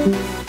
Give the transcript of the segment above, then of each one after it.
When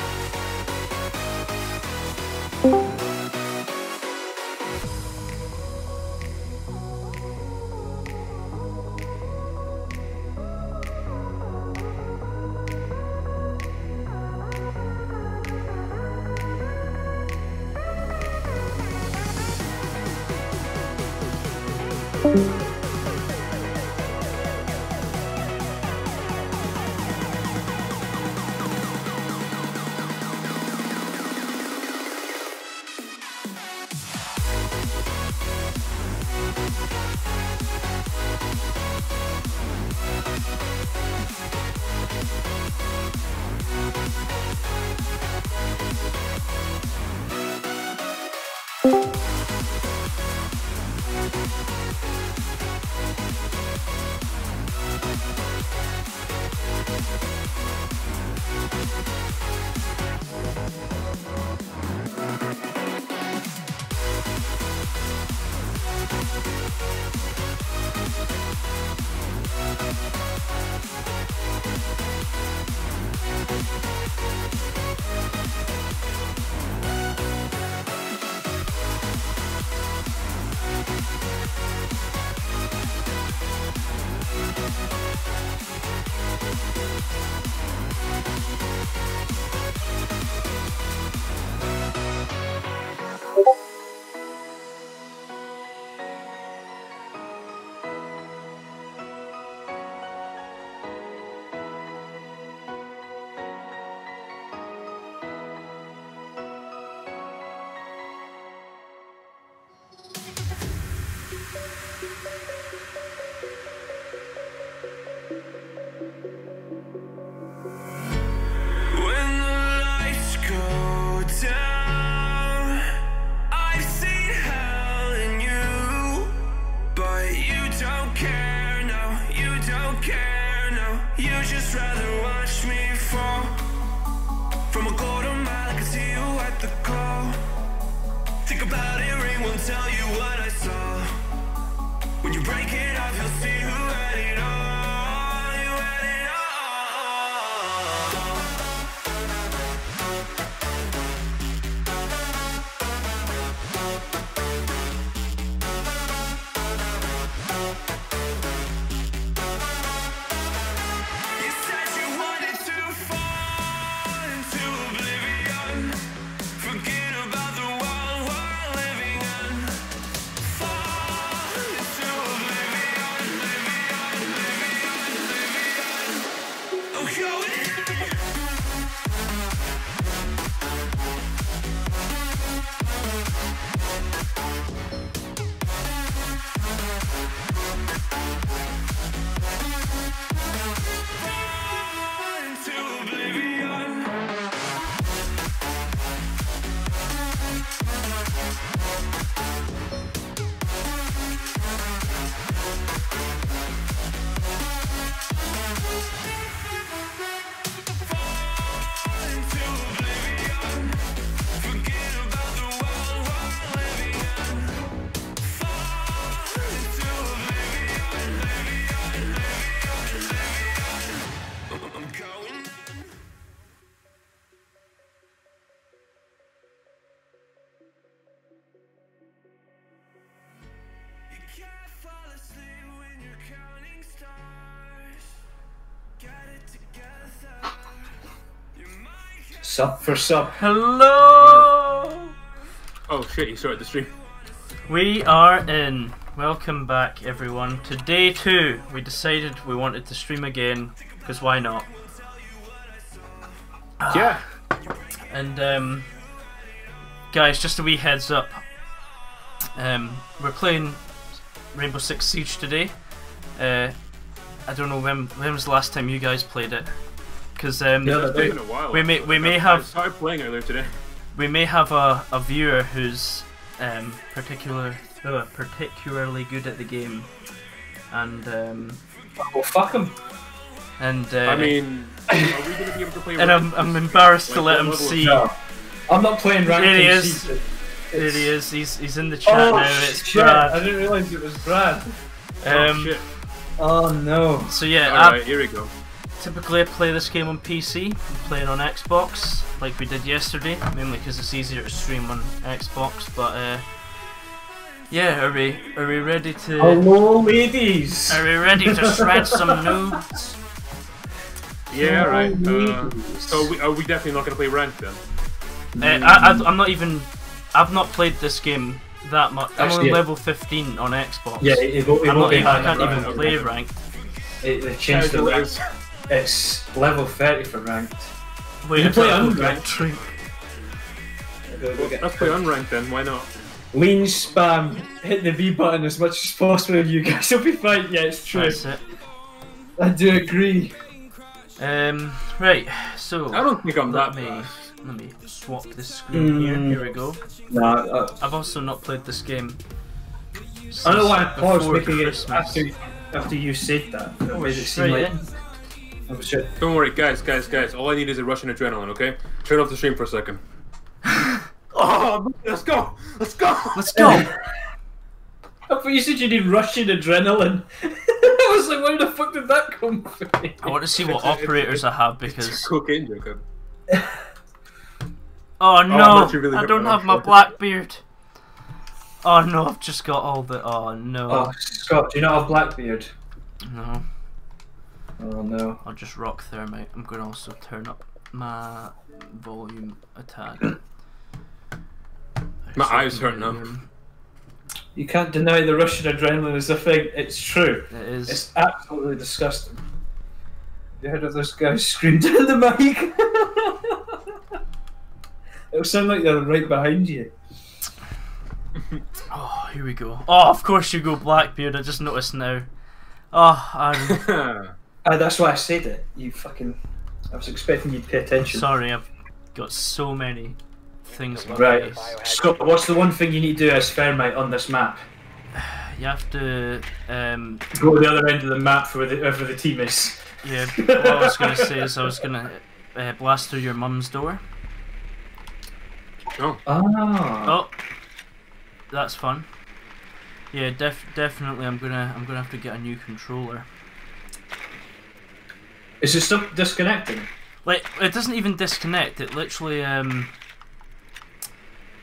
might get Sub for sub. Hello! Oh shit, you started the stream. We are in. Welcome back, everyone. To day two, we decided we wanted to stream again, because why not? Yeah. And, um, guys, just a wee heads up. Um, we're playing Rainbow Six Siege today. Uh, I don't know when when was the last time you guys played it, because um, Yeah, It's been a while. We may- we may have- I started playing earlier today. we may have a, a viewer who's um, particular uh, particularly good at the game, and um, Well, fuck him. and uh, I mean, are we gonna be able to play? and I'm, I'm embarrassed week? to let what him see. No. I'm not playing ranked There he in is. Siege. There It's- he is. He's he's in the chat Oh, now. It's shit. I didn't realise it was Brad. Oh Um, shit! Oh no. so yeah, All Ab- right, here we go. Typically I play this game on PC, I'm playing on Xbox, like we did yesterday, mainly because it's easier to stream on Xbox, but uh, yeah, are we, are we ready to, Hello, ladies. are we ready to shred some nudes? Yeah, right. Uh, so we, are we definitely not going to play ranked then? Uh, I, I, I'm not even, I've not played this game that much, I'm Actually, only yeah. level 15 on Xbox. Yeah, it, it, won't- it I'm won't not be even, I can't rank, even right? play ranked. It, they changed the Casual rank. is- It's level 30 for ranked. Wait, You play don't- unranked? drink. Let's play unranked then. Why not? Lean spam, hit the V button as much as possible. You guys will be fine. Yeah, it's true. That's it. I do agree. Um, right, so I don't think I'm let that me bad. let me swap this screen here. Mm. Here we go. Nah, uh, I've also not played this game. I don't know why I since paused before making it Christmas. after after you said that. It Oh, made it seem like in. I was just, Don't worry, guys, guys, guys. All I need is a Russian adrenaline, okay? Turn off the stream for a second. oh, let's go! Let's go! Let's go. I thought you said you need Russian adrenaline. I was like, where the fuck did that come from? I want to see what operators I have because Cocaine joke. oh, oh no, not really I don't have my Blackbeard. Oh no, I've just got all the. Oh no, Oh, Scott, do you not have Blackbeard? no, Oh no. I'll just rock thermite. I'm gonna also turn up my volume a tad. My So eyes can hurt now. You can't deny the Russian adrenaline is a thing. It's true. It is. It's absolutely disgusting. You heard of those guys screamed in the mic? It'll sound like they're right behind you. Oh, here we go. Oh, of course you go Blackbeard. I just noticed now. Oh, I'm Ah, that's why I said it. You fucking. I was expecting you'd pay attention. sorry. I've got so many things. on Right. face. Scott, what's the one thing you need to do as Thermite on this map? You have to. Um, Go to the other end of the map for the wherever the team is. yeah. What I was gonna say is I was gonna uh, blast through your mum's door. oh, Ah. Oh, that's fun. Yeah, def- definitely. I'm gonna. I'm gonna have to get a new controller. Is it still disconnecting? Like it doesn't even disconnect. It literally um.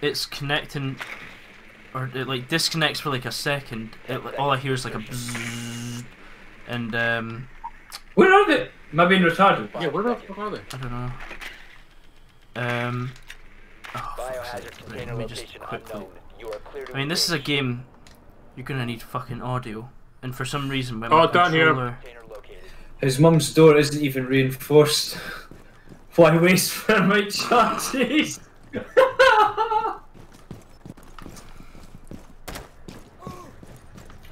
It's connecting, or it like disconnects for like a second. It, all I hear is like a bzzz, and um. Where are they? Am I being retarded? yeah, where the fuck are they? I don't know. Um. Oh, fuck's sake. Biohazard Right, container let me just quickly. unknown. You are clear to I mean, this is a game. You're gonna need fucking audio, and for some reason, when Oh, my down here. controller. Container located. His mum's door isn't even reinforced. Why waste my charges? oh,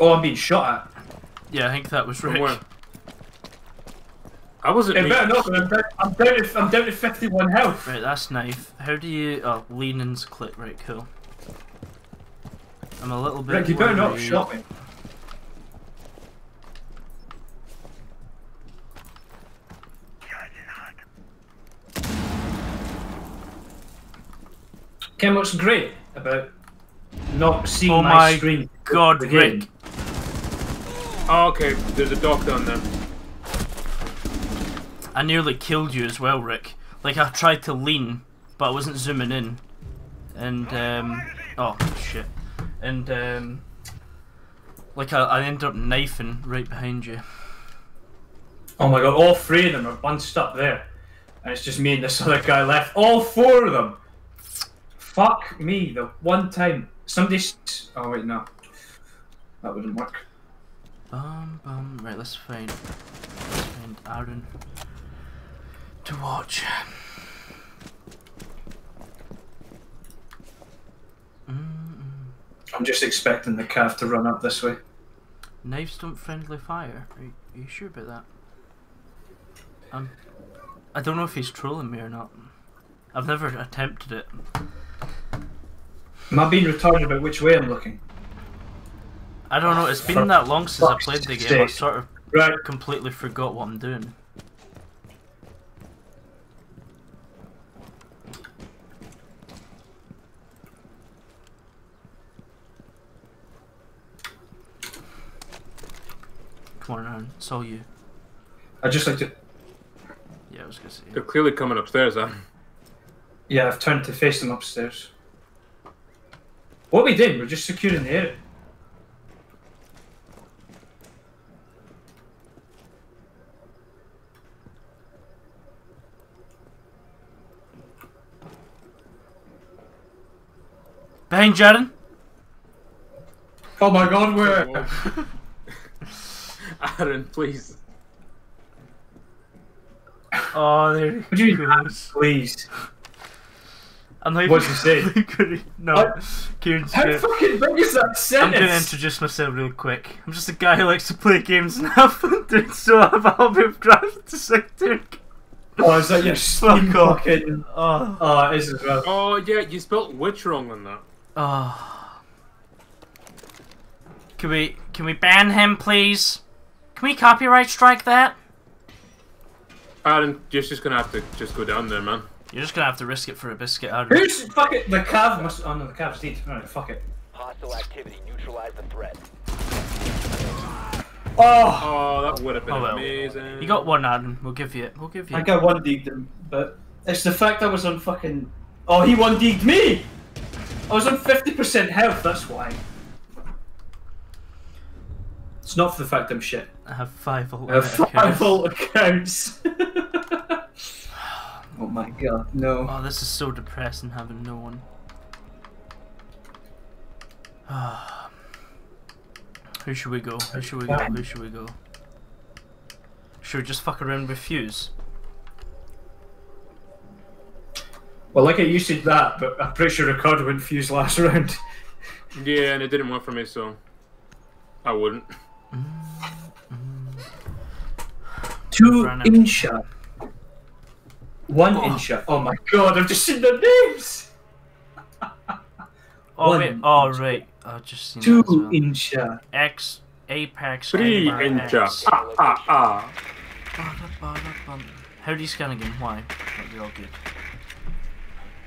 I'm being shot at. Yeah, I think that was From Rick. where? I wasn't It better not, I'm down, I'm down to I'm down to 51 health. Right, that's knife. How do you? Oh, lean and click. Right, cool. I'm a little bit. Rick, you better not worried. shot me. Ken, what's great about not seeing Oh my, my screen? God, the game? Rick. Oh, okay, there's a dock down there. I nearly killed you as well, Rick. Like I tried to lean, but I wasn't zooming in, and um, oh shit, and um, like I, I ended up knifing right behind you. Oh my god, all three of them are bunched up there. And it's just me and this other guy left. All four of them! Fuck me, the one time. somebody. Oh, wait, no. That wouldn't work. Bum bum. Right, let's find let's find Aaron to watch. I'm just expecting the Cav to run up this way. Knives don't friendly fire. Are you, are you sure about that? Um, I don't know if he's trolling me or not. I've never attempted it. Am I being retarded about which way I'm looking? I don't know. It's been For that long since I played the game. I sake. sort of Right. completely forgot what I'm doing. Come on, Aaron. It's all you. I just like to. Yeah, I was gonna say. They're clearly coming upstairs, huh? Yeah, I've turned to face them upstairs. What are we doing? We're just securing the area. Behind Jaren. Oh my god, where? Aaron, please. Oh, there What he goes. please? I'm not What'd you say? say? no, What? Kieran's How good. fucking big is that sentence? I'm gonna introduce myself real quick. I'm just a guy who likes to play games and have fun doing so. I have a hobby of graphic design. Oh, is that your Steam Fuck fucking... Oh, Oh, it is as well. Oh yeah, you spelt witch wrong on that. oh. Can we can we ban him, please? Can we copyright strike that? Aaron, you're just gonna have to just go down there, man. You're just gonna have to risk it for a biscuit, Aaron. Who's fuck it? The Cav must... Oh no, the Cav's dead. Alright, fuck it. Hostile activity. Neutralize the threat. Oh! Oh, that would have been Oh, well. amazing. You got one, Adam. We'll give you it. We'll give you I it. got one digged him, but it's the fact I was on fucking. Oh, he one digged me. I was on fifty percent health. That's why. It's not for the fact I'm shit. I have five I ultimate have five accounts. alt accounts. oh my god, no. Oh, this is so depressing having no one. Who should we go? Who should we go? Who should we go? Should we just fuck around with Fuse? Well, like I used to that, but I'm pretty sure Ricardo went fuse last round. Yeah, and it didn't work for me, so I wouldn't. Two Ran out. Incha. One Oh. incha. Oh my god, I've just seen the names. Oh One wait, oh right. I've just seen Two that well. incha. X Apex Three Anima incha. X. Ah ah ah. How do you scan again? Why? That'd be all good.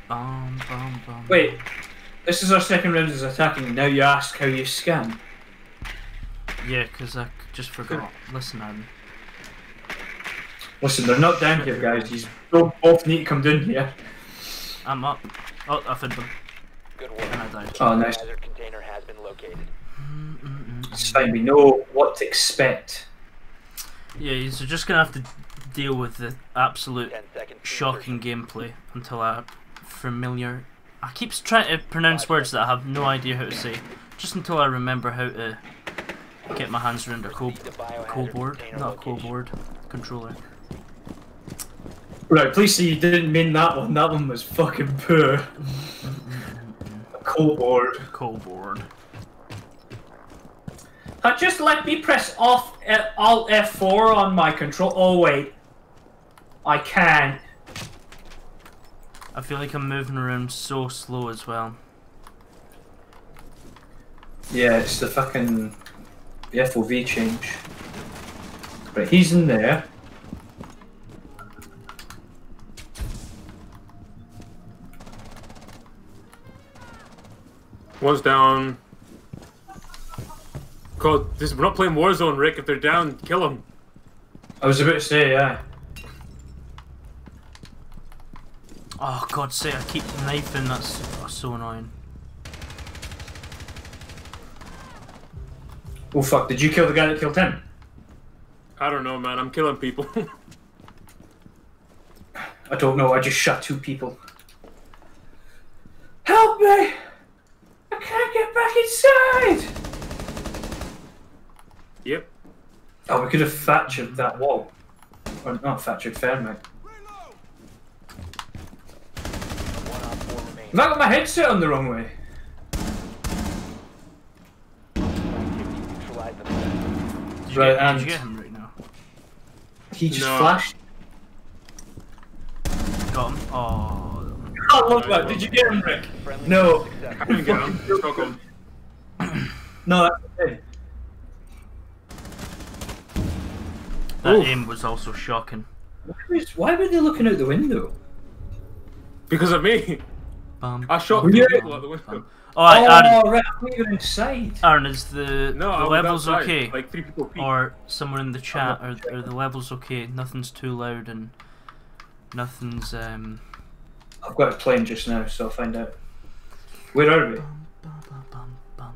Bum, bum, bum. Wait, this is our second round as attacking. Now you ask how you scan. Yeah, because I c- just forgot. Listen, Aaron. Listen, they're not down here, guys. You both both need to come down here. I'm up. Oh, I found them. Good And I died. Oh, nice. Hazard container has been located. It's fine. We know what to expect. Yeah, you're just gonna have to deal with the absolute 10 seconds. to shocking gameplay until I familiar. I keep trying to pronounce words that I have no idea how to say. Just until I remember how to get my hands around a co insertion. Co-board, not location. co-board controller. Right, please say you didn't mean that one. That one was fucking poor. A cold board. Co-board. Uh, just let me press off uh, Alt F4 on my control. Oh wait, I can't. I feel like I'm moving around so slow as well. Yeah, it's the fucking the FOV change. Right, he's in there. One's down. God, this, we're not playing Warzone, Rick. If they're down, kill them. I was about to say, yeah. Oh God's sake! I keep knifing. That's so annoying. Oh fuck! Did you kill the guy that killed him? I don't know, man. I'm killing people. I don't know. I just shot two people. Help me! I can't get back inside. yep. Oh, we could have fractured that wall. Or not fractured, thermite. One on four remaining. Have I got my headset on the wrong way? Activity. Neutralize the threat. Did you, Right, get, and- did you get him right now? He just No. flashed. Got him. Oh. I love that. Did you get him, Rick? No. I didn't get him. Stockholm. No, that's okay. That Oof. aim was also shocking. Why were they looking out the window? Because of me. Bum, I shot Were you- people out the window. Oh, right, oh, Aaron, right. I thought you were inside. Aaron, is the, No, I the levels outside, okay? Like three people peek. or someone in the chat, not are, are the levels okay? Nothing's too loud and Nothing's um. I've got a plane just now, so I'll find out. Where are we? bum, bum, bum.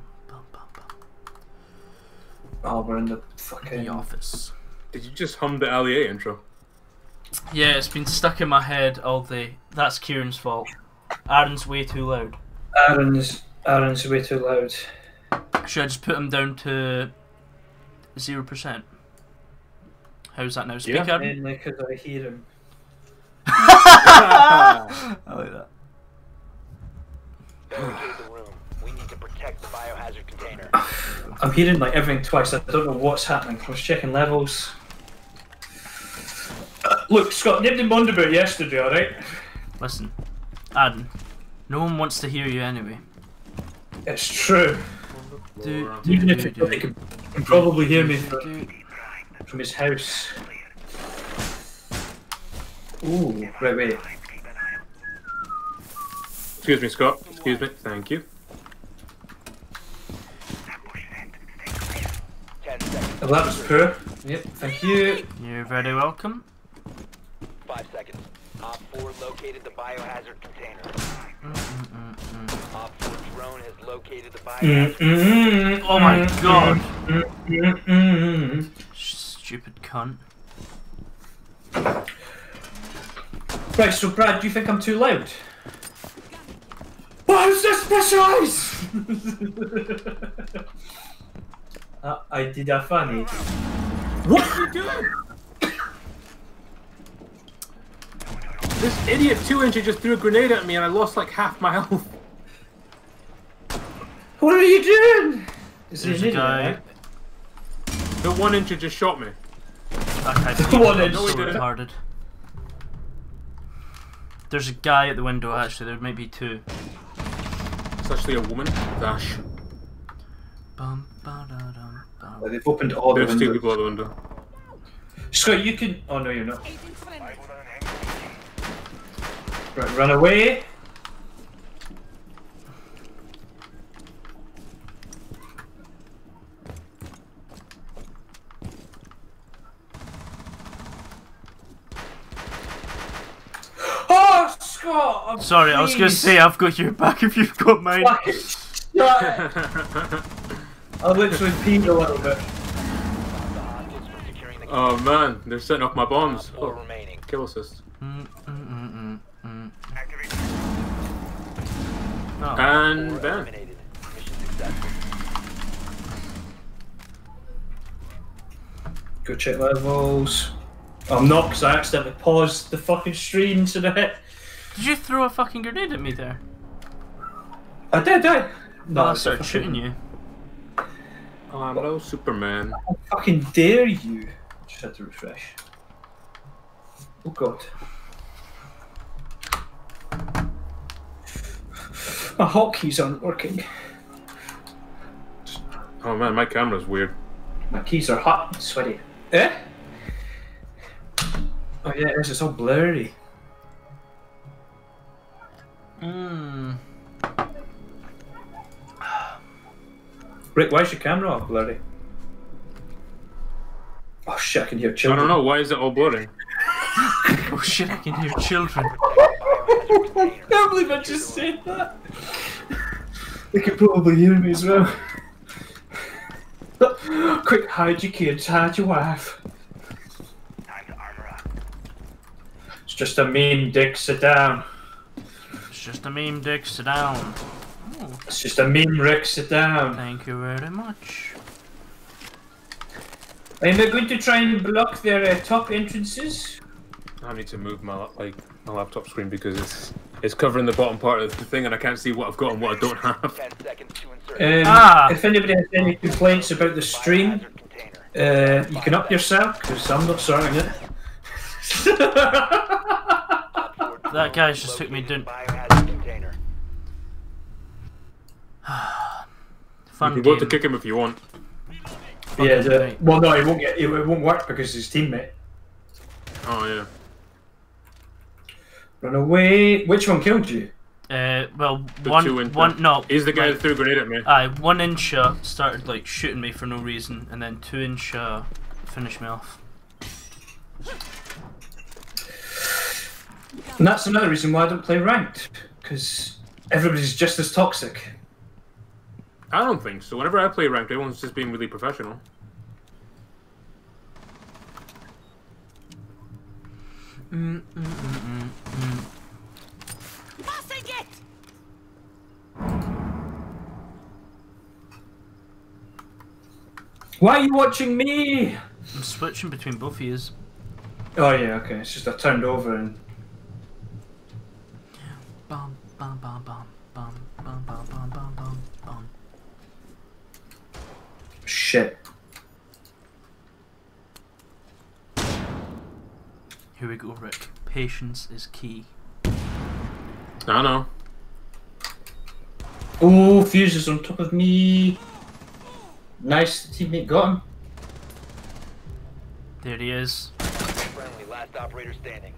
Oh, we're in the The fucking. office. Did you just hum the Ali A intro? Yeah, it's been stuck in my head all day. That's Kieran's fault. Aaron's way too loud. Aaron's Aaron's way too loud. Should I just put him down to zero percent? How's that now? Speak, Yeah. Aaron. Mainly because I hear him. I like that. Barricade the room. We need to protect the biohazard container. I'm hearing like everything twice. I don't know what's happening. I was checking levels. Uh, look, Scott, nobody moaned about yesterday, alright? Listen, Adam, No one wants to hear you anyway. It's true. Do, do, Even do, if it, do, they can, can probably hear me from, from his house. Ooh, right, wait. Excuse me, Scott. Excuse me. Thank you. Ten seconds. Oh, that was poor. Yep, thank you. You're very welcome. Five seconds. Op 4 located the biohazard container. Mm-mm-mm-mm. Op 4 drone has located the Mm, biohazard mm, mm, Oh my mm, God. mm, mm, mm, mm. Stupid cunt. Right, so Brad, do you think I'm too loud? What is this precise? uh, I did a funny. What are you doing? This idiot two incher just threw a grenade at me and I lost like half my health. What are you doing? Is There's a idiot, guy. The one incher just shot me. That guy The one so in- No, he didn't. retarded. There's a guy at the window. Actually, there may be two. It's actually a woman. Dash. Bum, ba-da-dum, bum. Well, they've opened all the There's two windows. people at the window. Scott, you can. Oh no, you're not. Right, run away. Oh, Scott! I'm Sorry, I was gonna say I've got your back if you've got mine. Fucking shut it. I literally peed a little bit. the hostiles from securing the oh man, they're setting off my bombs. Four Oh, remaining. kill assist. Mm, mm, mm, mm, mm. Oh. And Four Ben. eliminated. Mission successful. Go check levels. I'm not because I accidentally paused the fucking stream so that Did you throw a fucking grenade at me there? I did, I. No, I started shooting you. Oh no, Superman. How fucking dare you? Just had to refresh. Oh god. My hotkeys aren't working. Oh man, my camera's weird. My keys are hot and sweaty. Eh? Oh yeah, it is. It's all blurry. Mm. Rick, why is your camera all blurry? Oh shit, I can hear children. I don't know, why is it all blurry? Oh shit! I can hear children. I can't believe I just said that. They could probably hear me as well. Quick, hide your kids, hide your wife. It's just a meme, Dick. Sit down. It's just a meme, Dick. Sit down. It's just a meme, Rick. Sit down. Thank you very much. I'm going to try and block their uh, top entrances. I need to move my like my laptop screen because it's it's covering the bottom part of the thing and I can't see what I've got and what I don't have. Ten seconds to insert. Um, Ah. If anybody has any complaints about the stream, uh, you can up yourself because I'm not sorting it. That guy's just took me down. Biohazard container. Fun you can vote to kick him if you want. yeah. The, well, no, it won't get. It, it won't work because his teammate. Oh yeah. Run away. Which one killed you? Uh, well, The one, one, no. He's the guy like, that threw a grenade at me. Aye, one inch uh, started like shooting me for no reason, and then two inch uh, finished me off. And that's another reason why I don't play ranked, because everybody's just as toxic. I don't think so. Whenever I play ranked, everyone's just being really professional. Mm, mm, mm, mm, mm. Why are you watching me? I'm switching between both of yous. Oh yeah, okay. It's just I turned over and Bum, bum, bum, bum, bum, bum, bum, bum, bum, bum, bum. Shit. Here we go, Rick. Patience is key. I know. Oh, Fuse is on top of me. Nice teammate got him. There he is. Friendly, last operator standing.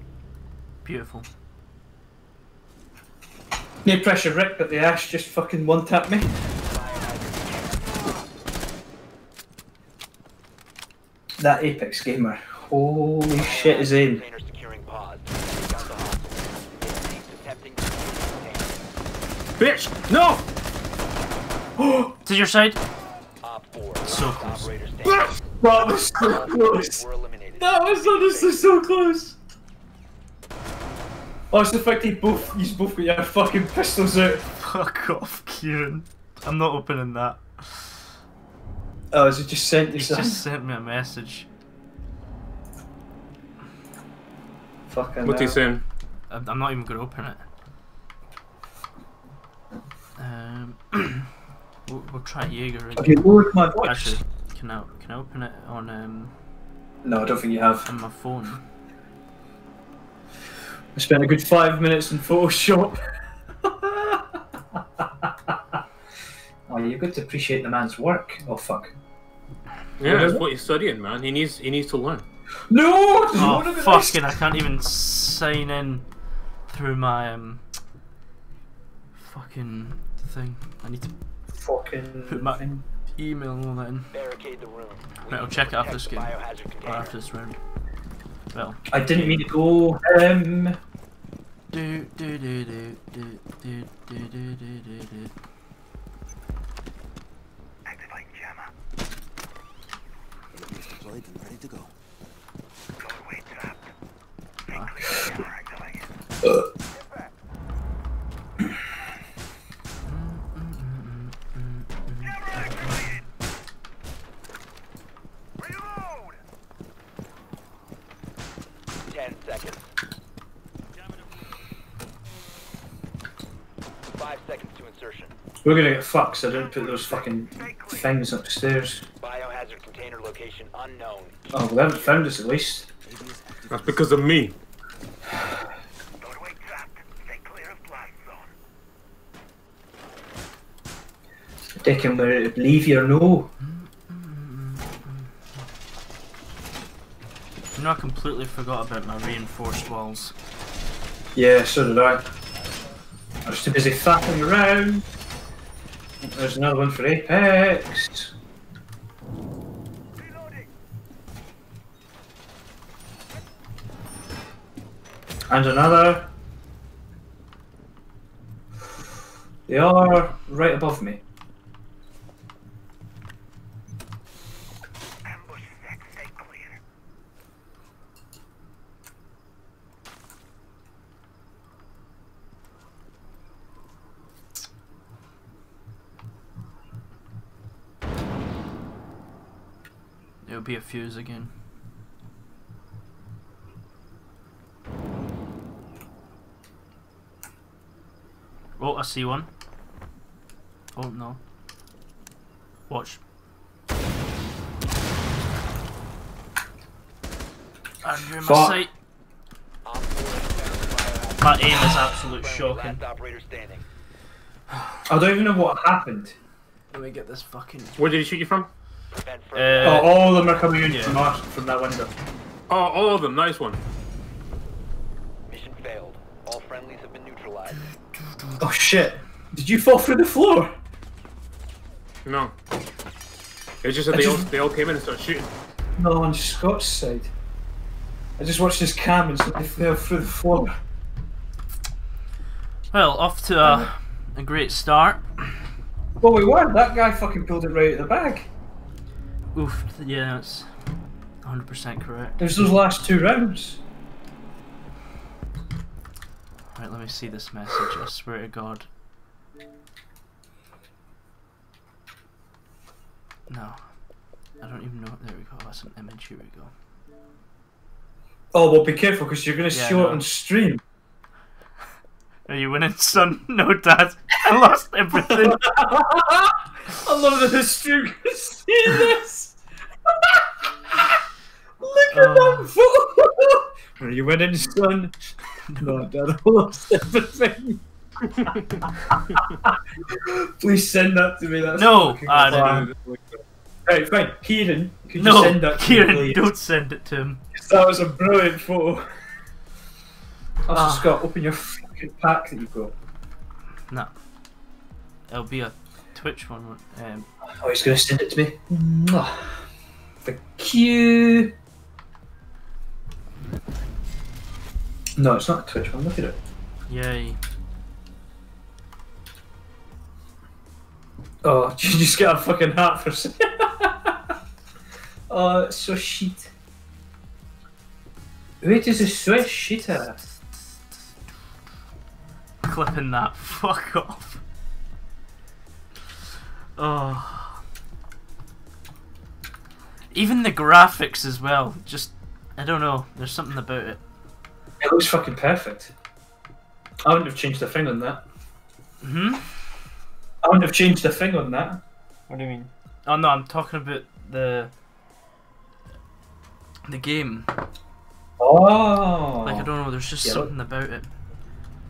Beautiful. No pressure, Rick, but the Ash just fucking one tapped me. That Apex gamer. Holy shit, is aim. Container securing pods. Take out the hostiles. Cease attempting to secure the Bitch! No! To your side. container. Op 4. So close. That was so close. Were. That was honestly so close. Oh, it's the fact he both, you both got your fucking pistols out. Eh? Fuck off, Kieran. I'm not opening that. Oh, has he just sent He this just sent me a message. Fucking What's he hell. saying? I'm I'm not even gonna open it. Um, we'll, we'll try Jaeger Have you again. lowered my voice? Actually, can I can I open it on um No, I don't think you have. on my phone? I spent a good five minutes in Photoshop. oh, you've got to appreciate the man's work. Oh fuck. Yeah, that's what he's studying, man. He needs he needs to learn. No! there's Oh one of the fucking! I can't even sign in through my um fucking thing. I need to Fucking. Put my- thing. email all that in. Barricade the room. Right, I'll check it after this the game. Or after this round. Well. I didn't mean to go. Um. Do do do do do do do do do do do. Deployed and ready to go. Ten seconds. Five seconds to insertion. We're gonna get fucked, so I didn't put those fucking things upstairs. Biohazard container location unknown. Oh, well, they haven't found us at least. That's because of me. They can leave you or no. You know, I completely forgot about my reinforced walls. Yeah, so did I. I was too busy faffing around. There's another one for Apex. And another. They are right above me. It'll be a fuse again. Oh, I see one. Oh no. Watch. And you're in my Fuck. sight. Op 4 has found the biohazard My aim is absolute shocking. Last operator standing. I don't even know what happened. Let me get this fucking. Where did he shoot you from? Prevent Uh, Oh, all of them are coming in Yeah. from us, from that window. Oh, all of them. Nice one. mission failed. All friendlies have been neutralized. Oh shit! Did you fall through the floor? No. It's just that I they all they all came in and started shooting. No, on Scott's side. I just watched his cam and somebody fell through the floor. Well, off to a, a great start. Well, we won. That guy fucking pulled it right out of the bag. Oof, yeah, that's 100% correct. There's those last two rounds. Right, let me see this message, I swear to God. No. I don't even know. There we go, that's an image, here we go. Oh, well, be careful because you're going to Yeah, show know. it on stream. Are you winning, son? No, Dad. I lost everything. I love that the stream see this. Look at Oh. that photo. Are you winning, son? No, Dad, I lost everything. Please send that to me. That's No, I didn't. Right, fine. Kieran, could you no, send that to Kieran, me, don't send it to him. That was a brilliant photo. Also, Ah. Scott, open your fucking pack that you've got. No. It'll be a Twitch one. Um, Oh, he's going to send it to me. Mwah. Thank you. No, it's not a Twitch one. Look at it. yay. Oh, did you just get a fucking hat for s- Oh, it's so shit. Wait, is a Swiss shitter? Clipping that. Fuck off. Oh. Even the graphics as well. Just, I don't know. There's something about it. It looks fucking perfect. I wouldn't have changed a thing on that. Hmm? I wouldn't have changed a thing on that. What do you mean? Oh no, I'm talking about the the game. Oh. Like I don't know, there's just Yeah, look. something about it.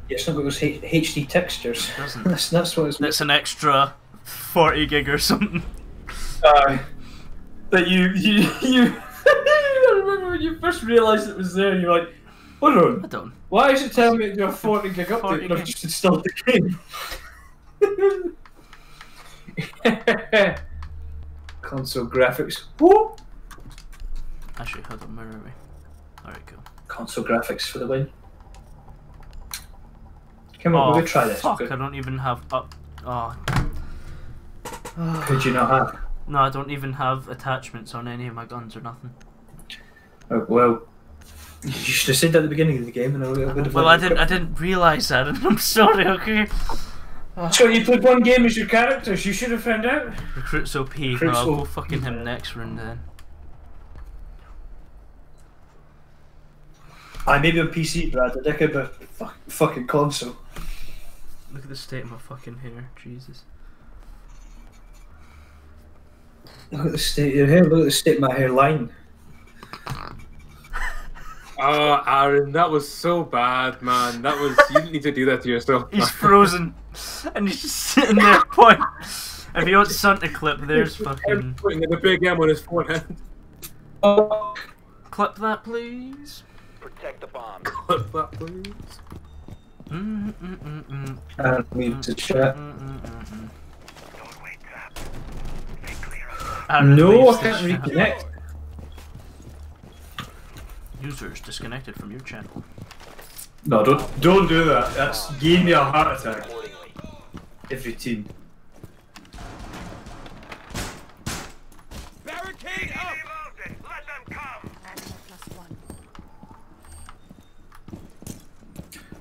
Yeah, it's not got those H- HD textures. It doesn't. That's, that's what it's That's an extra forty gig or something. Aye. that you you you. I remember when you first realised it was there, and you're like, "Hold on, don't. why is it telling me to do a 40 gig update 40 when I've just installed the game?" Console graphics. Whoop. Actually, hold on. Where are we? Alright, cool. Console graphics for the win. Come on, Oh, we'll try this. fuck! Good. I don't even have up. Oh Could you not have? no, I don't even have attachments on any of my guns or nothing. Oh, well, you should have said that at the beginning of the game, and I would have. Well, I didn't. I didn't realize that, and I'm sorry. Okay. So you played one game as your characters. You should have found out. Recruit's OP. No, Recruit's I'll go fucking him next round then. I maybe on PC, but I had a dickhead, but fuck, fucking console. Look at the state of my fucking hair. Jesus. Look at the state of your hair. Look at the state of my hairline. Oh, Aaron, that was so bad, man. That was you didn't need to do that to yourself. He's frozen, and he's just sitting there. Point. If you want Santa clip, there's fucking. putting the big M on his forehead. Oh, Clip that, please. Protect the bomb. Clip that, please. Mm, mm, mm, mm, and leave to chat. mm, mm, mm, mm. Aaron No, leaves I can't reconnect. Users disconnected from your channel. No, don't don't do that. That's gave me a heart attack. Accordingly. Every team.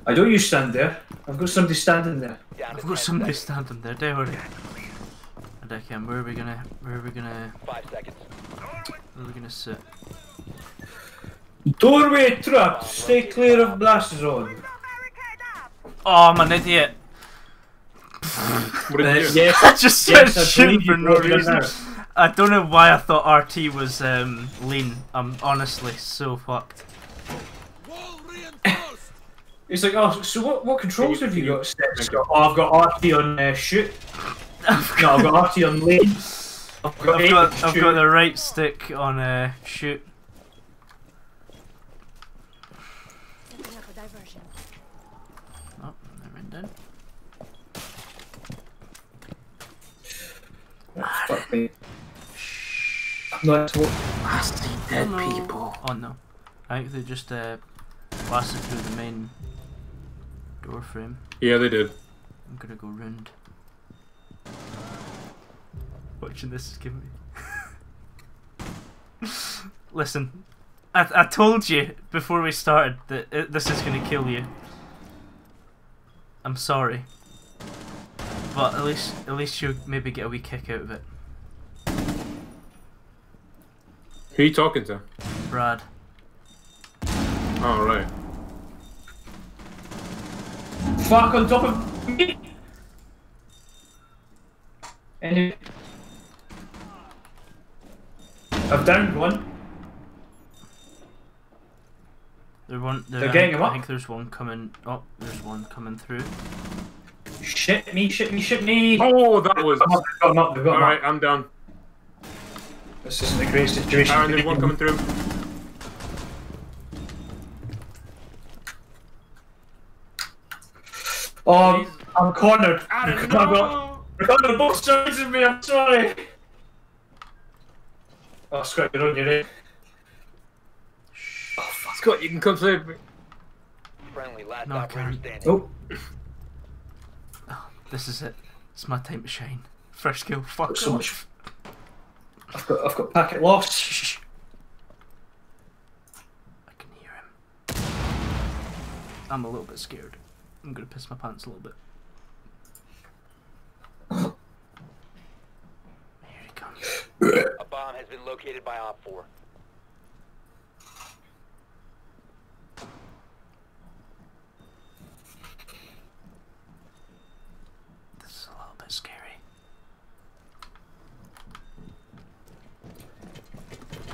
I don't use stand there. I've got somebody standing there. I've got somebody standing there. Don't worry. And I. Where are we gonna? Where are we gonna? Five seconds. Where are we gonna sit? Doorway trapped. Stay clear of blast zone. Oh, I'm an idiot. What did Uh, you yes. I just said Yes, I shit for no reason. I don't know why I thought RT was um, lean. I'm honestly so fucked. It's like, oh, so what, what controls have you got set? Oh, I've got RT on uh, shoot. I've No, I've got RT on lane. I've got, I've got, I've got the right stick on uh, shoot. Setting up a diversion. Oh, never mind then. Oh, fuck me. I'm not to I see dead people. Oh no. I think they just uh, blasted through the main door frame. Yeah, they did. I'm gonna go round. Watching this is giving me. Listen, I, I told you before we started that it, this is gonna kill you. I'm sorry, but at least at least you maybe get a wee kick out of it, Who are you talking to? Brad. Oh, right. Fuck on top of me! Anyway. I've downed one. There one. There, They're I getting think, him I think there's one coming. Oh, there's one coming through. Shit me, shit me, shit me! Oh, that was. They've got him up, they've got him up. Alright, I'm down. This isn't a great situation. Aaron, there's one coming through. Oh, I'm cornered. Aaron, no! I've got both sides of me, I'm sorry. Oh, Scott, you're on your head. Oh, Scott, you can come save me. Friendly, last No, I can't. standing. Oh. oh, This is it. It's my time to shine. First kill. Fuck so off. much. I've got, I've got packet lost. Shh. I can hear him. I'm a little bit scared. I'm gonna piss my pants a little bit. Here he comes. A bomb has been located by Op 4. This is a little bit scary.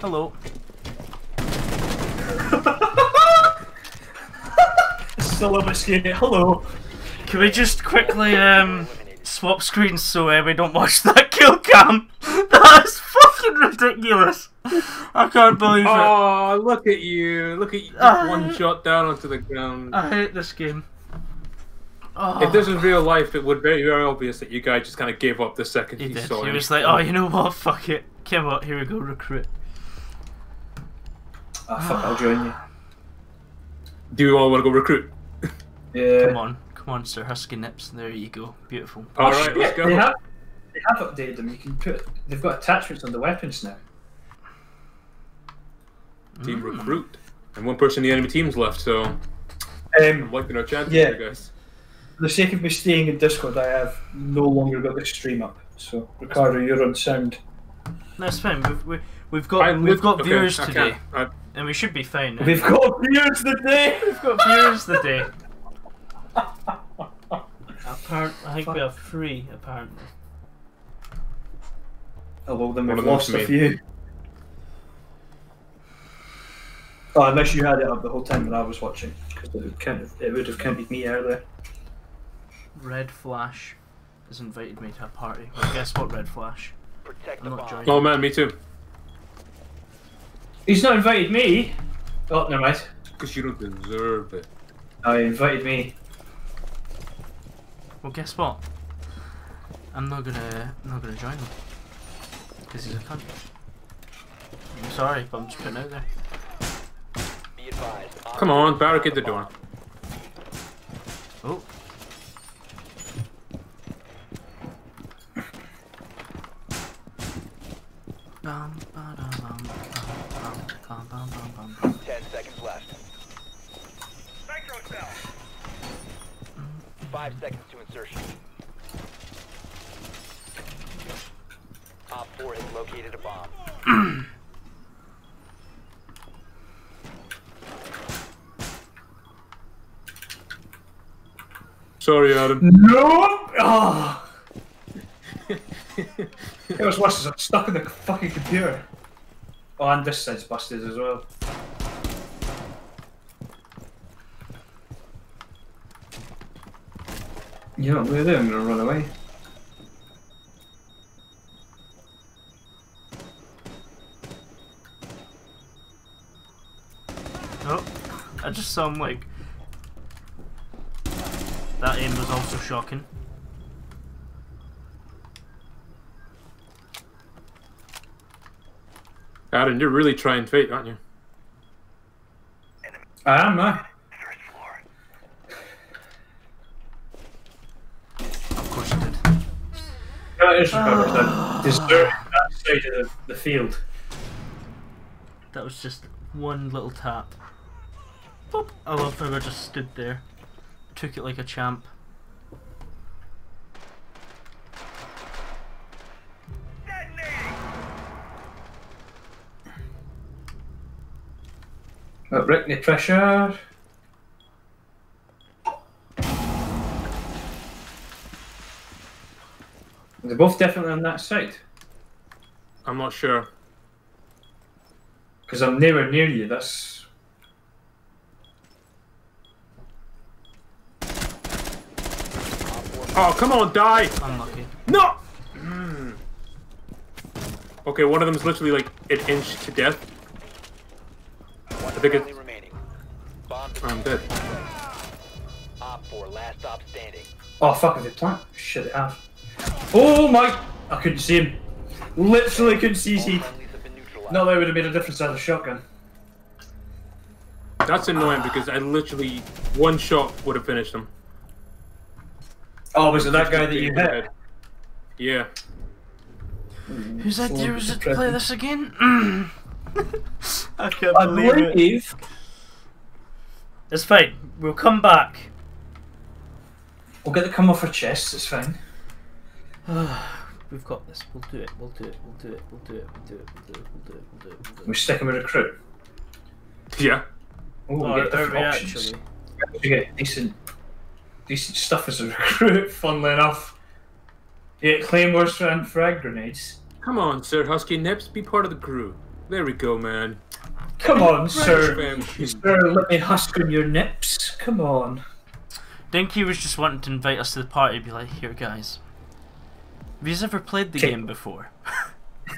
Hello. This is a little bit scary. Hello. Can we just quickly um swap screens so uh, we don't watch that kill cam? That is fucking ridiculous. I can't believe it. Oh, look at you. Look at you. Ah. one shot down onto the ground. I hate this game. Oh, If this was real life, it would be very obvious that you guys just kind of gave up the second he you did. saw He him. was like, "Oh, you know what? Fuck it. Come on, here we go, recruit." Ah, fuck, I'll join you. Do you all want to go recruit? Yeah. Come on, come on, Sir Husky Nips. There you go. Beautiful. Alright, Oh, let's go. They have, they have updated them. You can put. They've got attachments on the weapons now. Team Mm. recruit. And one person in the enemy team's left, so I'm Um, liking our chances Yeah. here, guys. for the sake of me staying in Discord, I have no longer got the stream up. So, Ricardo, you're on sound. That's fine. We've we, we've got I we've got okay, viewers today, can't- I- and we should be fine. now. We've got viewers today. We've got viewers today. Apparent, I think we have three. Apparently. Hello, then One we've of lost a few. Oh, unless you had it up the whole time when I was watching, because it would count. It would have counted me earlier. Red Flash has invited me to a party. Well, guess what, Red Flash? Protect I'm not joining. Oh man, me too. He's not invited me. Oh, never mind. Because you don't deserve it. Oh, he invited me. Well, guess what? I'm not gonna, I'm not gonna join him because he's a cunt. I'm sorry, but I'm just putting it out there. Be advised. Come on, has barricade the door. Oh. Bum, ba-dum, bum, bum, bum, bum, bum, bum, bum. Ten seconds left. Five seconds to insertion. Op 4 has located a bomb. Sorry, Adam. No! Oh. it was worse. as I'm stuck in the fucking computer. Oh, and this side's busted as well. You know what I'm gonna do? I'm gonna run away. Oh, I just saw him. like... That aim was also shocking. Adam, you're really trying fate, aren't you? I am, I. Of course you did. That is covered, that deserted that side of the, the field. That was just one little tap. Boop. I love how I just stood there. Took it like a champ. Got Rickney pressure. They're both definitely on that side. I'm not sure. Because I'm nowhere near you, that's. Oh, come on, die! Unlucky. No! Mm. Okay, one of them is literally like an inch to death. One think it's- remaining. Bomb I'm dead. Op 4, last stop standing. Oh fuck, have they plant? Shit, they have. Oh my! I couldn't see him. Literally couldn't see All he. friendlies have. No, that would have made a difference out of the shotgun. That's annoying because I literally one shot would have finished him. Oh, was it that guy that you hit? Yeah. Whose idea was it to play this again? I can't I believe it. It's fine. We'll come back. We'll get the come off our chests, it's fine. We've got this. We'll do it. We'll do it. We'll do it. We'll do it. We'll do it. We'll do it. We'll do it. We'll do it. We'll do We stick him with recruit. Yeah. Oh, we Oh, get are different we options. actually? We get decent, decent stuff as a recruit, funnily enough. You get claymores and frag grenades. Come on, Sir Husky Nips, be part of the crew. There we go, man. Come on, sir. Sir, let me husk on your nips. Come on. Dinky was just wanting to invite us to the party. Be like, here, guys. Have you ever played the Okay. game before?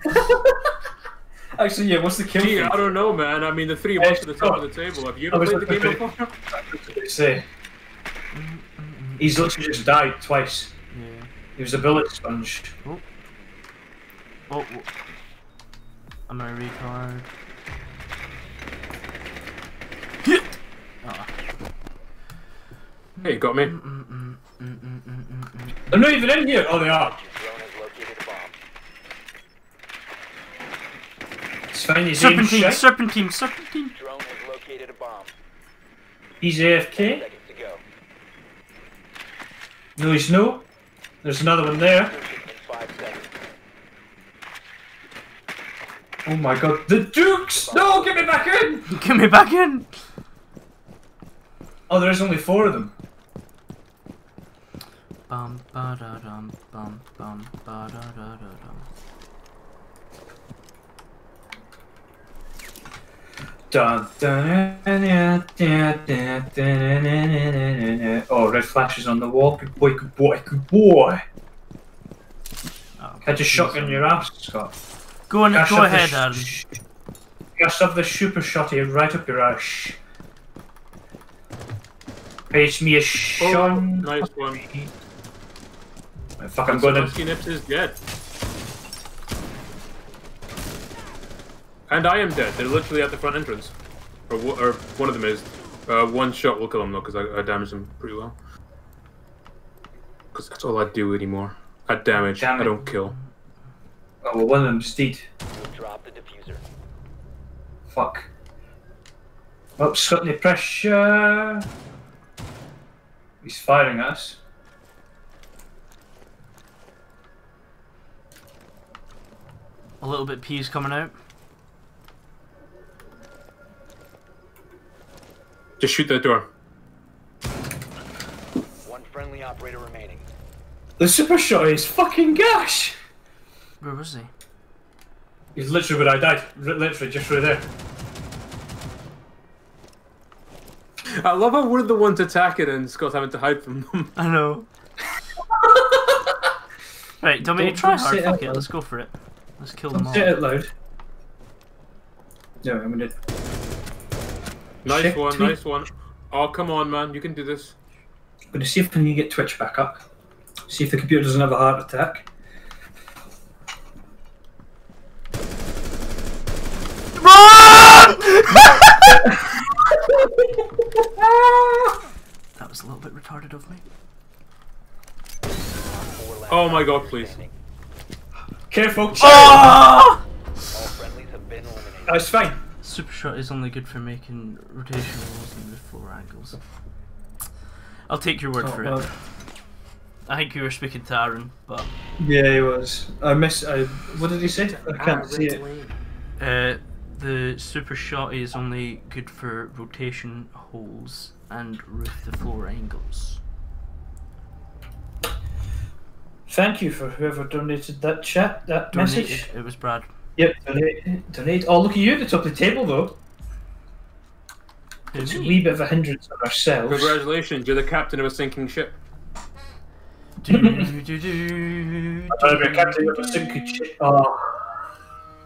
Actually, yeah, what's the kill Gee, feed? I don't know, man. I mean, the three of us at the top of the table. Have you I ever played the game before? Say. He's literally just died twice. Yeah. He was a bullet sponge. Oh, oh. I'm a retard. Ah. Hey, you got me. They're not even in here. Oh, they are. Your drone has located a bomb. It's fine. He's Serpentine, serpentine, serpentine. Drone has located a bomb. He's AFK. Seconds to go. No, he's no. There's another one there. Insertion in five seconds. Oh my god, the Dukes! No, get me back in! Get me back in. Oh, there's only four of them. Bum ba da dum bum bum ba da da da dum. Oh, red flashes on the wall. Good boy, good boy, good boy. Oh, I just shotgun your ass, Scott. Go on, go ahead, Aaron. sh- Gosh, the super shotty right up your ass. Pays me a Oh, nice one. Fuck, I'm going in. Husky Nips is dead. And I am dead. They're literally at the front entrance. Or, or one of them is. Uh, one shot will kill him though, because I, I damaged him pretty well. Because that's all I do anymore. I damage, Damn I don't kill. Oh, well, one of them's dead. You'll drop the defuser. Fuck. Oops, got any pressure. He's firing us. A little bit peas coming out. Just shoot that door. One friendly operator remaining. The super shot is fucking gosh. Where was he? He's literally where I died. R- literally, just right there. I love how we're the ones attacking and Scott's having to hide from them. I know. right, don't make me try don't hard. Fuck it. it, let's go for it. Let's kill them Don't all. say it out loud. No, I'm gonna. Nice Shit. one, nice one. Oh, come on, man. You can do this. I'm gonna see if I can get Twitch back up. See if the computer doesn't have a heart attack. Run! that was a little bit retarded of me. Oh my god, please. standing. Careful. Oh! All friendlies have been eliminated. That's fine. Super shot is only good for making rotational rolls and move floor angles. I'll take your word Oh, for well, it. I think you were speaking to Aaron, but yeah, he was. I miss. I, what did he say? I can't see it. uh, the super shot is only good for rotation holes and roof the floor angles. Thank you for whoever donated that chat, that message. It was Brad. Yep, donate. Donate. Oh, look at you at the top of the table, though. It's a wee bit of a hindrance on ourselves. Congratulations, you're the captain of a sinking ship. Do, do, do, do, I don't know, I can't think of a sinking ship. Oh.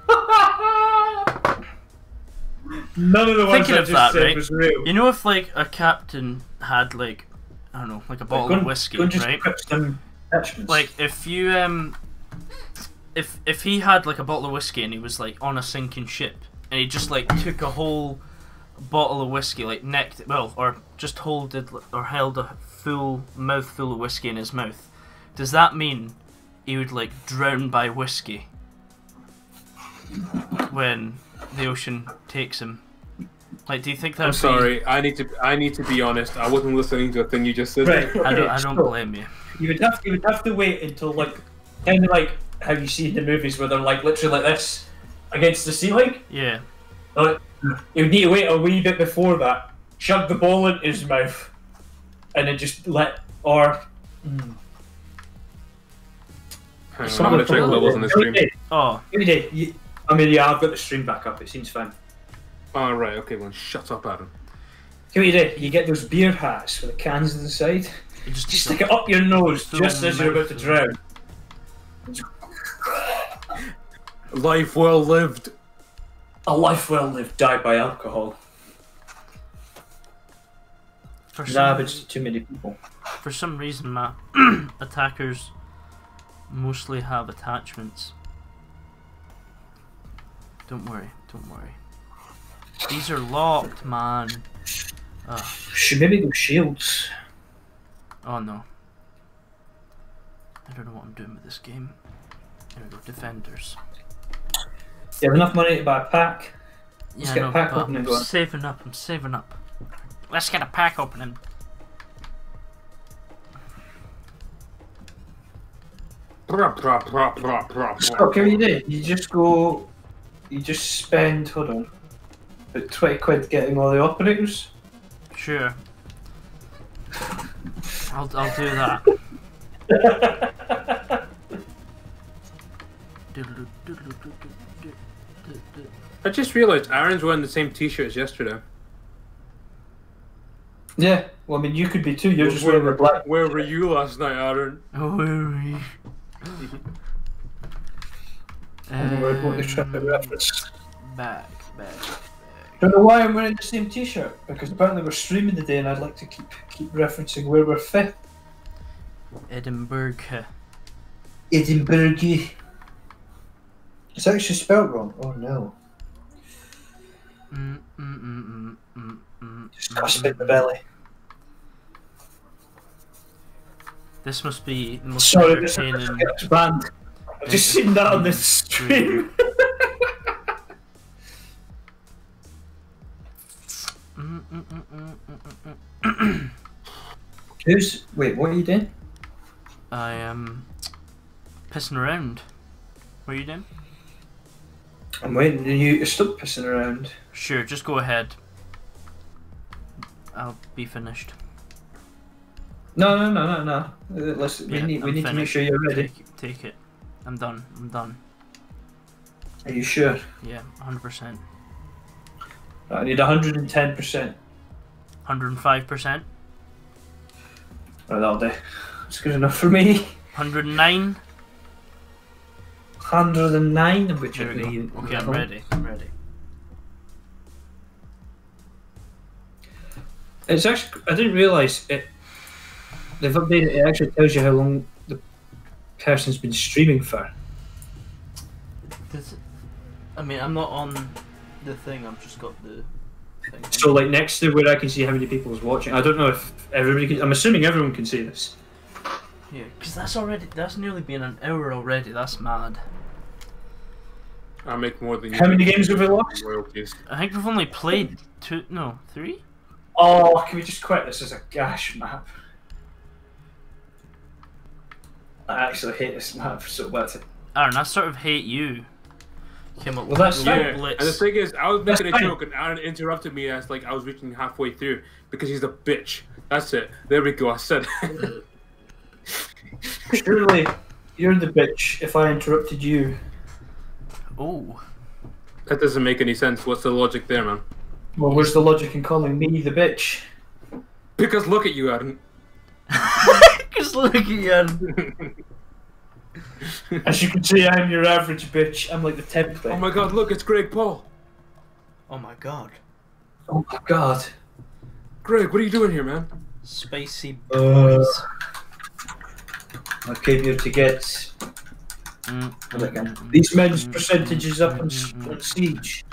None of the ones Thinking I of just that, said right? was real. You know, if like a captain had like, I don't know, like a bottle Go of whiskey, go and just right? some. Like if you um, if if he had like a bottle of whiskey and he was like on a sinking ship and he just like took a whole bottle of whiskey, like necked, well, or just holded or held a full mouthful of whiskey in his mouth, does that mean he would like drown by whiskey when the ocean takes him? Like, do you think that? I'm sorry, I need to I need to be honest. I wasn't listening to a thing you just said. Right. I don't. I don't so blame you. You would have you would have to wait until like kind of like how you see in the movies where they're like literally like this against the ceiling. Yeah. Like, you need to wait a wee bit before that. Shove the ball into his mouth, and then just let or. Mm. Hang I'm gonna check levels on the stream. Oh, Give me. You- I mean, yeah, I've got the stream back up. It seems fine. Oh right, okay, well shut up, Adam. Give me day. You get those beer hats with the cans inside. you just You stick it up your nose just as you're about to mouthful. drown. Life well lived. A life well lived, died by alcohol. For Nah, some, but it's too many people. for some reason, Matt, attackers mostly have attachments. Don't worry, don't worry. These are locked, man. Ugh. Should maybe go shields. Oh no. I don't know what I'm doing with this game. There we go, defenders. You have enough money to buy a pack. Let's yeah, get no, a pack but opening I'm going. saving up, I'm saving up. Let's get a pack opening. Brah. what you do? You just go. You just spend. Hold on. About 20 quid getting all the operators. Sure. I'll, I'll do that. I just realised Aaron's wearing the same t-shirt as yesterday. Yeah, well, I mean, you could be too. You're just where, wearing the black. where were you last night, Aaron? Oh, where I want to try to Um, reference. back, back. Don't know why I'm wearing the same T-shirt because apparently we're streaming today, and I'd like to keep keep referencing where we're fit. Edinburgh. Edinburgh. It's actually spelled wrong. Oh no! Mm, mm, mm, mm, mm, mm, Just mm, got spit the mm. belly. This must be the most Sorry, this entertaining. is banned. I've just seen that on the stream. Mm, mm, mm, mm, mm, mm, mm. Who's? Wait, what are you doing? I am pissing around. What are you doing? I'm waiting. and You you're still pissing around. Sure, just go ahead. I'll be finished. No, no, no, no, no. Uh, listen, we need we I'm need to make sure you're ready. Take, take it. I'm done. I'm done. Are you sure? Yeah, 100%. I need 110 percent. 105%. Right, that'll do. It's good enough for me. 109. 109, which I. Okay, I'm ready. I'm ready. It's actually. I didn't realise it. They've updated. It actually tells you how long the person's been streaming for. Does it- I mean, I'm not on the thing. I've just got the thing. So, like next to where I can see how many people is watching. I don't know if everybody. Can, I'm assuming everyone can see this. Yeah, because that's already. That's nearly been an hour already. That's mad. I make more than you. How many games have we lost? I think we've only played two, no, three. Oh, can we just quit this as a gash map? I actually hate this map so bad. Aaron, I sort of hate you. Came up Well, that's with fine. Yeah, Blitz. and the thing is, I was That's making a fine. joke, and Aaron interrupted me as like I was reaching halfway through because he's a bitch. That's it. There we go. I said. Surely you're the bitch if I interrupted you. Oh, that doesn't make any sense. What's the logic there, man? Well, where's the logic in calling me the bitch? Because look at you, Aaron. just look at you. Aaron. As you can see, I'm your average bitch. I'm like the template. Oh my God! Look, it's Greg Paul. Oh my god, Oh my god. Greg, what are you doing here, man? spicy Uh, boys. I came here to get these men's percentages up on, on siege.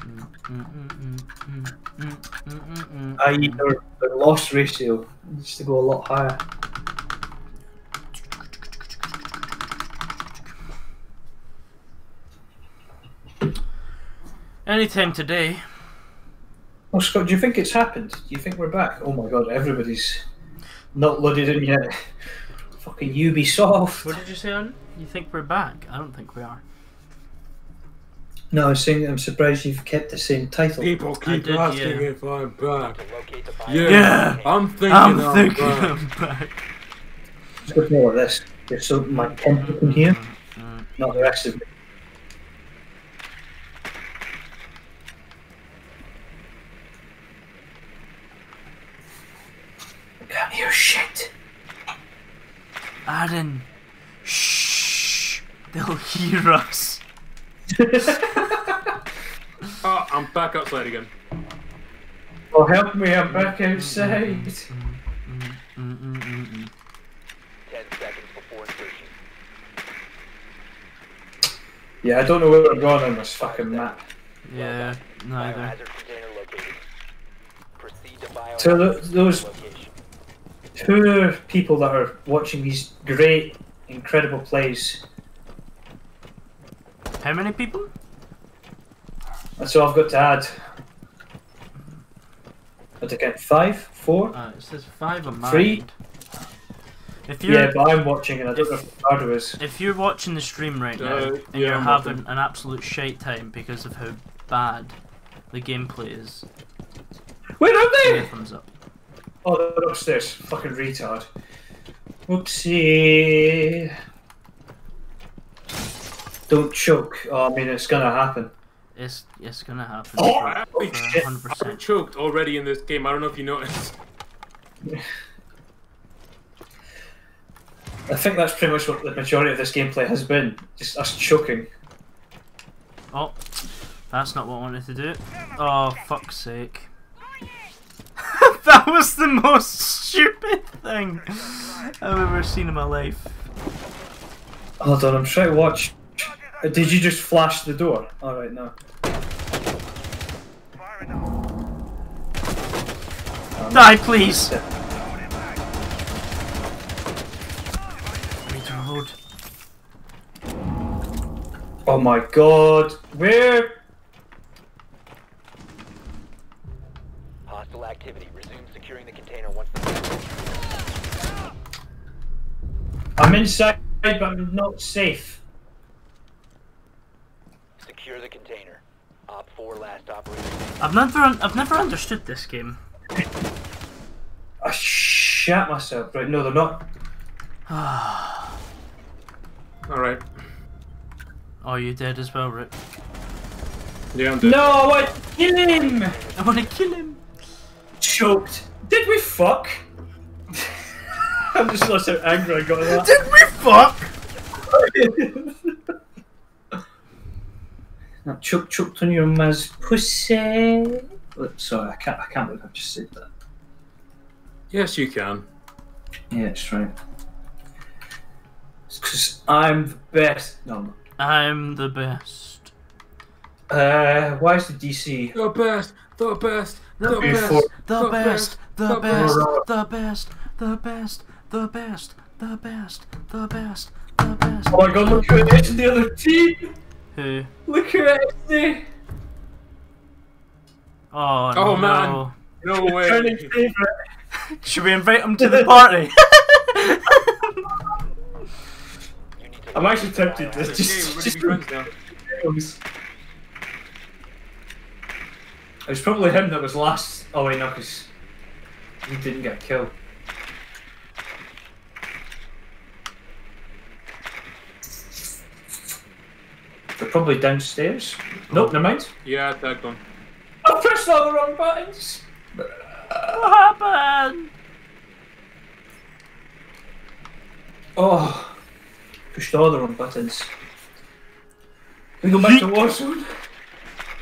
I.e. Their, their loss ratio needs to go a lot higher. Anytime today. Oh, Scott, do you think it's happened? Do you think we're back? Oh my god, everybody's not loaded in yet. Fucking Ubisoft. What did you say? You think we're back? I don't think we are. No, I was saying I'm surprised you've kept the same title. People keep did, asking yeah. if I'm back. To locate the bio Yeah, Yeah. I'm thinking I'm I'm, thinking back. I'm back. It's good more like this. There's so my temple in here, Mm, not the rest of it. I can't hear shit. Aaron. Shh. They'll hear us. Oh, I'm back outside again. Oh, help me, I'm back outside. Mm, mm. Ten seconds before insertion. Yeah, I don't know where we're going on this fucking map. Yeah, neither. Biohazard container located. To So those two people that are watching these great, incredible plays, How many people? that's all I've got to add. But again, five, four? Uh, it says five on mine. Three? If you're Yeah, but I'm watching and I don't know if Ricardo is. if you're watching the stream right now Uh, and yeah, you're I'm having watching. an absolute shite time because of how bad the gameplay is, Where are give me a they? thumbs up. Oh, they're upstairs. Fucking retard. Oopsie. Don't choke. Oh, I mean, it's gonna happen. It's it's gonna happen. Oh, for- I- for shit. 100%. I'm choked already in this game. I don't know if you noticed. I think that's pretty much what the majority of this gameplay has been. Just us choking. Oh, that's not what I wanted to do. Oh, fuck's sake. that was the most stupid thing I've ever seen in my life. Hold on, I'm trying to watch. Uh, Did you just flash the door? Alright, no. Die, please! Need to reload. Oh my god. Where? Hostile activity. Resume securing the container once the I'm inside, but I'm not safe. Secure the container. Uh, Op 4 last operator. I've never, I've never understood this game. I shat myself. Right, no, they're not. All right. Oh, you dead as well, Rick. Yeah, I'm dead. No, I want to kill him! I want to kill him. Choked. Did we fuck? I'm just lost how angry I got at that. Did we fuck? Not choke, choked on your mum's pussy. Oh, Sorry, I can't. I can't believe I've just said that. Yes, you can. Yeah, it's right. Because I'm the best. No, I'm not. I'm the best. Uh, why is the DC? The best. The best. The Before- best. The best, the the best, best. the best, the best, the best, the best, the best, the best. Oh my god, look who it is in the other team! Who? Look who it is! Oh, Oh, no. man. No way. Should we invite him to the party? You need to I'm actually tempted to Okay, just, just gonna be friends now. It was probably him that was last. Oh wait, no, because he didn't get killed. They're probably downstairs. Nope, never mind. Yeah, I tagged one. I pressed all the wrong buttons. what happened? Oh, pushed all the wrong buttons. We go back to Warzone.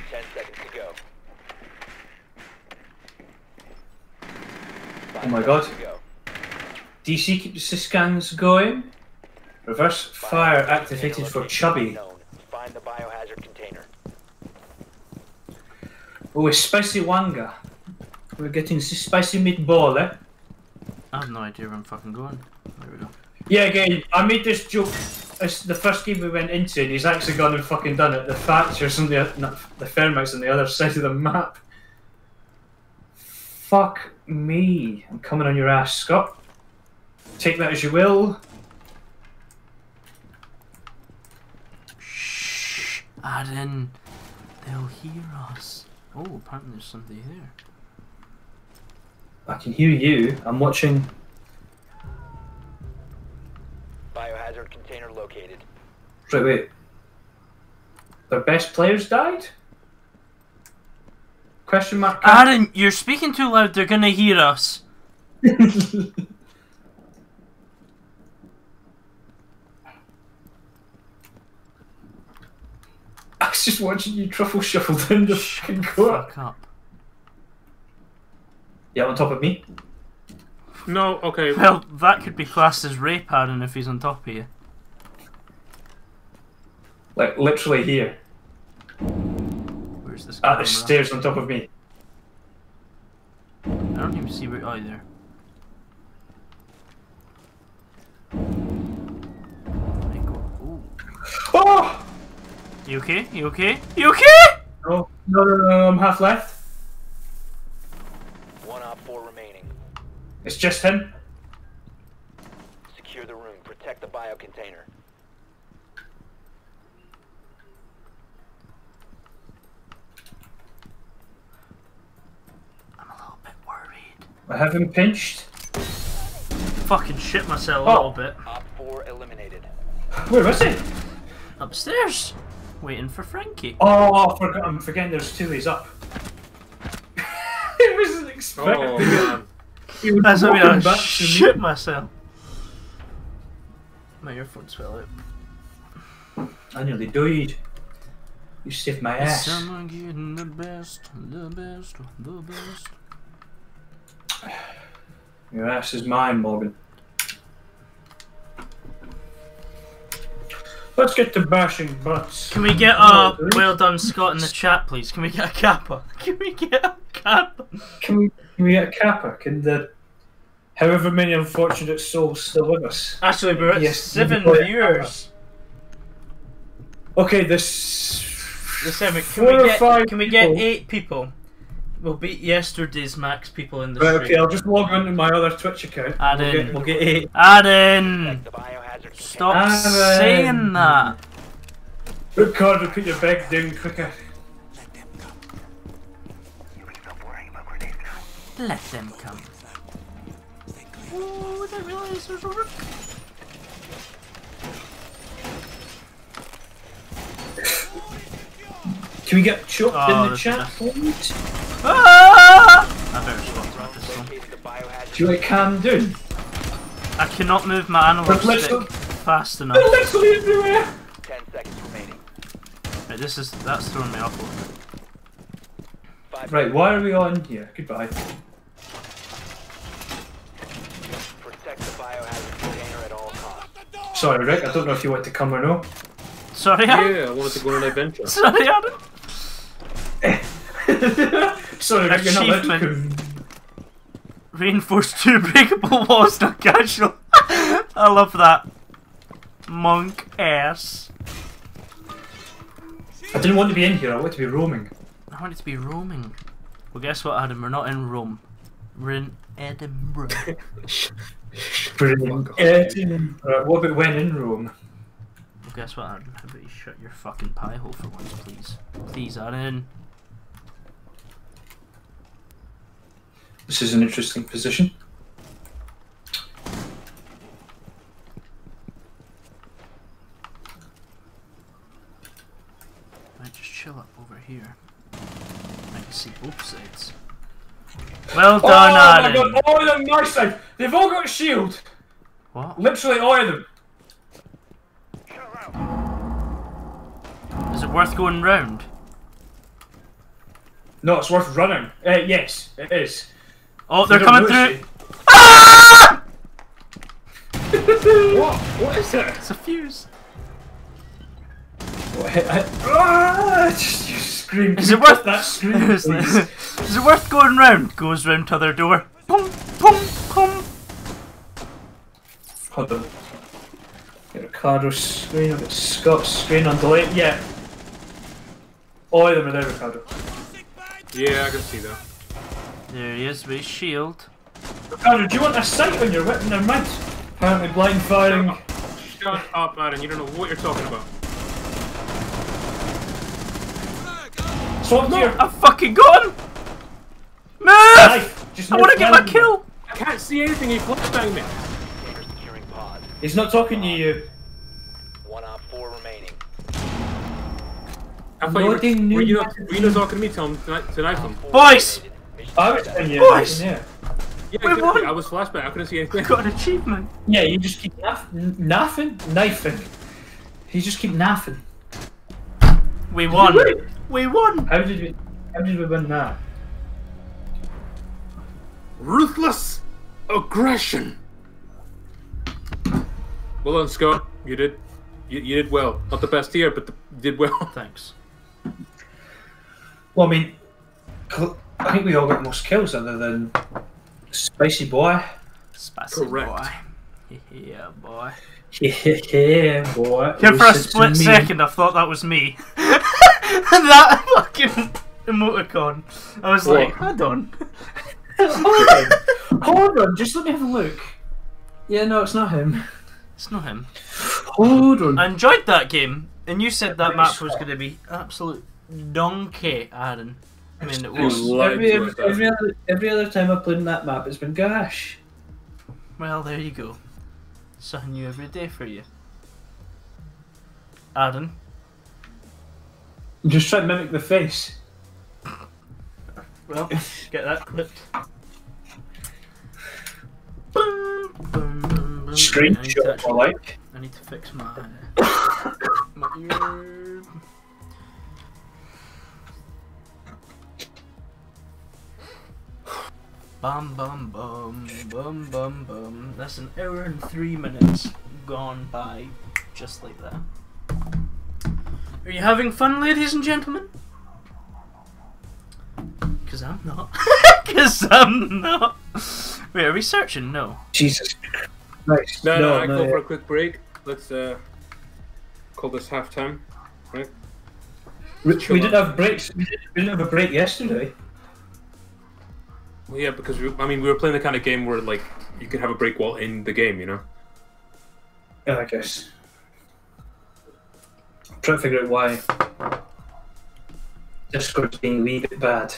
ten seconds to go. Oh my god. Go. DC keeps the scans going. Reverse fire activated for Chubby. Known. Find the biohazard container. Oh, a spicy wanga. We're getting spicy meatball, eh? I have no idea where I'm fucking going. There we go. Yeah, again, I made this joke. It's the first game we went into, and he's actually gone and fucking done it. The Thatchers on the not, the Fairmount's on the other side of the map. Fuck me! I'm coming on your ass, Scott. Take that as you will. Ah, Shh. Aaron. They'll hear us. Oh, apparently there's somebody there. I can hear you. I'm watching. Biohazard container located. Right, wait. Their best players died? Question mark. Aaron, you're speaking too loud. They're gonna hear us. was just watching you truffle shuffle down the fucking court. Fuck up. Yeah, on top of me. No, okay. Well, that could be classed as rape, Aaron, if he's on top of you. Like literally here. Where's this At camera? the stairs on top of me. I don't even see where. Oh, there. There you go. Ooh. Oh! You okay? You okay? You okay? No, no, no, no, I'm half left. One op four remaining. It's just him. Secure the room. Protect the bio container. I'm a little bit worried. I have him pinched. Fucking shit myself a Oh. little bit. Op four eliminated. Where is he? Upstairs, waiting for Frankie. Oh, I forgot, I'm forgetting there's two ways up. I wasn't expecting Oh man. He was That's what I walking mean. I back to me. shit myself. My earphones fell out. I nearly died. You saved my ass. Someone getting the best, the best, the best. Your ass is mine, Morgan. Let's get to bashing butts. Can we get Oh, a please. well done Scott in the chat, please? Can we get a kappa? Can we get a kappa? Can we, can we get a kappa? Can the however many unfortunate souls still with us? Actually, we're at Yes, seven you can put it viewers. Okay, this. The seven. Can Four we or get? five Can we get people. eight people? We'll beat yesterday's max people in the Right, okay. I'll just log onto my other Twitch account. Add we'll, in. Get, we'll get eight. Aaron, The biohazard container. Stop Aaron. saying that. Ricardo, put your bag down quicker. Let them come. Oh, I didn't realize there's a roof. Can we get chopped Oh, in the chat, is- please? Ah! I better swap to this one. Located the biohazard Do you like calm down? I cannot move my analog stick fast enough. They're literally everywhere! Ten seconds remaining. Right, this is that's throwing me off a little bit. Five Right, why are we on here? Goodbye. Protect the biohazard container at all costs. Sorry, Rick, I don't know if you want to come or no. Sorry, Aaron. Yeah, I wanted to go on an adventure. Sorry, Aaron. Sorry, Rick, you're not allowed to Achievement. come. Reinforced two breakable walls, not casual. I love that. Monk ass. I didn't want to be in here. I wanted to be roaming. I wanted to be roaming. Well, guess what, Adam? We're not in Rome. We're in Edinburgh. Brilliant. Edinburgh. What about when in Rome? well, guess what, Adam? How about you shut your fucking pie hole for once, please? Please, Aaron. This is an interesting position. I just chill up over here. I can see both sides. Well Oh done, my Aaron. god, all of them my side. They've all got a shield. What? Literally all of them. Is it worth going round? No, it's worth running. Uh, yes, it is. Oh, they're you coming notice through. it- What? What is that? It's a Fuze. What, I- I- Ah, just, you scream. Is it you cut worth that scream? Is please? it is it worth going round? Goes round to other door. Pum, pum, pum. Hold on. Get Ricardo's screen, I've got Scott's screen on delay. Yeah. All of them are there, Ricardo. Yeah, I can see that. There he is with his shield. Ricardo, do you want a sight on your weapon? Never mind. Apparently blind firing. Shut up, Aaron. You don't know what you're talking about. Swap to your I fucking got him! Move! knife. Just I want to get my kill! I can't see anything. He flashbanged me. You're securing pod. He's not talking to you. One op four remaining. I thought you were, Loading new were, you not, magazine. were you not talking to me? Tell him to, to knife him. Four Boys! Eliminated. Mission I was success. telling you. Boys! Yeah. Yeah, We exactly. won. I was flashbang. I couldn't see anything. Got an achievement. Yeah, you just keep naff- n- naffing, knifing. You just keep naffing. We won. win? We won. How did we? How did we win that? Ruthless aggression. Well done, Scott. You did. You, you did well. Not the best here, but the, you did well. Thanks. Well, I mean, cl- I think we all got most kills other than Spicy Boy. Spicy Correct. boy. Yeah, boy. yeah, boy. Here for a split second, I thought that was me. that fucking emoticon. I was like, hold on. Hold on. Hold on, just let me have a look. Yeah, no, it's not him. It's not him. Hold on. I enjoyed that game, and you said that Pretty map was going to be absolute donkey, Aaron. I mean, it was. lied every, every, every, other, every other time I've played in that map, it's been gosh. Well, there you go. Something new every day for you. Adam. I'm just trying to mimic the face. Well, get that clipped. Boom, boom, boom, boom. I need to Screenshot, I like. I need to fix my my ear. Bum bum bum bum bum bum. That's an hour and three minutes gone by, just like that. Are you having fun, ladies and gentlemen? Cause I'm not. Cause I'm not. Wait, are we searching? No. Jesus Christ. No, no, I no, go yeah. for a quick break. Let's uh, call this halftime. Right? We, we didn't have breaks. We didn't, we didn't have a break yesterday. Well, yeah, because we, I mean, we were playing the kind of game where like you could have a break wall in the game, you know. Yeah, I guess. I'm trying to figure out why Discord's being a wee bit bad.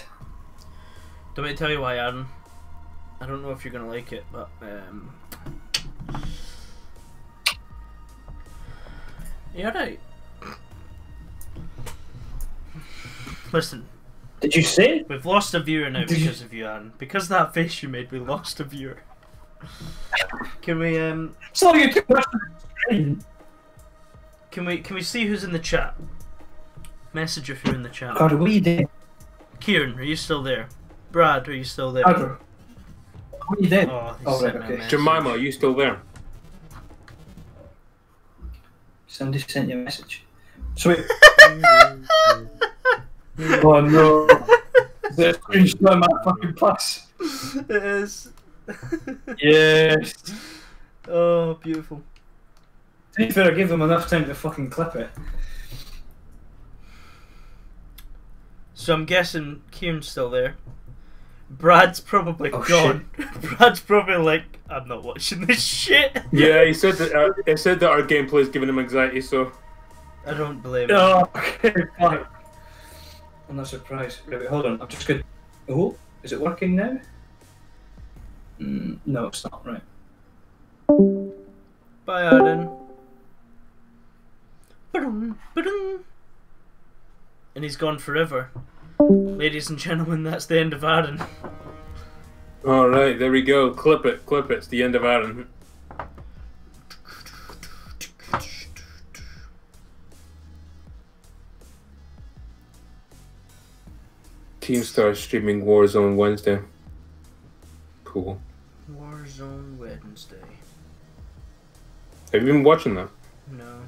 Don't let me tell you why, Aaron. I don't know if you're gonna like it, but um, you're right. Listen, Did you say? we've lost a viewer now Did you- because of you, Aaron. Because of that face you made, we lost a viewer. Can we um? So you can watch the screen. Can we can we see who's in the chat? Message if you're in the chat. God, what are you doing? Kieran, are you still there? Brad, are you still there? What are you doing? Oh, Oh, right, okay. Jemima, are you still there? Somebody sent you a message. Sweet. oh no. The screenshot of my fucking plus. It is. Yes. Oh, beautiful. To be fair, I gave them enough time to fucking clip it. So I'm guessing Kieran's still there. Brad's probably Oh, gone. Brad's probably like, I'm not watching this shit. Yeah, he said that. Uh, he said that our gameplay is giving him anxiety. So I don't blame him. Oh, okay, fine. I'm not surprised. Wait, wait, hold on. I'm just good. Oh, is it working now? Mm, no, it's not. Right. Bye, Arden. Ba-dum, ba-dum. And he's gone forever. Ladies and gentlemen, that's the end of Arden. all right, there we go. Clip it, clip it. It's the end of Aaron. Teamstar streaming Warzone Wednesday. Cool. Warzone Wednesday. Have you been watching that? No.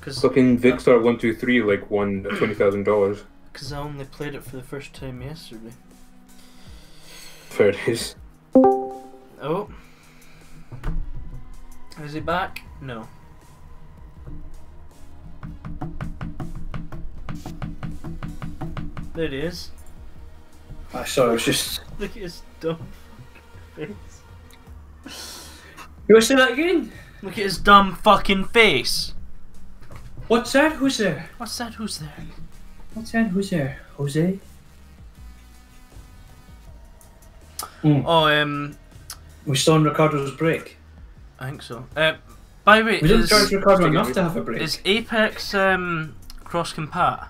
Because Fucking Vikkstar one two three like won twenty thousand dollars. Cause I only played it for the first time yesterday. Fair days. Oh. Is he back? No. There it is. I saw. I was just. Look at his dumb face. You want to say that again? Look at his dumb fucking face. What's that? Who's there? What's that? Who's there? What's that? Who's there? Jose. Oh, um, We still on Ricardo's break. I think so. Uh, by the way, We didn't is, charge Ricardo it enough to have a break. is Apex um cross compat?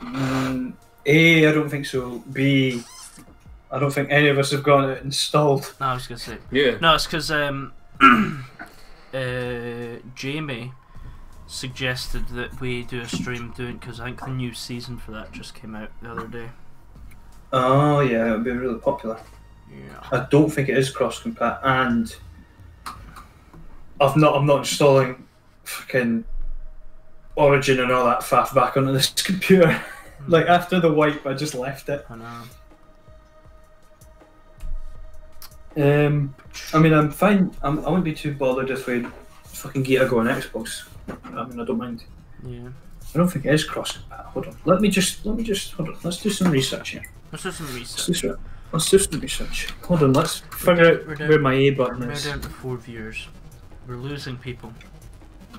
Mm, A, I don't think so. B, I don't think any of us have got it installed. No, I was gonna say. Yeah. No, it's because um, uh, Jamie suggested that we do a stream doing because I think the new season for that just came out the other day. Oh yeah, it would be really popular. Yeah. I don't think it is cross compat, and I've not. I'm not installing fucking Origin and all that faff back onto this computer. like after the wipe, I just left it. I know. Um, I mean, I'm fine. I'm, I wouldn't be too bothered if we fucking get a go on Xbox. I mean, I don't mind. Yeah. I don't think it is cross. Hold on. Let me just. Let me just. Hold on. Let's do some research here. Let's do some Let's research. do some, let's do some research. Hold on. Let's figure out down- where my A button We're is. down to four viewers. We're losing people.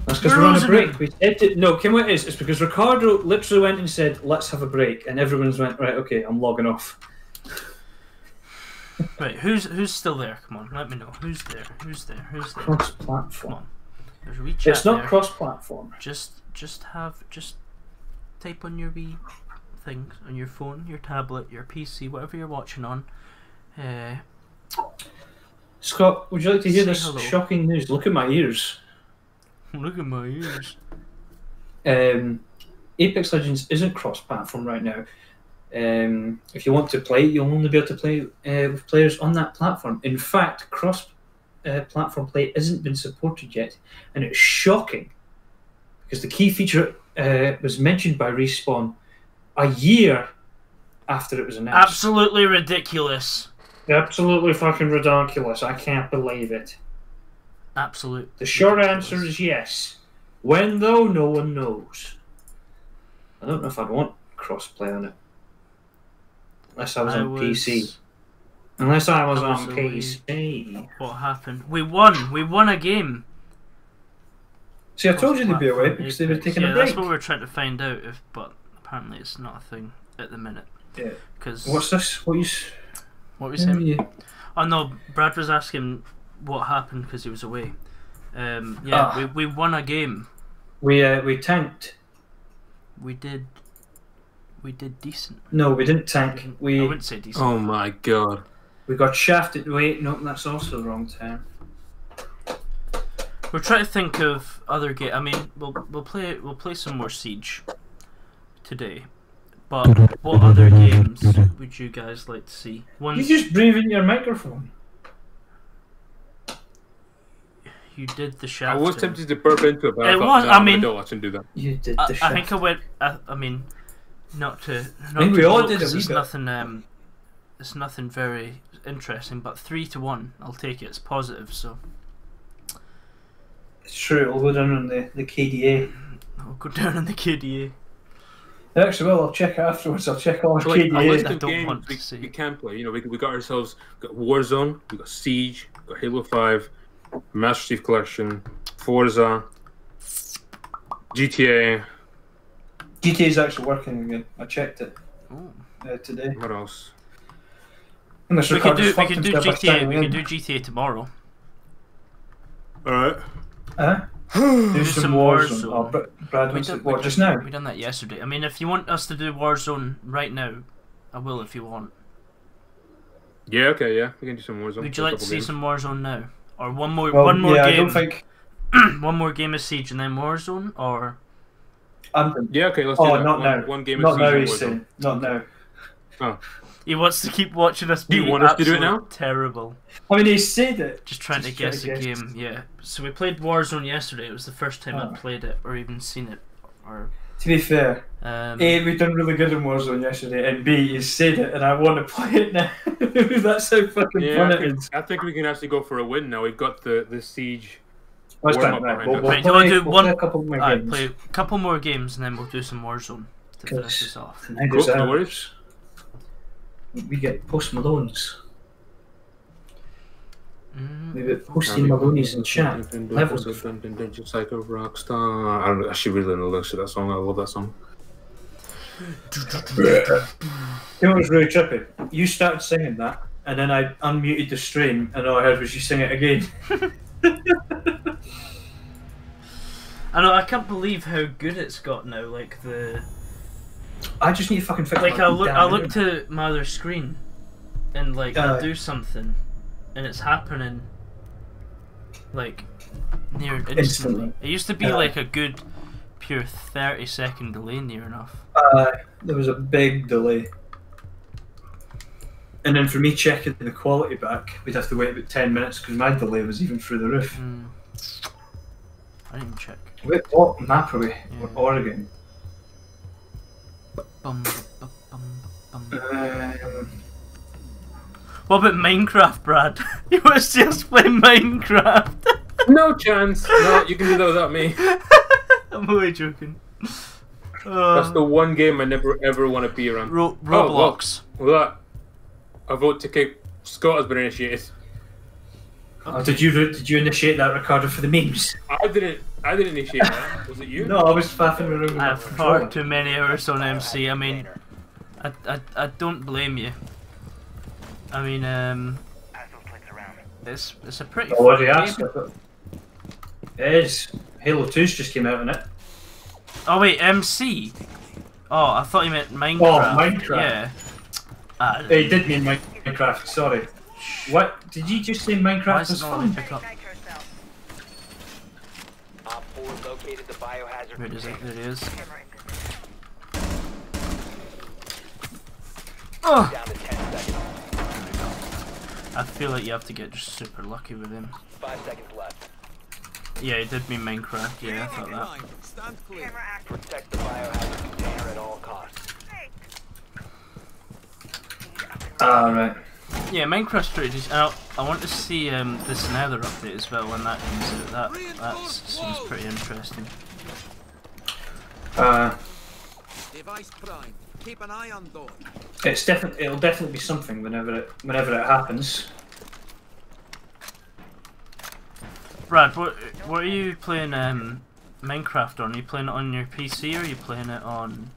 That's because We're we're on a break. it. We said to, no, Kim, what it is? It's because Ricardo literally went and said, "Let's have a break," and everyone's went, "Right, okay, I'm logging off." Right, who's who's still there? Come on, let me know. Who's there? Who's there? Who's there? Cross-platform. There's a wee It's not there. cross-platform. just just have just type on your wee thing on your phone, your tablet, your PC, whatever you're watching on. Uh, Scott, would you like to hear this hello. shocking news? Look at my ears. look at my ears. Um, Apex Legends isn't cross-platform right now. Um, if you want to play, you'll only be able to play uh, with players on that platform. In fact, cross-platform play isn't been supported yet, and it's shocking because the key feature uh, was mentioned by Respawn a year after it was announced. Absolutely ridiculous. Absolutely fucking ridiculous. I can't believe it. Absolute. The short ridiculous. answer is yes. When though, no one knows. I don't know if I'd want crossplay on it. Unless I was I on was- PC. Unless I was, on. PC. What happened? We won. We won a game. See, I told you they'd be away because they were taking yeah, a break. that's what we are trying to find out. If, but apparently it's not a thing at the minute. Yeah. Because What's this? What you? what were we saying? you? Oh no, Brad was asking what happened because he was away. Um, yeah, Ah. we, we won a game. We uh, we tanked. We did. We did decent. No, we didn't tank. We. I We wouldn't say decent. Oh my god. we got shafted. Wait, no, that's also the wrong term. We're trying to think of other game. I mean, we'll we'll play we'll play some more Siege today. But what other games would you guys like to see? You Ones just breathe in your microphone. You did the I was tempted to burp into it, but I thought, was- no, I mean- adult, I shouldn't do that. You did I, the I shaft. think I went. I, I mean, not to. Not think to we all did a 'cause It's nothing. Um, it's nothing very interesting. But three to one, I'll take it. It's positive. So It's true. It'll go down on the, the KDA. I'll go down on the KDA. Actually, well, I'll check it afterwards. I'll check all So, like, arcade. a I list don't of games want to we, see. we can play. You know, we, we got ourselves we got Warzone, we got Siege, we got Halo Five, Master Chief Collection, Forza, GTA. GTA is actually working again. I checked it uh, today. What else? Unless We could Ricardo's do we fucked could do GTA. We in. could do GTA tomorrow. All right. Huh? do, Do some some Warzone. Warzone. Oh, Brad We wants done. What, we just now? We done that yesterday. I mean, if you want us to do Warzone right now, I will if you want. Yeah. Okay. Yeah. We can do some Warzone. Would you like to couple see games. some Warzone now, or one more Well, one more yeah, I game? don't think. one more game of Siege and then Warzone, or I'm, Yeah. Okay. Let's do oh, that. not one, now. One game. Not of now, Siege and he's Warzone. Not now. Oh. he wants to keep watching us. Do you want us to do it now? Terrible. I mean, he said it. Just trying Just to trying guess to a game. Yeah. So we played Warzone yesterday. It was the first time Oh. I'd played it or even seen it. Or To be fair, um, A, we've done really good in Warzone yesterday, and B, you said it, and I want to play it now. That's how fucking Yeah. fun I it think, is. I think we can actually go for a win now. We've got the the siege. Let's warm try up it, right. behind We'll, we'll Right, do you wanna play, do we'll one- play a couple more Alright, games. play a couple more games and then we'll do some Warzone to finish this off. And Cool, no worries. We get Post Malone's. Mm. We get Posty Malone's in chat. Levels of Just like a rock star. I, don't, I should really know the lyrics to that song. I love that song. You know what was really trippy? You started singing that, and then I unmuted the stream, and all I heard was you sing it again. I know. I can't believe how good it's got now. Like the I just need to fucking fix like my I look damn I look to my other screen, and like Aye. I do something, and it's happening. Like near instantly. Instantly. It used to be Aye. like a good, pure thirty second delay near enough. Uh, there was a big delay. And then for me checking the quality back, we'd have to wait about 10 minutes because my delay was even through the roof. Mm. I didn't even check. Wait, what map are we? Yeah. Oregon. Bum, bu- bum, bum, bum. Um, What about Minecraft, Brad? you want just see us play Minecraft? No chance. No, you can do that without me. I'm only joking. That's the um, one game I never ever want to be around. Ro- oh, well. Roblox. Well, that a vote to kick Scott has been initiated. oh, did you did you initiate that, Ricardo, for the memes? I didn't. I didn't initiate that. Was it you? No, I was faffing around with I have controller. far too many hours on MC. I mean, I, I, I don't blame you. I mean, um, it's it's a pretty. I already fun asked. game. her, It is. Halo 2's just came out in it. Oh wait, MC. Oh, I thought you meant Minecraft. Oh, Minecraft. Yeah. Ah, They did mean Minecraft, sorry. What? Did you just say Why Minecraft is was it not letting me fun? pick up? Op 4 located the biohazard Where is it? container. There it is. Oh! I feel like you have to get just super lucky with him. 5 seconds left. Yeah, he did mean Minecraft. Yeah, I thought that. Stand clear. Protect the biohazard container at all costs. Ah, right. Yeah, Minecraft strategies. I, I want to see um, this Nether update as well when that comes out. That that seems pretty interesting. Uh, Device prime. Keep an eye on door. it's definitely it'll definitely be something whenever it whenever it happens. Brad, what what are you playing um, Minecraft on? Are you playing it on your PC or are you playing it on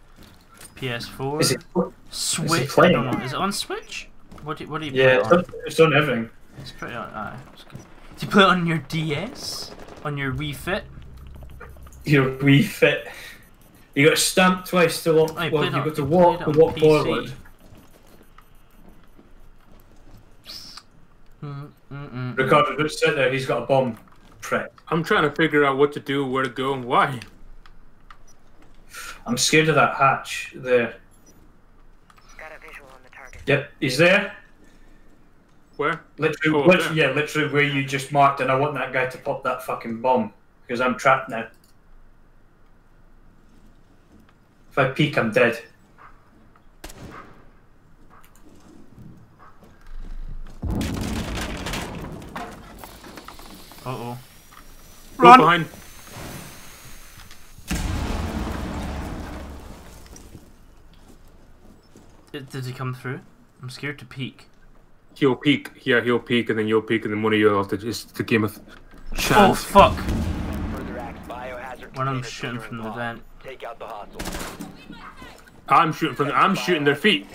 PS4? Is it? Switch? I playing don't know. it? Is it on Switch? What do, what do you Yeah, it's play it on? on, it's on everything. It's pretty on. Aye, it's good. Do you play it on your DS? On your Wii Fit? Your Wii Fit. You got to stamp twice to walk. You well, you got to walk to walk PC. forward. Mm, mm, mm. Ricardo, don't sit there. He's got a bomb. Prick. I'm trying to figure out what to do, where to go, and why. I'm scared of that hatch there. Got a visual on the target. Yep, he's there. Where? Literally, Oh, literally, there. yeah, literally where you just marked, and I want that guy to pop that fucking bomb because I'm trapped now. If I peek, I'm dead. Uh oh. Go Run! behind. Did, did he come through? I'm scared to peek. He'll peek. Yeah, he'll peek, and then you'll peek, and then one of you will have to just the game of Oh fuck! Further acts biohazard One of them shooting securing from the vent. Take out the hostile. I'm shooting from. I'm shooting their feet.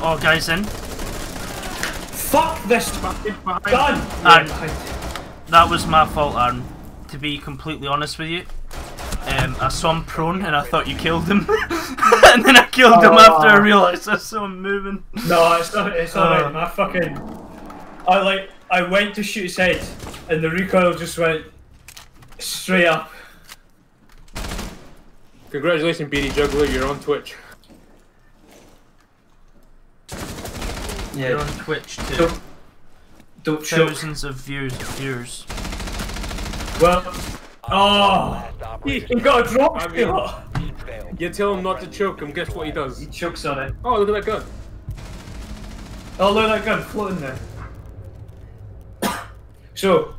Oh, guys in. Fuck this fucking gun! And- That was my fault, Aaron. To be completely honest with you, um, I saw him prone and I thought you killed him, and then I killed him after I Oh. realised I saw him moving. No, it's not. It's Uh. alright. My fucking. I like. I went to shoot his head, and the recoil just went straight up. Congratulations, BD Juggler. You're on Twitch. You're on Twitch too. Don't, don't choke. Thousands of views. Viewers. Well. Oh, he, operator he got a drop I mean- kill. mission failed. You tell him not to choke him. Guess what he does? He chokes on it. Oh, look at that gun. Oh, look at that gun floating there. so,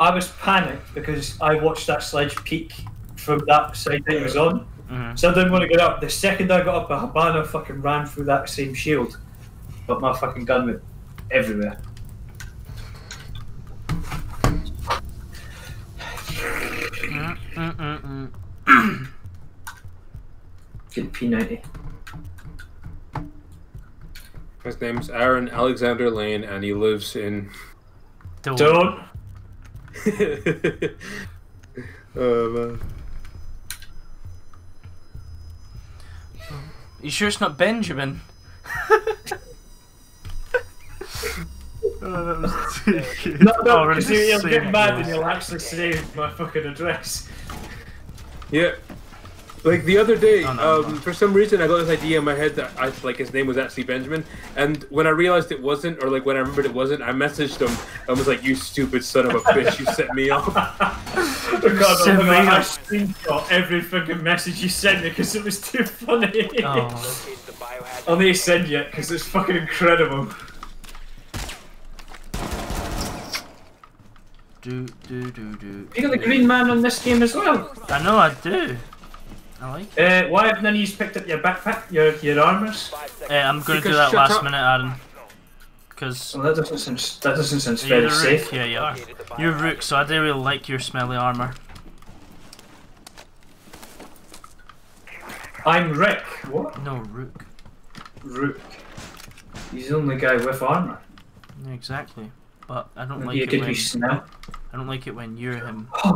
I was panicked because I watched that sledge peek from that side that he was on. Mhm. So I didn't want to get up. The second I got up, a Habana fucking ran through that same shield. But my fucking gun went everywhere. Mm, mm, mm, mm. Get P90. His name's Aaron Alexander Lane, and he lives in. Don't. Don't. oh man. You sure it's not Benjamin? oh, that was too good. No, Oh, no, we're because in the he'll get mad and he'll actually say my fucking address. Yeah. Like the other day, Oh, no, um, no. for some reason I got this idea in my head that I like his name was actually Benjamin, and when I realized it wasn't, or like when I remembered it wasn't, I messaged him and was like, "You stupid son of a bitch, you set me off." because Send I'm me gonna a- I screenshot every fucking message you sent me because it was too funny. Oh. Locate I'll need to send you it because it's fucking incredible. Do do do do. You got the green man on this game as well. I know I do. I like. It. Uh, why have none of you picked up your backpack, your your armors? Uh, I'm gonna do that last up. minute, Aaron. Because Well, that doesn't sound that doesn't sound you're very the safe. rook. Yeah, you are. You're rook, so I don't really like your smelly armor. I'm Rick. What? No, rook. Rook. He's the only guy with armor. Exactly. But I don't like Maybe you it when be Sniff. I don't like it when you're him.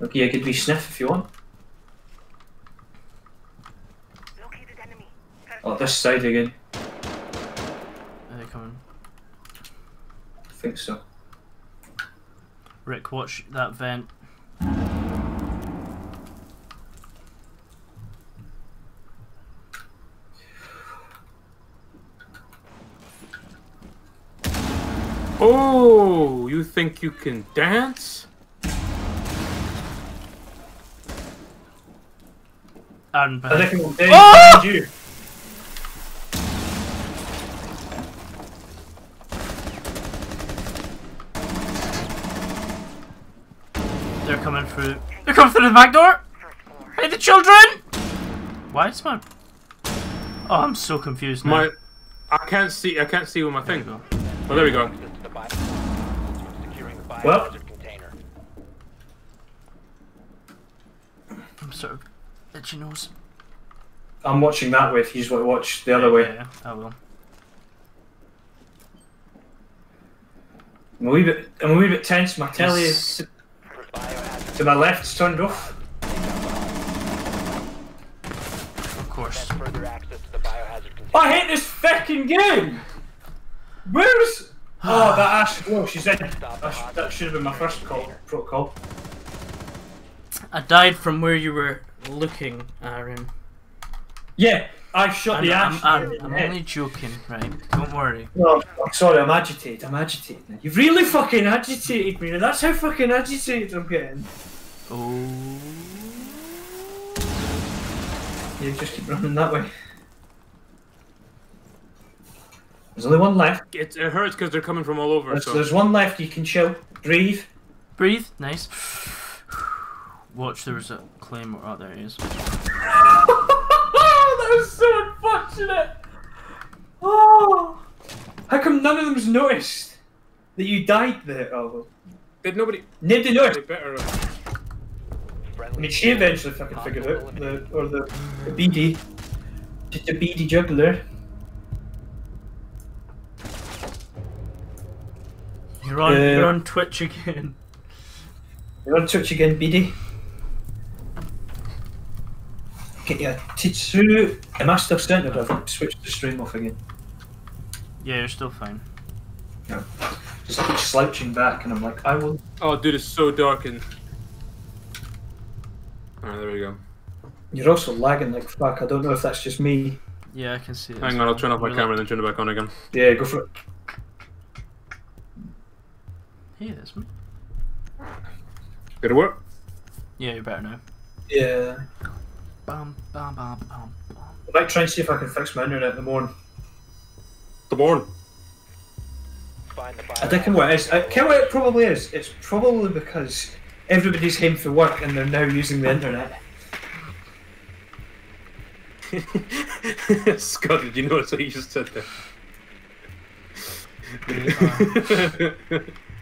Okay, I could be Sniff if you want. Located enemy. Oh, this side again. Are they coming? I think so. Rick, watch that vent. oh, you think you can dance? Aaron I behind. think I'm dead ah! Oh! behind you. They're coming through. They're coming through the back door. Hey, the children! Why is my? Oh, I'm so confused now. My, I can't see. I can't see with my There you thing. go. Oh, there we go. access to the bio- Securing the Well. I'm sort of itchy nose. I'm watching that way if you just want to watch the other way. Yeah, I will. I'm a wee bit, I'm a wee bit tense. My telly is The biohazard to my left's turned off. Of course. further access to the biohazard container. I hate this fucking game. Where's? Oh, that Ash. Oh, she's in. That, that should have been my first call protocol. I died from where you were looking, Aaron. Yeah, I shot I'm, the I'm, I'm, I'm head. only joking, right? Don't worry. No, I'm sorry, I'm agitated. I'm agitated. You've really fucking agitated me. That's how fucking agitated I'm getting. Oh. You just keep running that way. There's only one left. It, it hurts because they're coming from all over. There's, so. there's one left. You can chill. Breathe. Breathe. Nice. Watch, there's a claim. Oh, there it is. that was so unfortunate. Oh. How come none of them's noticed that you died there? Oh. Did nobody? Nobody noticed. Better have- I mean, she eventually fucking figured out. The, or the, the BD. Just a BD juggler. You're on. Uh, you're on Twitch again. You're on Twitch again, BD. Get your teach through. Am I still centered? I've switched the stream off again. Yeah, you're still fine. No. Just keep slouching back, and I'm like, I will. Oh, dude, it's so dark and. Alright, there we go. You're also lagging like fuck. I don't know if that's just me. Yeah, I can see it. Hang on, I'll turn off my You're camera and then turn it back on again. Yeah, go for it. Hey, that's me. Did it work? Yeah, you're better now. Yeah. Bum, bum, bum, bum, bum. I might try and see if I can fix my internet in the morning. The morning? Find the I think what it is. I tell what it probably is. It's probably because everybody's home for work and they're now using the internet. Scott, did you notice what you just said there?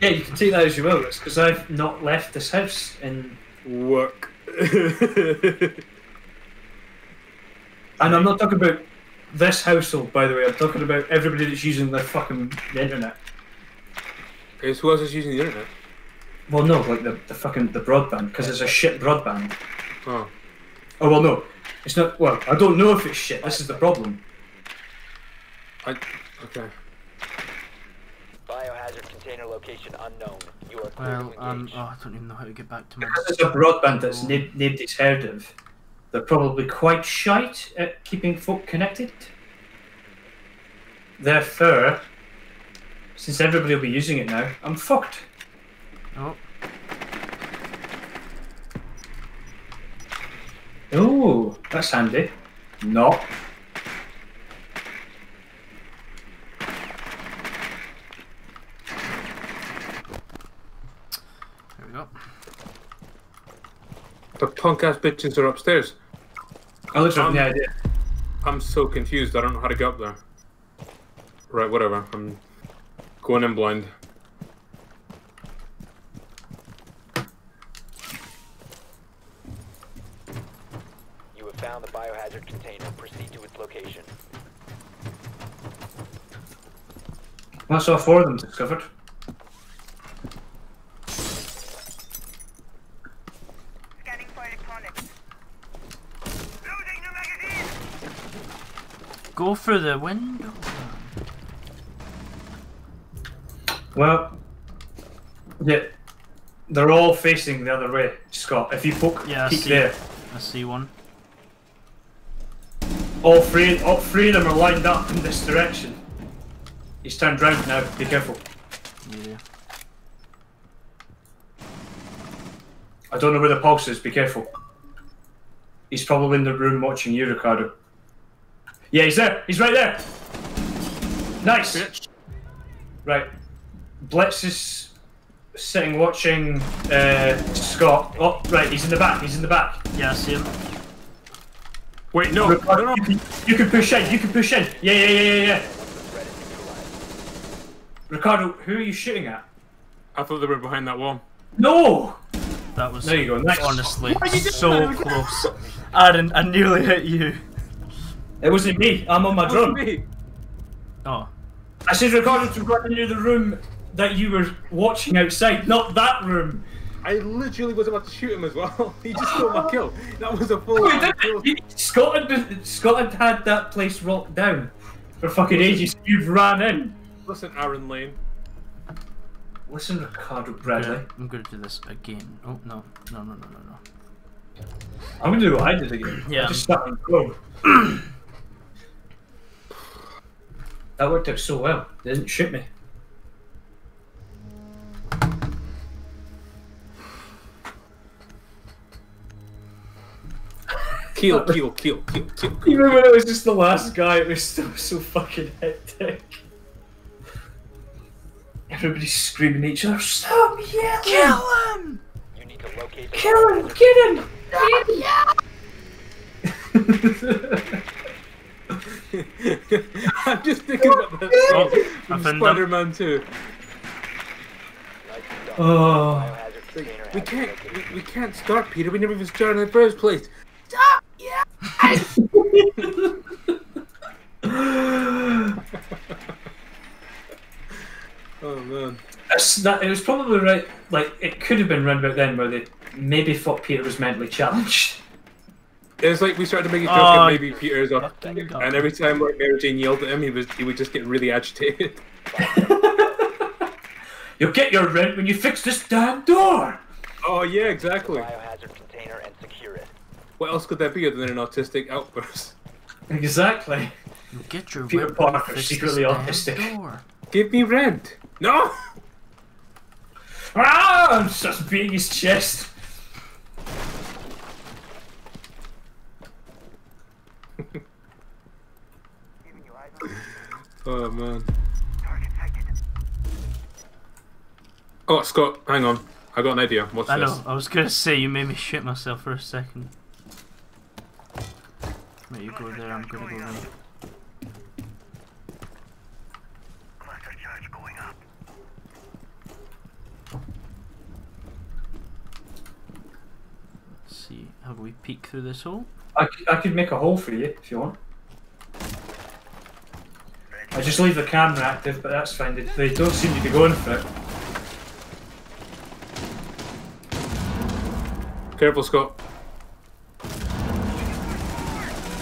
Yeah, you can take that as you will. It's because I've not left this house in Work. and I'm not talking about this household, by the way. I'm talking about everybody that's using the fucking the internet. Guess who else is using the internet? Well, no, like the, the fucking the broadband because it's a shit broadband. Oh. Oh well, no, it's not. Well, I don't know if it's shit. This is the problem. I. Okay. Biohazard container location unknown. You are clear Well, to um, oh, I don't even know how to get back to my. Because it's a broadband that's no- nobody's heard of. They're probably quite shite at keeping folk connected. Therefore, since everybody will be using it now, I'm fucked. Oh, Oh, that's handy. Not. there we go. The punk ass bitches are upstairs. I looked up Um, the idea. I'm so confused. I don't know how to get up there. Right, whatever. I'm going in blind. You have found the biohazard container. Proceed to its location. That's saw four of them discovered. Scanning for electronics. Loading new magazine. Go for the window. Well, yeah, they're all facing the other way, Scott. If you poke, Yeah, I peek see. there, I see one. all three, all three of them are lined up in this direction. He's turned round now. Be careful. Yeah. I don't know where the pulse is. Be careful. He's probably in the room watching you, Ricardo. Yeah, he's there. He's right there. Nice. Bitch. Right. Blitz is sitting watching uh, Scott. Oh, right. He's in the back. He's in the back. Yeah, I see him. Wait, no. Ricardo, no, no. You, can, you can push in. You can push in. Yeah, yeah, yeah, yeah, yeah. Threat is neutralized. Ricardo, who are you shooting at? I thought they were behind that wall. No. That was There you go. Nice. honestly Why you doing so close. Aaron, I nearly hit you. It wasn't me. I'm on my drone. Me. Oh, I said Ricardo to run into the room that you were watching outside, not that room. I literally was about to shoot him as well. he just stole my kill. That was a full Wait, on didn't kill. Scotland, Scotland had that place locked down for fucking ages. You've ran in. Listen, Aaron Lane. Listen, Ricardo yeah, Bradley. I'm gonna do this again. Oh no, no, no, no, no, no. I'm gonna do what I did again. Yeah. I just stuck and go. that worked out so well. They didn't shoot me. Kill, kill, kill, kill, kill. kill. Even when it was just the last guy, it was still so fucking hectic. Everybody's screaming at each other, stop yelling! Kill him! You need to locate the Kill him! biohazard Get him! I'm just thinking about that Oh, I from. Spider-Man 2. Oh. Biohazard We can't, we, we can't start, Peter. We never even started in the first place. Oh man. That, it was probably right. Like it could have been run about then, where they maybe thought Peter was mentally challenged. It was like we started to make a joke Oh, that maybe Peter's up, and every time like Mary Jane yelled at him, he was he would just get really agitated. You'll get your rent when you fix this damn door. Oh yeah, exactly. Biohazard container and secure it. What else could that be other than an autistic outburst? Exactly. You get your Peter whip and Parker, fix secretly this autistic. door. Give me rent. No. Ah! I'm just beating his chest. Giving you eyes on Oh man. Oh Scott, hang on. I got an idea. What's I this? know. I was gonna say you made me shit myself for a second. Right, you go there. I'm gonna go there. Cluster charge going up. Let's see. How do we peeked through this hole? I, I could make a hole for you if you want. I just leave the camera active, but that's fine. They, they don't seem to be going for it. Careful, Scott.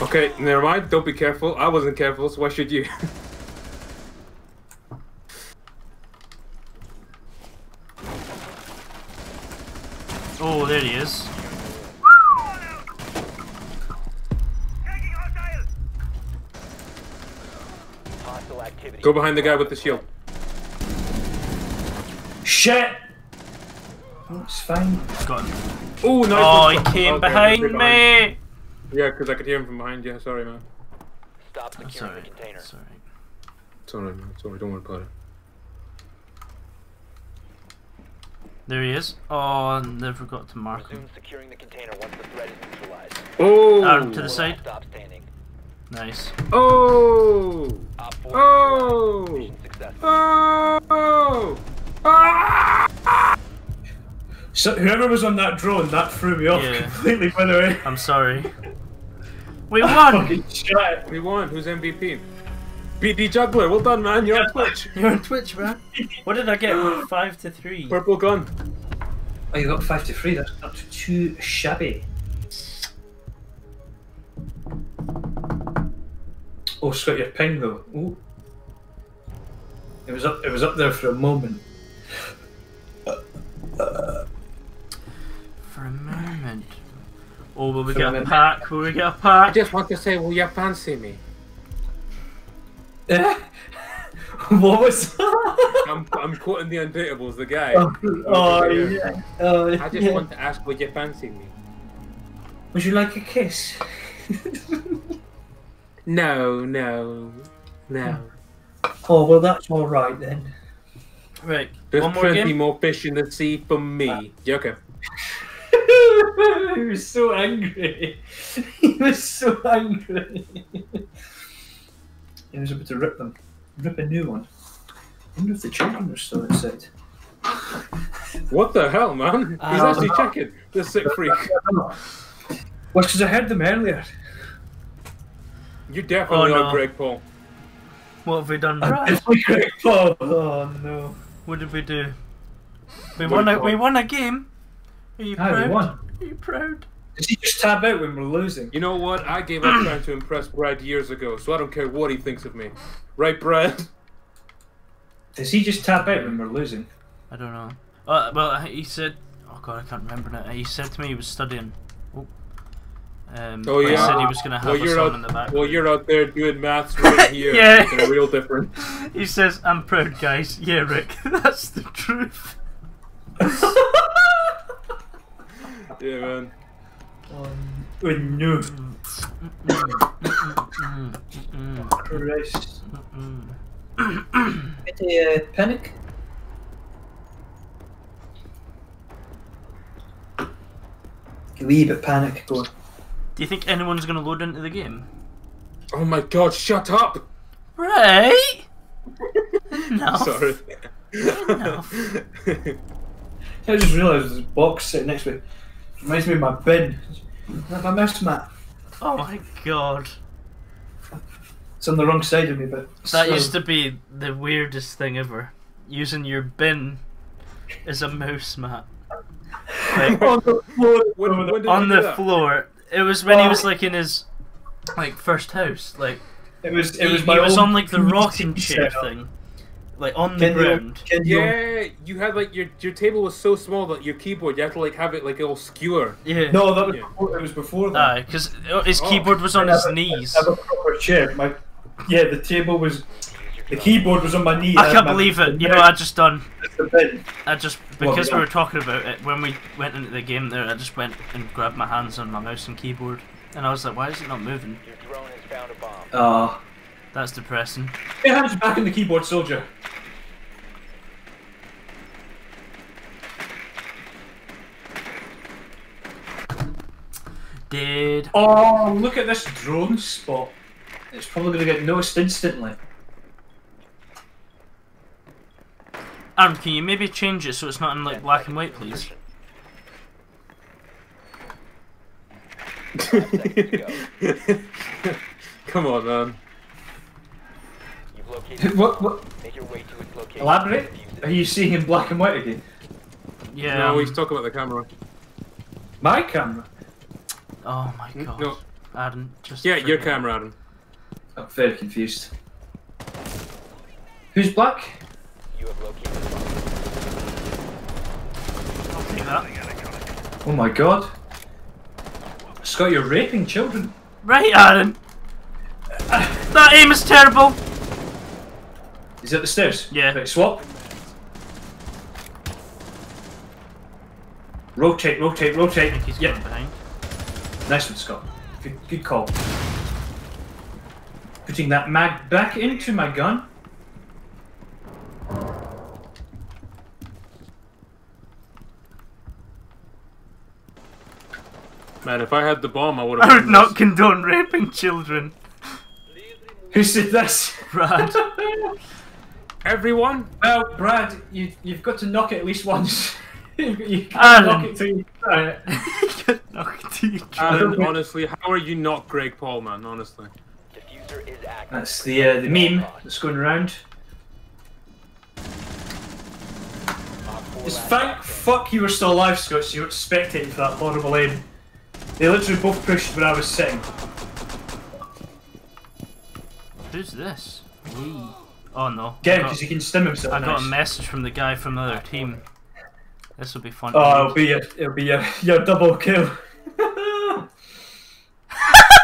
Okay, never mind. Don't be careful. I wasn't careful, so why should you? Oh, there he is. Tagging hostile. Hostile activity. Go behind the guy with the shield. Shit! Oh, it's fine. Got him. Oh, nice. Oh, one, he came Okay, behind you're me. Yeah, because I could hear him from behind you. Sorry, man. Stop That's securing alright. the container. That's alright. Sorry, man. Sorry. Don't worry about it. There he is. Oh, I never got to mark him. Securing the container once the threat is neutralized. Oh. Arm to the side. Stop standing. Nice. Oh. Op 4 Oh. Oh. Ah. So whoever was on that drone, that threw me off Yeah. completely. By the way, I'm sorry. We won. We won. Who's MVP? BD Juggler. Well done, man. You're on Twitch. You're on Twitch, man. What did I get? Five to three. Purple gun. Oh, you got five to three. That's not too shabby. Oh, Scott, your ping though. Ooh. It was up. It was up there for a moment. For a moment. Oh, will we For a get a moment. pack? Will we get a I pack? I just want to say, will you fancy me? Eh? what was? that? I'm, I'm quoting the Undateables, the guy. oh, oh, oh yeah. Oh, I just yeah. want to ask, would you fancy me? Would you like a kiss? No, no, no. Oh well, that's all right then. Right. There's One more plenty game. more fish in the sea for me. Yeah, okay. he was so angry. He was so angry. he was about to rip them, rip a new one. I wonder if the children are still inside. What the hell, man? He's I actually know. checking. The sick freak. Well, because I heard them earlier. You're definitely Oh, no. on Greg Paul. What have we done? I Right. definitely Greg Paul. Oh no. What did we do? We What won. A, we we- won a game. Are you Ah, proud? we won. Are you proud? Does he just tab out when we're losing? You know what? I gave up trying to impress Brad years ago, so I don't care what he thinks of me. Right, Brad? Does he just tap out when we're losing? I don't know. Uh, well, he said. Oh god, I can't remember now. He said to me he was studying. Oh. Um, Oh, but He yeah? said he was gonna have Well, you're song out. in the back. Well, you're out there doing maths right here. Yeah. Making a real difference. He says, "I'm proud, guys." Yeah, Rick, that's the truth. Yeah, man. Oh no. Christ. Bit of uh, panic? A wee bit panic going. Do you think anyone's gonna load into the game? Oh my god, shut up! Right? no. Sorry. Enough. I just realised there's a box sitting next to me. Reminds me of my bin. Like my mouse mat. Oh my god. It's on the wrong side of me, but That used to be the weirdest thing ever. Using your bin as a mouse mat. Like, on the floor. When, when did on the that? floor. It was when he was like in his like first house. Like It was. It he, was he was on like the rocking chair setup. thing. Like on the Can you- ground. can you- Yeah, you had like your your table was so small that your keyboard you had to like have it like all skewer. Yeah. No, that was Yeah. before, it was before that. Aye, because oh, his Oh. keyboard was on I his have knees. I have a proper chair. My yeah, the table was. The keyboard was on my knee. I can't believe it. You the know, I just done. the bin. I just because we were talking about it when we went into the game there. I just went and grabbed my hands on my mouse and keyboard, and I was like, "Why is it not moving?" Your drone has found a bomb. Ah. That's depressing. Put your hands back in the keyboard, soldier. Did Oh, look at this drone spot. It's probably going to get noticed instantly. Aaron? Can you maybe change it so it's not in like black and white, please? Come on, man. You've located What? What? Make your way to its location. Elaborate? and defuse it. Are you seeing in black and white again? Yeah. no, um, he's talking about the camera. My camera. oh my god. no. Aaron, just. Yeah, your forget. camera, Adam. I'm very confused. Who's black? You have located a bomb. I'll take that. Oh my god. Scott, you're raping children. Right, Aaron. that aim is terrible. Is it the stairs? Yeah. Right, swap. Rotate, rotate, I rotate. think he's Yep. behind. Nice one, Scott. Good, good call. Putting that mag back into my gun. Man, if I had the bomb, I would have. I would not condone raping children. Who said this? Brad. Everyone. well, Brad, you, you've got to knock it at least once. you you can't Alan. knock it till you try it. Get knocked to your Adam, honestly, how are you not Greg Paul, man? Honestly. Diffuser is. That's the uh, the meme that's going around. It's thank fuck you were still alive, Scott, so you weren't spectating for that horrible aim. They literally both pushed where I was sitting. Who's this? Wee. Oh no. Get him because he can stim himself. I got a message from the guy from the other team. This will be fun. Oh, it'll be your, it'll be your, your double kill. what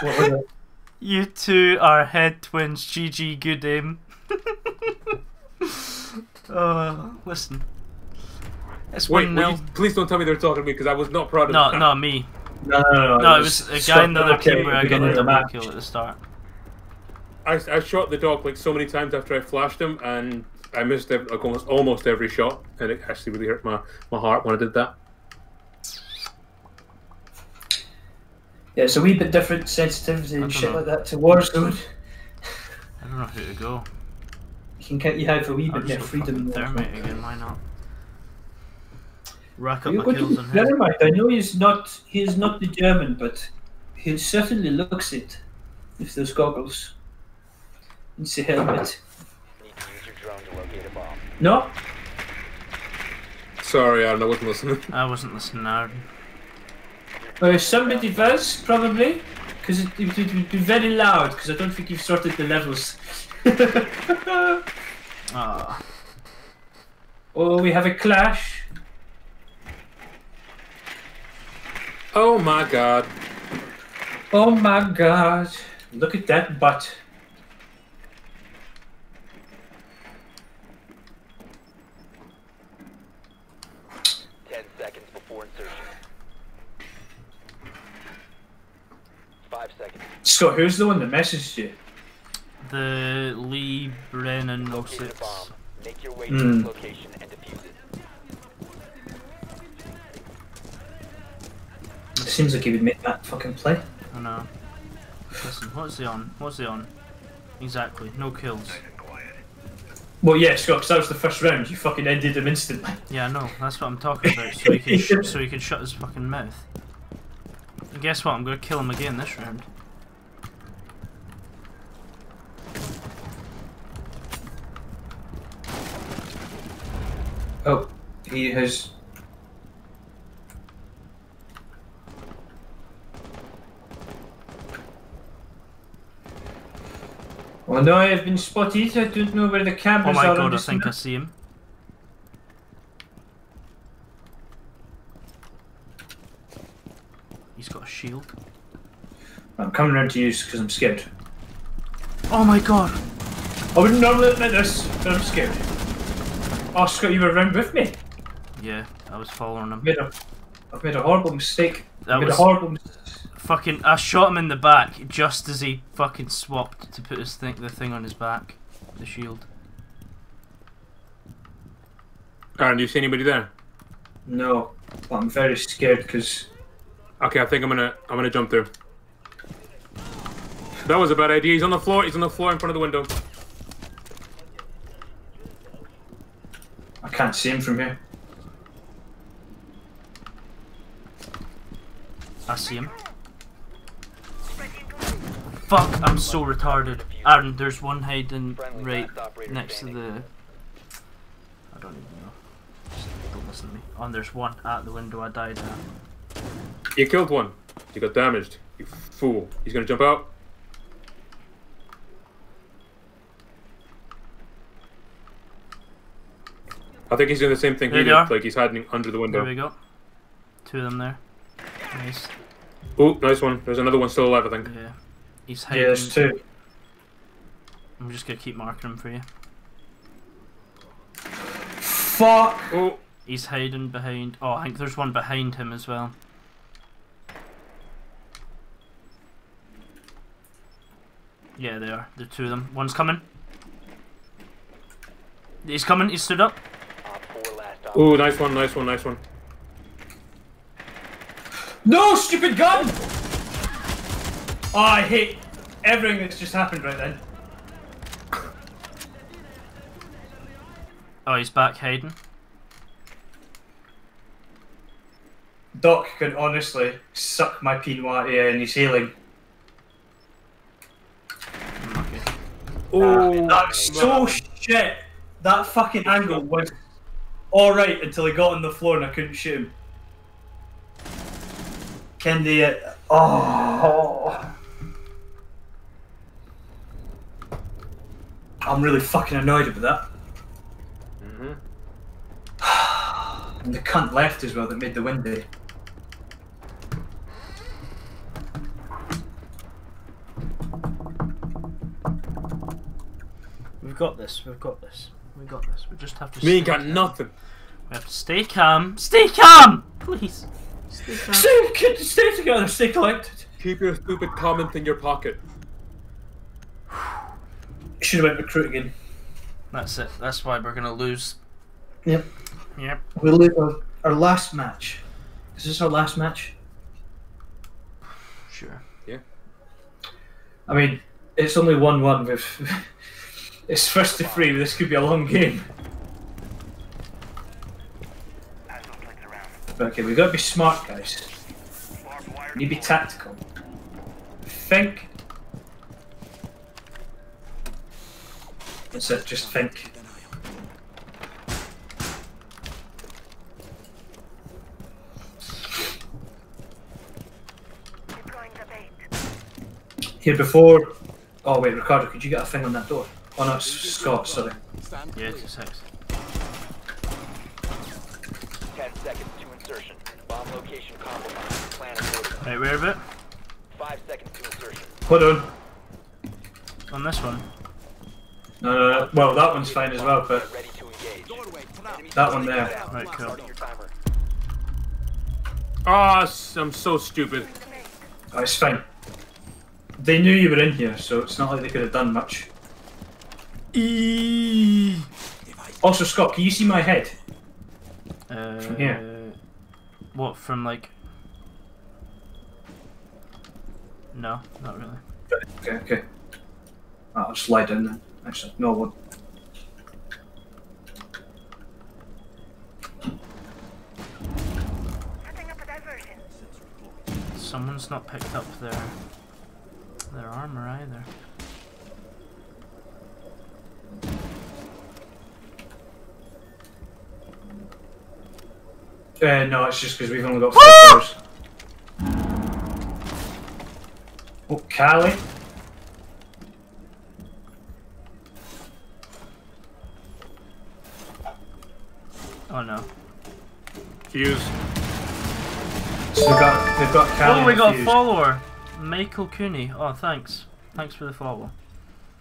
was it? You two are head twins. GG, good aim. uh, listen. It's Wait, one nil. you, please don't tell me they're talking to me because I was not proud of No, that. not me. No, no, no. No, it was a guy in the other team where I got a the double match. kill at the start. I, I shot the dog like so many times after I flashed him, and I missed ev- like almost almost every shot, and it actually really hurt my, my heart when I did that. Yeah, it's a wee bit different sensitivity and shit know. like that to Warzone. I don't know who to go. You can get you have a wee bit just more freedom. fucking there. thermite again. Why not? Rack up You my kills on him. Thermite. I know he's not he's not the German, but he certainly looks it with those goggles. It's a helmet. Need to use your drone to locate a bomb. No? Sorry, Aaron, I wasn't listening. I wasn't listening, Aaron. Uh, somebody does, probably. Because it, it, it would be very loud, because I don't think you've sorted the levels. Ah, oh, we have a clash. Oh my god. Oh my god. Look at that butt. Ten seconds before insertion. Five seconds. Scott, who's the one that messaged you? the Lee Brennan Located a 06. Make your way Hmm. to its location seems like he would make that fucking play. I know. Listen, what's he on? What's he on? Exactly, no kills. Well, yeah, Scott, 'cause that was the first round. You fucking ended him instantly. Yeah, I know. That's what I'm talking about. So he can sh- so he can shut his fucking mouth. And guess what? I'm gonna kill him again this round. Oh, he has. Well, no, I have been spotted. I don't know where the cameras Oh my are. god, I think I see him. He's got a shield. I'm coming around to you because I'm scared. Oh my god! I wouldn't normally admit this, but I'm scared. Oh, Scott, you were around with me. Yeah, I was following him. I've made a, I've made a horrible mistake. That I've made was- a horrible mistake. Fucking, I shot him in the back just as he fucking swapped to put his thing, the thing on his back, the shield. Aaron, do you see anybody there? No, but I'm very scared because Okay, I think I'm gonna I'm gonna jump through. That was a bad idea. He's on the floor. He's on the floor in front of the window. I can't see him from here. I see him. Fuck, I'm so retarded. Aaron, there's one hiding right next to the. I don't even know. Just don't listen to me. Oh, and there's one at the window I died at. You killed one. You got damaged. You fool. He's gonna jump out. I think he's doing the same thing There he they did. are. Like he's hiding under the window. There we go. Two of them there. Nice. Oh, nice one. There's another one still alive, I think. Yeah. He's Yeah, hiding. there's two. I'm just gonna keep marking him for you. Fuck! Oh, He's hiding behind. Oh, I think there's one behind him as well. Yeah, they are. There are two of them. One's coming. He's coming. He stood up. Op 4 last oh, nice one, nice one, nice one. No, stupid gun! Oh, I hate everything that's just happened right then. Oh, he's back Hayden. Doc can honestly suck my Pinot and he's healing. Okay. Oh, That's so shit. That fucking angle was alright until he got on the floor and I couldn't shoot him. Can they. Uh, oh. I'm really fucking annoyed about that. Mhm. And the cunt left as well that made the windy. We've got this. We've got this. We got this. We just have to. Me ain't stay got calm. nothing. We have to stay calm. Stay calm, please. Stay calm. Stay, stay together, stay collected. Keep your stupid comment in your pocket. Should have went recruit again. That's it. That's why we're gonna lose. Yep. Yep. We'll lose our, our last match. Is this our last match? Sure. Yeah. I mean, it's only 1 1 with. it's first to three, this could be a long game. Pass those links around. But okay, we've got to be smart, guys. We need to be tactical. Think. That's it, just think. Deploying the bait. Here before. Oh, wait, Ricardo, could you get a thing on that door? Oh, no, it's Scott, sorry. Stand Yeah, clear. two six. 10 seconds to insertion. Bomb location compromised. Plan accordingly. Right, where about? 5 seconds to insertion. Hold on. On this one. No, no, no. Well, that one's fine as well, but Ready to engage. Doorway, trap. Enemy that one there. down. Right, cool. Starting your timer. Ah, s- I'm so stupid. Oh, it's fine. They knew you were in here, so it's not like they could have done much. Also, Scott, can you see my head? Uh, From here. What from like? No, not really. Okay, okay. I'll slide in then. Actually, no one. Setting up a diversion. Someone's not picked up their their armor either. Uh, no, it's just because we've only got four hours. Oh, Kali. Oh no. Fuze. So they've got, they've got Kali. Oh, we and got a follower. Michael Cooney. Oh, thanks. Thanks for the follow.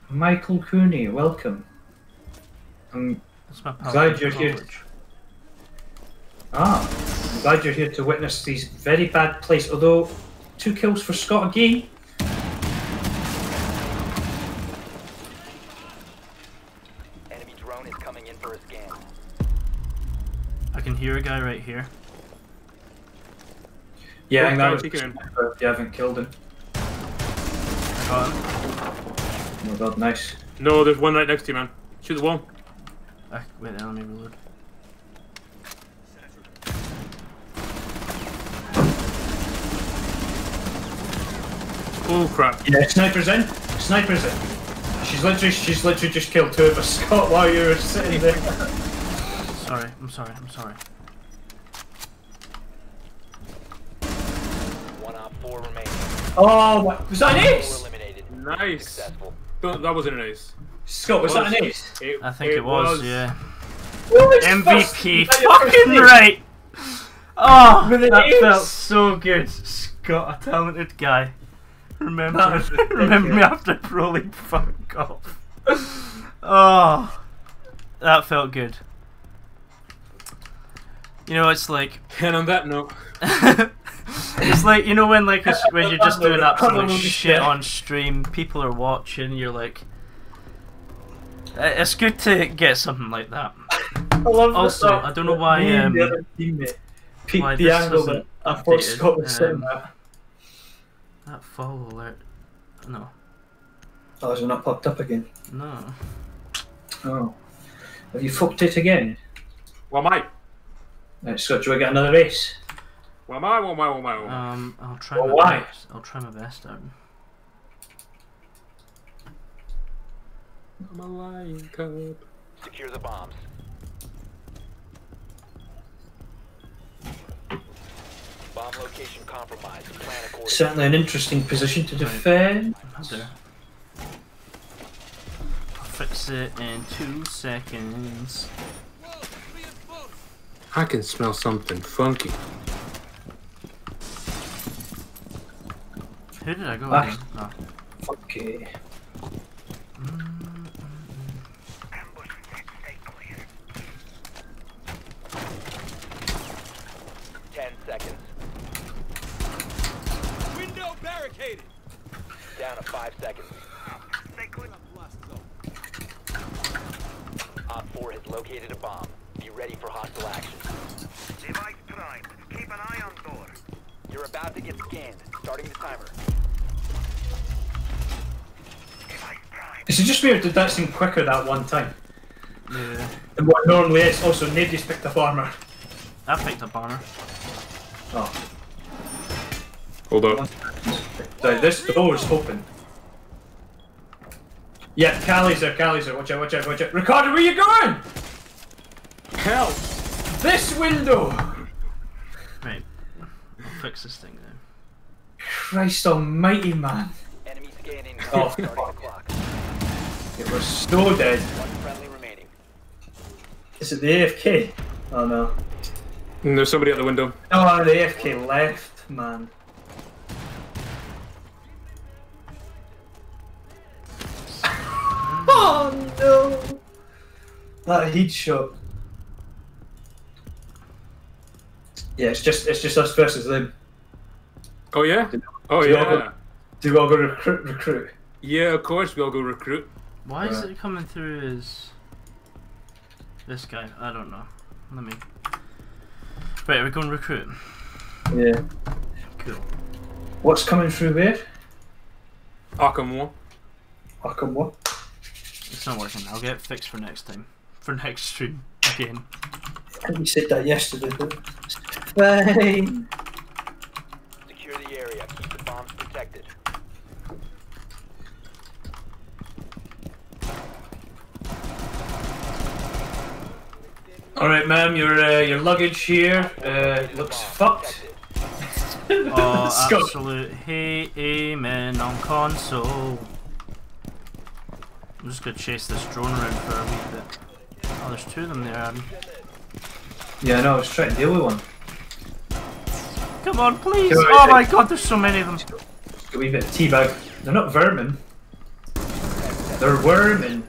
Michael Cooney, welcome. Um, That's my. Glad you're here. College. ah, I'm glad you're here to witness these very bad plays. Although, two kills for Scott again. I can hear a guy right here. Yeah, I think that Kali, was take it in. if you haven't killed him. I got him. Oh my god, nice. No, there's one right next to you, man. Shoot the wall. Ah, wait, let me reload. Oh crap. Yeah, sniper's in. Sniper's in. She's literally, she's literally just killed two of us, Scott, while you were sitting there. Sorry, I'm sorry, I'm sorry. One op four remaining. Oh, what- was that an ace? eliminated. Nice. Successful. Don't- That wasn't an ace. Scott, was that an ace? It, I think it, was, yeah. Oh, it's MVP, first- your fucking right! Oh, With that ace. felt so good. Scott, a talented guy. Remember, remember me ridiculous. after rolling fuck off. Oh, that felt good. You know, it's like And on that note, it's like you know when like it's, when you're just doing absolute Probably shit shit. on stream, people are watching. You're like, it's good to get something like that. I love Also, that- I don't know why, me and um, the other teammate peeked the angle hasn't that I thought Scott was sitting um, at. That follow alert. No, Oh, has it not popped up again? no. Oh. Have you fucked it again? what am I? Right, Scott, do I get another ace? Well, my, I? What am I? What am I? What am I? Um, I'll try Well, my why? best. I'll try my best, Aaron. I'm a lion cub. Secure the bombs. Bomb location compromised. Plan accordingly. Certainly an interesting position to defend. Not. I'll fix it in two seconds. I can smell something funky. Who did I go Ah. against? Oh. Okay. Stay clear. Ten seconds. Window barricaded. Down to five seconds. Stay clear. Op 4 has located a bomb. Be ready for hostile action. Device primed. Keep an eye on door. You're about to get scanned. Starting the timer. Device primed. Is it just weird that that seemed quicker that one time Yeah. than what normally is? Also, nobody's picked up armor. I picked up armor. Oh, Hold up. right, this door's open. Yeah, Kali's there, Kali's there. Watch out, watch out, watch out. Ricardo, where you going? Help! This window! Right. I'll fix this thing then. Christ almighty, man. Enemy scanning. Oh, Starting the fuck. It was so dead. One friendly remaining. Is it the AFK? Oh no. And there's somebody at the window. Oh, the AFK left, man. oh no! That heat shot. Yeah, it's just it's just us versus them. Oh yeah? Oh Do you all yeah. go- Do we all go recruit recruit? Yeah, of course we all go recruit. Why is Right. it coming through as this guy? I don't know. Let me. Right, we're going recruit. Yeah. Cool. What's coming through where? Arkham War. How come? It's not working. I'll get it fixed for next time. For next stream. Again. I think we said that yesterday. But... Fine. Secure the area. Keep the bombs protected. All right, ma'am. Your uh, your luggage here uh, looks fucked. Oh, absolute hey, amen on console. I'm just gonna chase this drone around for a wee bit. Oh, there's two of them there, Adam. Yeah, I know, I was trying to deal with one. Come on, please! Come on, Oh my god, there's so many of them. A wee bit of teabag. They're not vermin. They're worming.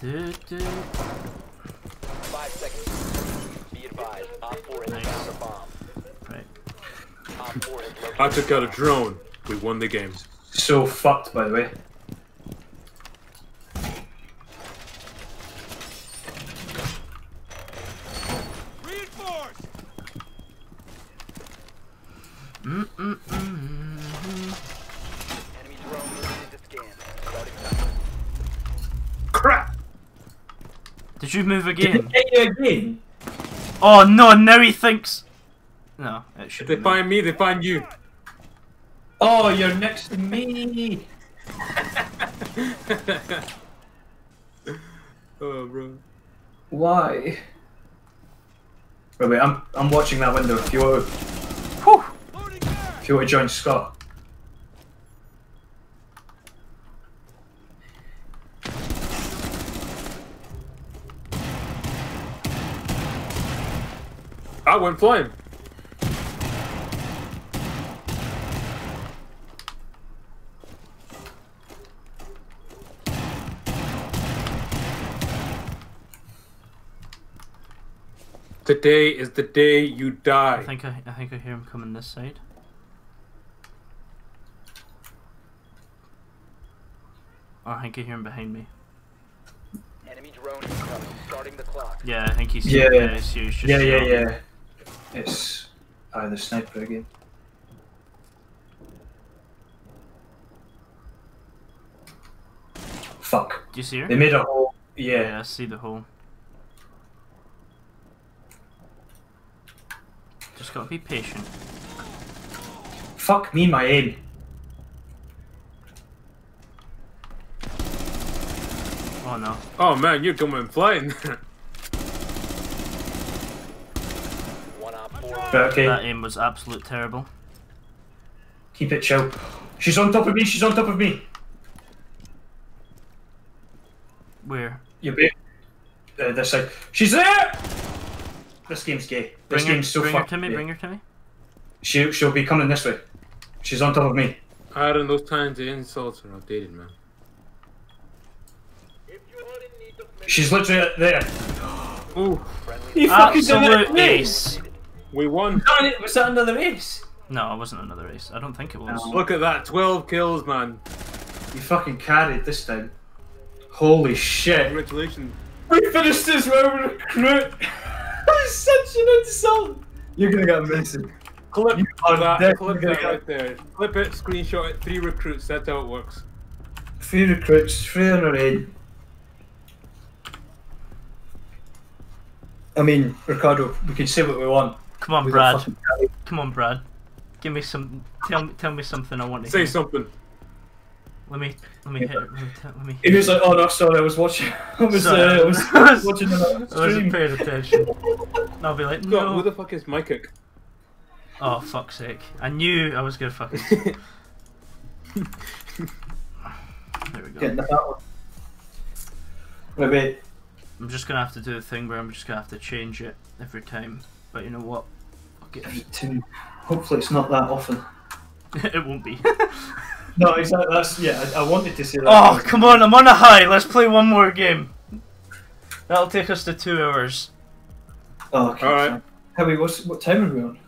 Do, do. Five seconds. Be advised. Op 4 has Nice. found a bomb. Right. Op 4 has I took out a drone. We won the game. So fucked, by the way. Reinforce! Mm-mm-mm. enemy drone moving into scan. Starting time. Crap! Did you move Did again? it get you again? Oh no, now he thinks. No, it If should they be. find me, they find you. Oh, you're next to me. oh, bro. Why? Wait, wait. I'm I'm watching that window. If you want, to, Loading back! If you want to join Scott. I went flying. Today is the day you die. I die. think I, I think I hear him coming this side. Oh, I think I hear him behind me. Enemy drone incoming. Starting the clock. Yeah, I think he's Yeah. yeah, he's, he's just Yeah, yeah, shot. yeah. It's uh, the sniper again. Fuck. Do you see her? They made a hole. Yeah, Yeah. I see the hole. Just gotta be patient. Fuck me, my aim. Oh no. Oh man, you're coming flying. One op 4. Right, okay. That aim was absolute terrible. Keep it chill. She's on top of me. She's on top of me. Where? You bet. Uh, this side. She's there. This game's gay. This Bring her, game's so bring her to me, gay. bring her to me. She she'll be coming this way. She's on top of me. Aaron, those times the insults are outdated, man. She's literally there. Ooh, You ah, fucking did Absolute it. ace. we won. Darn it, Was that another ace? No, it wasn't another ace. I don't think it was. Look at that, 12 kills, man. You fucking carried this time. Holy shit. Congratulations. We finished this well recruit. That's such an insult. You're gonna get missing. Clip You that, clip that right there. Clip it, screenshot it, three recruits, that's how it works. Three recruits, three in a raid. I mean, Ricardo, we can say what we want. Come on, We Brad. Come on, Brad. Give me some. Tell me. Tell me something I want to Say hear. something. Let me. Let me. Hit, let me. Let me. He was like, "Oh no, sorry, I was watching. I was, Sorry. uh, I was watching another I wasn't stream." paying attention. And I'll be like, God, no. who the fuck is my cook? Oh fuck's sake! I knew I was gonna fucking. there we go. Getting the fat one. Wait, wait. I'm just gonna have to do a thing where I'm just gonna have to change it every time. But you know what? I'll get Me too. Hopefully, it's not that often. it won't be. No, exactly. That's yeah. I, I wanted to say that. oh come on! I'm on a high. Let's play one more game. That'll take us to two hours. Oh, okay. Alright. fine. Howie, what's, what time are we on?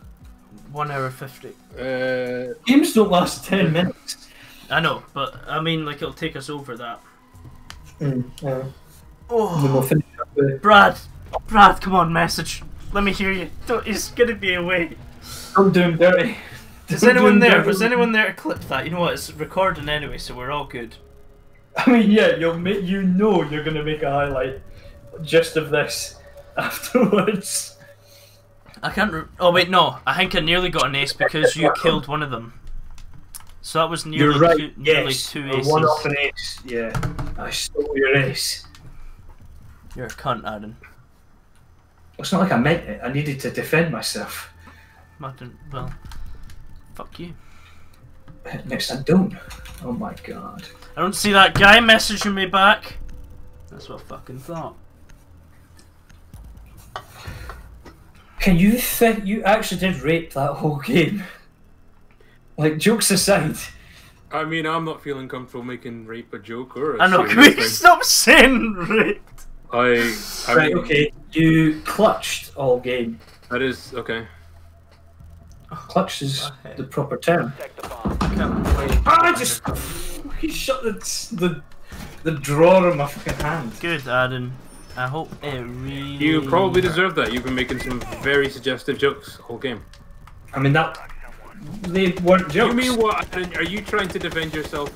One hour fifty. Uh, Games don't last ten minutes. I know, but I mean, like it'll take us over that. Mm, yeah. And then Oh, we'll finish up with. Brad, Brad, come on, message. Let me hear you. Don't, he's gonna be away. Don't do him dirty. Is anyone there? Was anyone there to clip that? You know what? It's recording anyway, so we're all good. I mean, yeah, you'll make you know you're gonna make a highlight just of this afterwards. I can't. Re- oh wait, no. I think I nearly got an ace because you killed one of them. So that was nearly right. two, nearly yes, two aces. one off an ace. Yeah, I stole your ace. You're a cunt, Aaron. It's not like I meant it. I needed to defend myself. I didn't- well, fuck you. Next, I don't. Oh my god. I don't see that guy messaging me back. That's what I fucking thought. Can you think you actually did rape that whole game? Like jokes aside, I mean, I'm not feeling comfortable making rape a joke or a I know. Can we thing. stop saying raped? I, I right? Okay, you clutched all game. that is okay. Clutch is the proper term. The. I can't play. Ah, I just he shut the the the drawer of my fucking hand. Good, Aaron. I hope it really. You probably deserve that. You've been making some very suggestive jokes all game. I mean that they weren't jokes. You mean what? Aaron? Are you trying to defend yourself?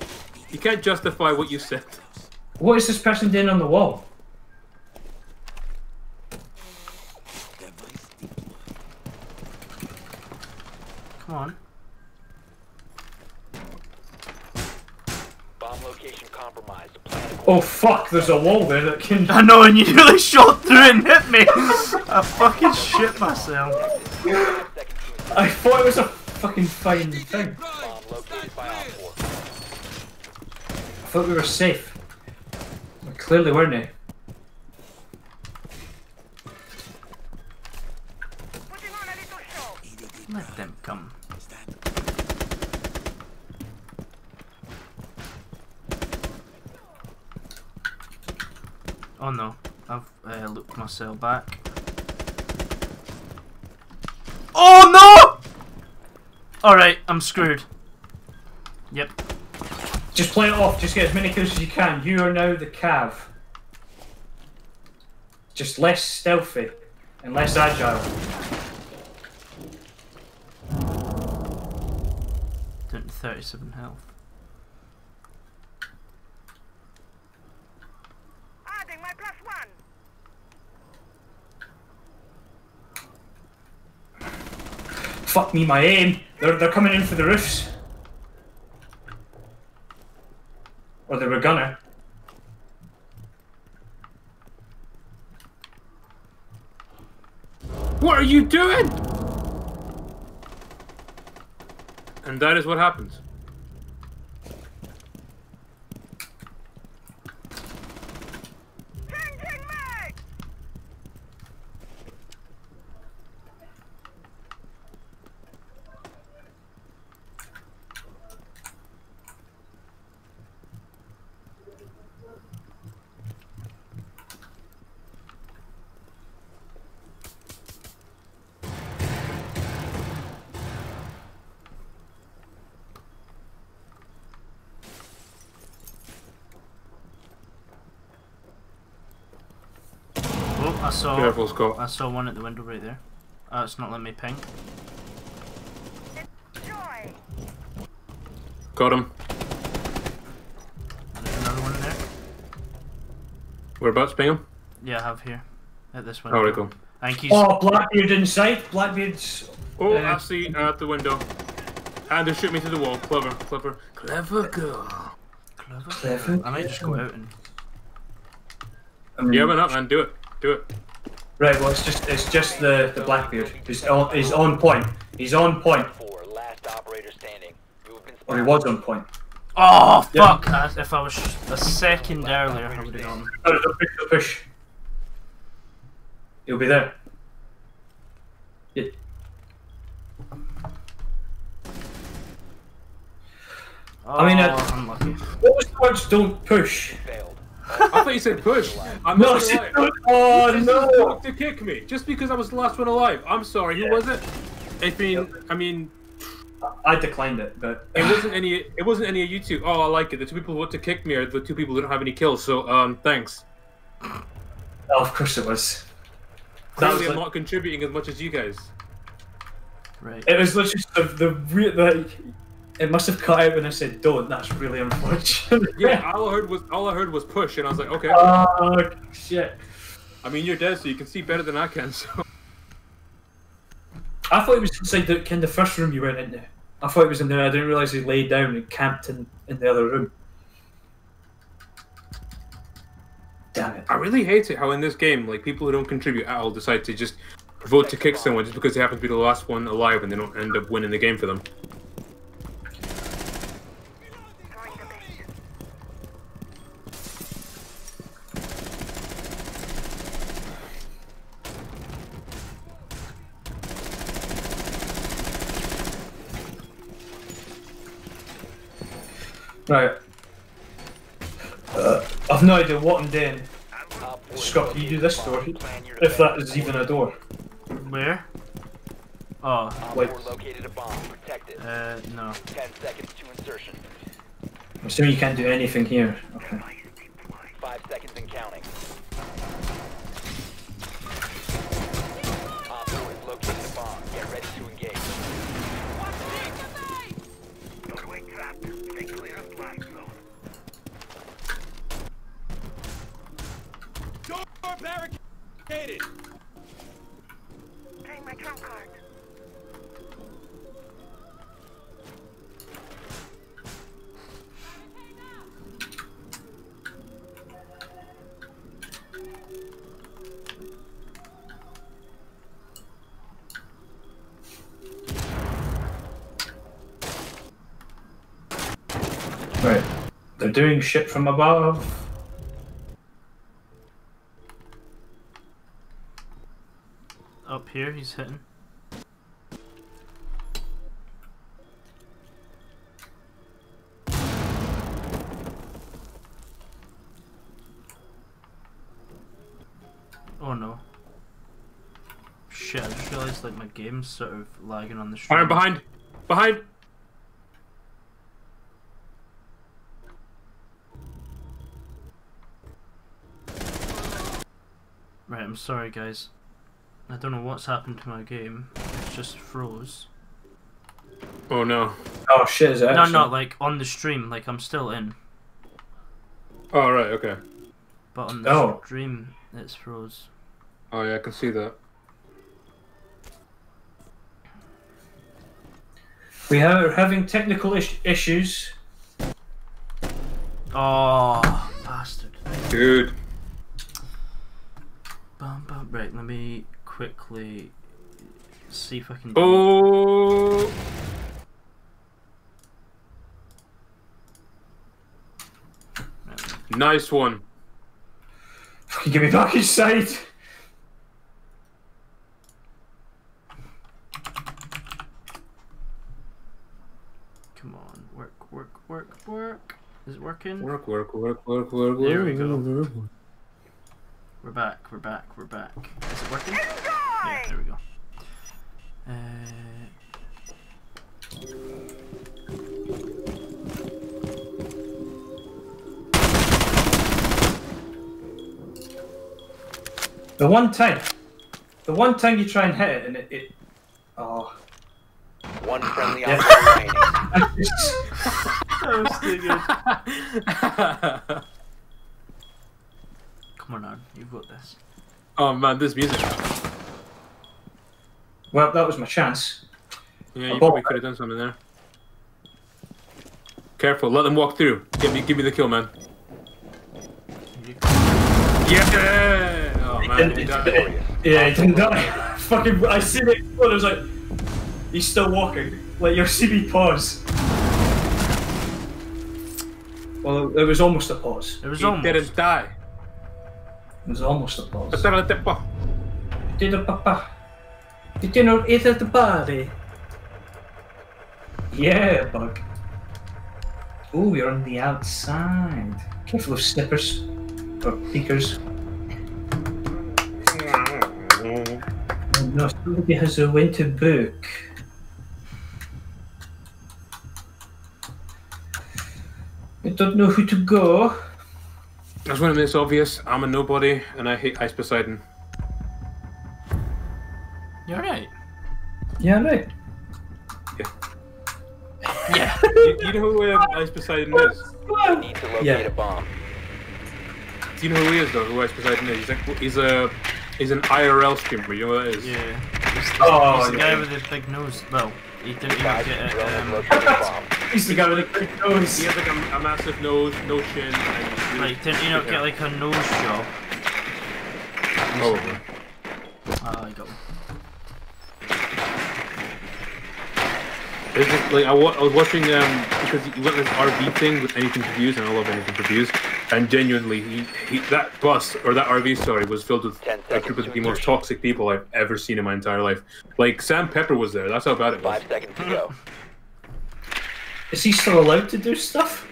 You can't justify what you said. What is this person doing on the wall? Come on. Bomb location compromised. Oh fuck! There's a wall there that can. I know, and you nearly shot through and hit me. I fucking shit myself. I thought it was a fucking fine thing. bomb located by Op 4. I thought we were safe. We clearly weren't. eh? Putting on a little show. Let them come. Oh no, I've uh, looked myself back. Oh no! Alright, I'm screwed. Yep. Just play it off. Just get as many kills as you can. You are now the cav. Just less stealthy and less agile. 37 health. Adding my plus one. Fuck me, my aim. They're they're coming in for the roofs. Or they were gonna. What are you doing? And that is what happens. Changing mag. Oh, I saw. Careful, Scott. I saw one at the window right there. Oh, it's not letting me ping. Joy. Got him. There's another one in there. Whereabouts, ping him? Yeah, I have here. At this window. Oh, right, cool. I think he's. Oh, Blackbeard inside. Blackbeard's. Oh, Uh, I see at the window. And they're shooting me through the wall. Clever, clever. Clever girl. clever. Clever. I might just go out and. I mean, Yeah, why not, man? Do it. Do it. Right. Well, it's just it's just the the Blackbeard. He's on he's on point. He's on point. last operator standing. You have been Or he was on point. Oh Yeah. fuck! I- If I was a second earlier, I would have gone. Oh, the push, push. He'll be there. Yeah. Oh, I mean, uh, unlucky. What was the words? Don't push. Failed. I thought you said push. I'm No, not she gonna Oh This no! to kick me just because I was the last one alive. I'm sorry. Who Yeah. was it? I mean, I mean, I declined it, but it wasn't any. It wasn't any of you two. Oh, I like it. The two people who want to kick me are the two people who don't have any kills. So, um, thanks. oh, of course it was. That was Clearly, I'm like- not contributing as much as you guys. Right. It was literally the the, re- the it must have cut out when I said don't. That's really unfortunate. Yeah, all I heard was all I heard was push, and I was like, okay. Oh shit! I mean, you're dead, so you can see better than I can. So I thought it was inside the kind of first room you went into. I thought it was in there. I didn't realize he laid down and camped in, in the other room. Damn it! I really hate it how in this game, like people who don't contribute at all decide to just vote to kick someone just because they happen to be the last one alive, and they don't end up winning the game for them. Right. Uh, I've no idea what I'm doing. Scott, can you do this door? located Plan your If that is even a door. Where? Oh, Op like- 4 located a bomb. Protect it. uh, no. 10 seconds to insertion. I'm assuming you can't do anything here. Okay. 5 seconds and counting. Door barricaded. Take my trump card. Right. They're doing shit from above. Up here, he's hitting. Oh no. Shit, I just realised like my game's sort of lagging on the stream. Fire behind, behind. Right, I'm sorry guys. I don't know what's happened to my game. It's just froze. Oh no. Oh shit! Is it? No, actually? not like on the stream, like I'm still in. Oh right, okay. But on the Oh. stream, it's froze. Oh yeah, I can see that. We are having technical is- issues. Oh, bastard. Dude. Bum, bum. Right, let me quickly see if I can. Oh. Nice one. Fucking get me back inside. Come on, work, work, work, work. Is it working? Work, work, work, work, work, There we work, go. work, work. We're back, we're back, we're back. Is it working? Yeah, there we go. Uh, The one time, the one time you try and hit it and it, it oh, One friendly Yeah. operator remaining. I just- that was too good. Come on, Aaron, you've got this. oh man, this music. well, that was my chance. Yeah, A you oh. probably could have done something there. Careful, let them walk through. Give me, give me the kill, man. Yeah! Oh man, It- he it- died. it- yeah, he didn't die. Fucking, I seen it. explode, I was like, he's still walking. Like your CB pause. Well, it was almost a pause. It was He almost. didn't die. It was almost a pause. That's not a tip. oh. Did a papa? Did you not eat at the body? Yeah, bug. Oh, you're on the outside. Careful of snippers or peekers. Oh no, somebody has a winter book. I don't know who to go. I just want to make this obvious. I'm a nobody, and I hate Ice Poseidon. You're right. Yeah, right. you, you know who um, Ice Poseidon is? You need to locate Yeah. a bomb. Do you know who he is though? Who Ice Poseidon is? He's like he's a he's an IRL streamer. You know what that is? Yeah. He's, he's, Oh, he's the guy yeah. with the big nose. Well, he didn't even get your it. has Um, a bomb. He's the guy with the big nose. He has like a, a massive nose, no chin, and he's really like, didn't you not get like a nose job? Probably. Ah, I got one. It's just like I, wa- I was watching um because you went this RV thing with Anything4Views, and I love Anything4Views. And genuinely, he, he that bus or that RV story was filled with a group of the most toxic people I've ever seen in my entire life. Like Sam Pepper was there. That's how bad it was. Five seconds to go. Is he still allowed to do stuff?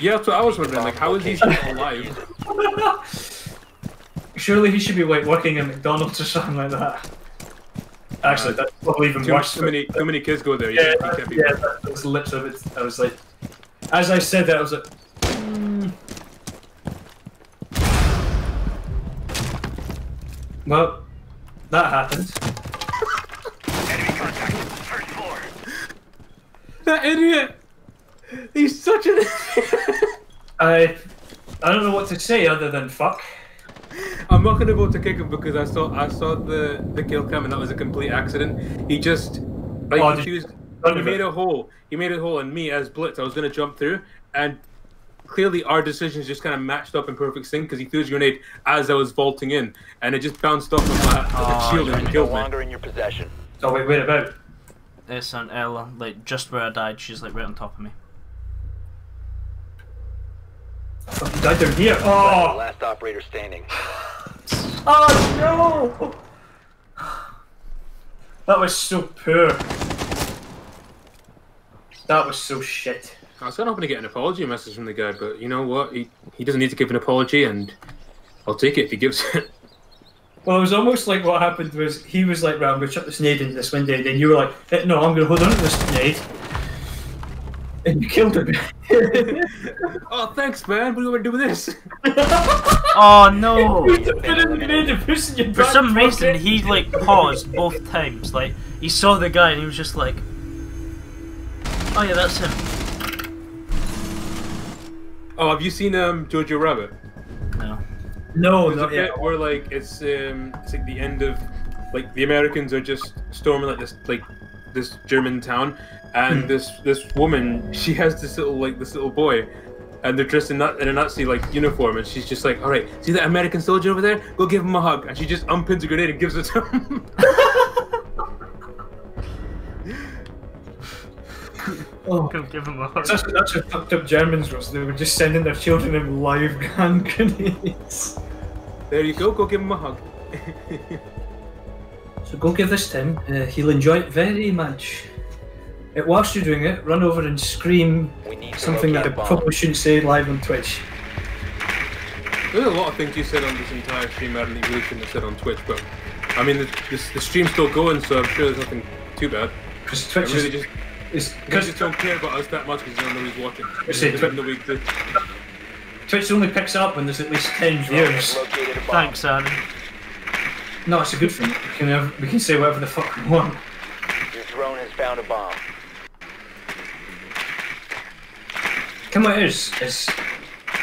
Yeah, that's what I was wondering. Like, how is he still alive? Surely he should be like working at McDonald's or something like that. Actually, that's probably even Too, worse. too many, too many kids go there. Yeah, Yeah, he can't be. yeah, that was literally. it. I was like, as I said that, I was like, hmm. well, that happened. Enemy contact. First floor. That idiot. He's such an. I, I don't know what to say other than fuck. I'm not gonna vote to kick him because I saw I saw the the kill cam and that was a complete accident. He just like Oh, he, was, he made a hole. He made a hole, and me as Blitz, I was gonna jump through, and clearly our decisions just kind of matched up in perfect sync because he threw his grenade as I was vaulting in, and it just bounced off of my Oh, shield and No killed me. longer in your possession. Oh wait, wait about. It's an Ela, like just where I died, she's like right on top of me. Fucking died down here. The Oh, last operator standing. oh no! That was so poor. That was so shit. I was kind of hoping to get an apology message from the guy, but you know what? He he doesn't need to give an apology, and I'll take it if he gives it. Well, it was almost like what happened was he was like, "Right, I'm gonna chuck this nade into this window," and then you were like, "Eh, "No, I'm gonna hold on to this nade," and you killed him. oh, thanks, man. What do you want to do with this? Oh no! You put in the nade and push in your For some reason, he like paused both times. Like he saw the guy and he was just like, "Oh yeah, that's him." Oh, have you seen um Jojo Rabbit? No. No, There's not yet. bit where like it's um it's like the end of like the Americans are just storming like this like this German town, and this this woman she has this little like this little boy, and they're dressed in that in a Nazi like uniform, and she's just like, all right, see that American soldier over there? Go give him a hug, and she just unpins a grenade and gives it to him. Oh. Go give him a hug. That's, that's how fucked up Germans was. They were just sending their children in live hand grenades. there you go, go give him a hug. So go give this to him. Uh, he'll enjoy it very much. Uh, whilst you're doing it, run over and scream We need to something that I locate a bomb. probably shouldn't say live on Twitch. There's a lot of things you said on this entire stream, Adam, that you really shouldn't have said on Twitch, but I mean, the, the, the stream's still going, so I'm sure there's nothing too bad. Because I Twitch really is, just is Because because just don't care about us that much because you don't know who's watching. I say, You Twi- don't know. Twitch only picks up when there's at least ten Drone viewers. located a bomb. Thanks, Aaron. No, it's a good thing. We can have, we can say whatever the fuck we want. Your drone has found a bomb. Come what it is is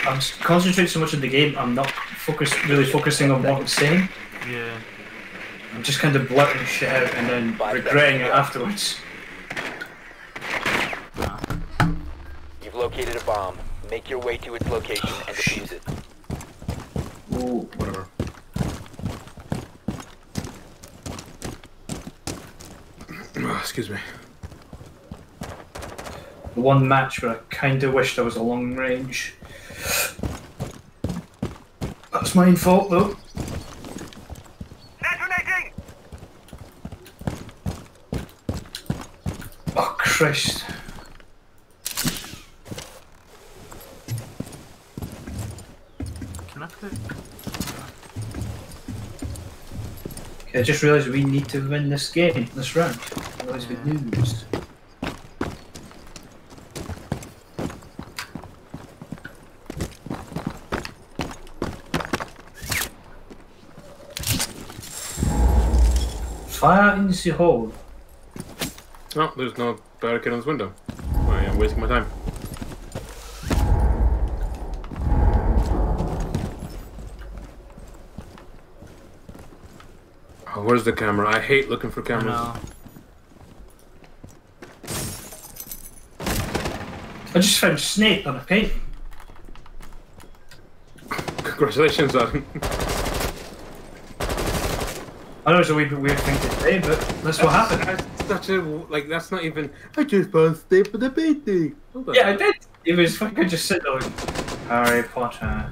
I'm concentrating so much on the game. I'm not focused, really focusing on what I'm saying. Yeah. I'm just kind of blurting shit out and then Five regretting it afterwards. You've located a bomb. Make your way to its location and defuse it. Oh, whatever. Excuse me. The one match where I kind of wished I was a long range. That's my own fault though. Detonating! Oh Christ. Can I put? Okay, I just realised we need to win this game, this round. Otherwise we lose. Fire in the hole. Oh, there's no barricade on this window. I am wasting my time. Oh, where's the camera? I hate looking for I cameras. know. I just found Snape on a painting. Congratulations, uh, Adam. I know it's a wee bit weird thing to say, but that's what happened. That's such a like. That's not even. I just found Snape on the painting. Yeah, I did. It was fucking just sitting there like, Harry Potter.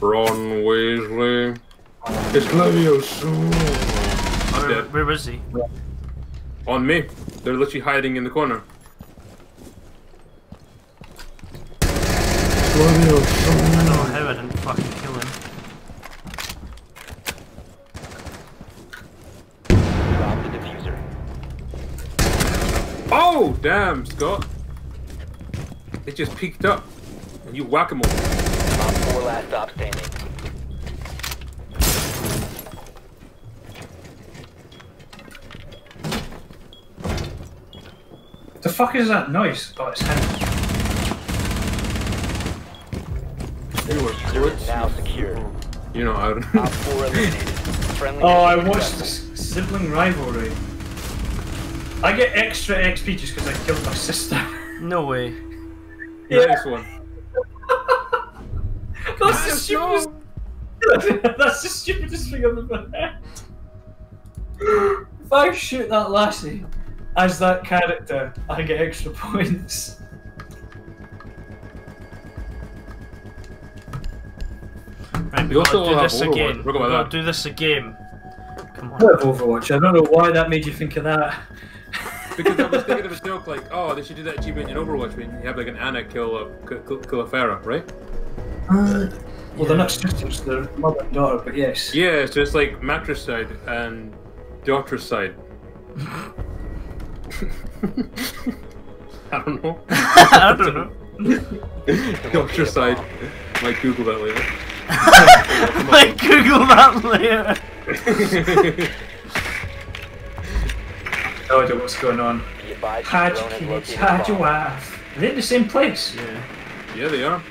Ron Weasley. It's Leviosa. I'm Where, dead. where was he? On me. They're literally hiding in the corner. I damn, Scott. It just peeked up. And you whack 'em all. Op 4 last stop standing. The fuck is that noise? Oh, it's him. You were Defuser is now secure. You know, Aaron. Op 4 eliminated. Friendly Oh, I watched the sibling rivalry. I get extra XP just because I killed my sister. No way. yeah. nice one. That's the stupidest. That's the stupidest thing I've ever heard. If I shoot that lassie as that character, I get extra points. Right, we You also gotta do this Overwatch. again. We Forgot about gotta do this again. Come on. Bit of Overwatch. I don't know why that made you think of that. Because I was thinking of a joke like, oh, they should do that achievement in Overwatch when you have like an Ana kill a kill, kill a Pharah, right? Uh, well, they're not sisters, they're mother and daughter, but yes. Yeah, so it's like matricide and daughtercide. I don't know. I don't know. Daughtercide. Might Google that later. Might Google that later. Oh, I don't know what's going on. Be advised Had your your drone has kids, located a had your bomb. wife. Are they in the same place? Yeah. yeah, they are.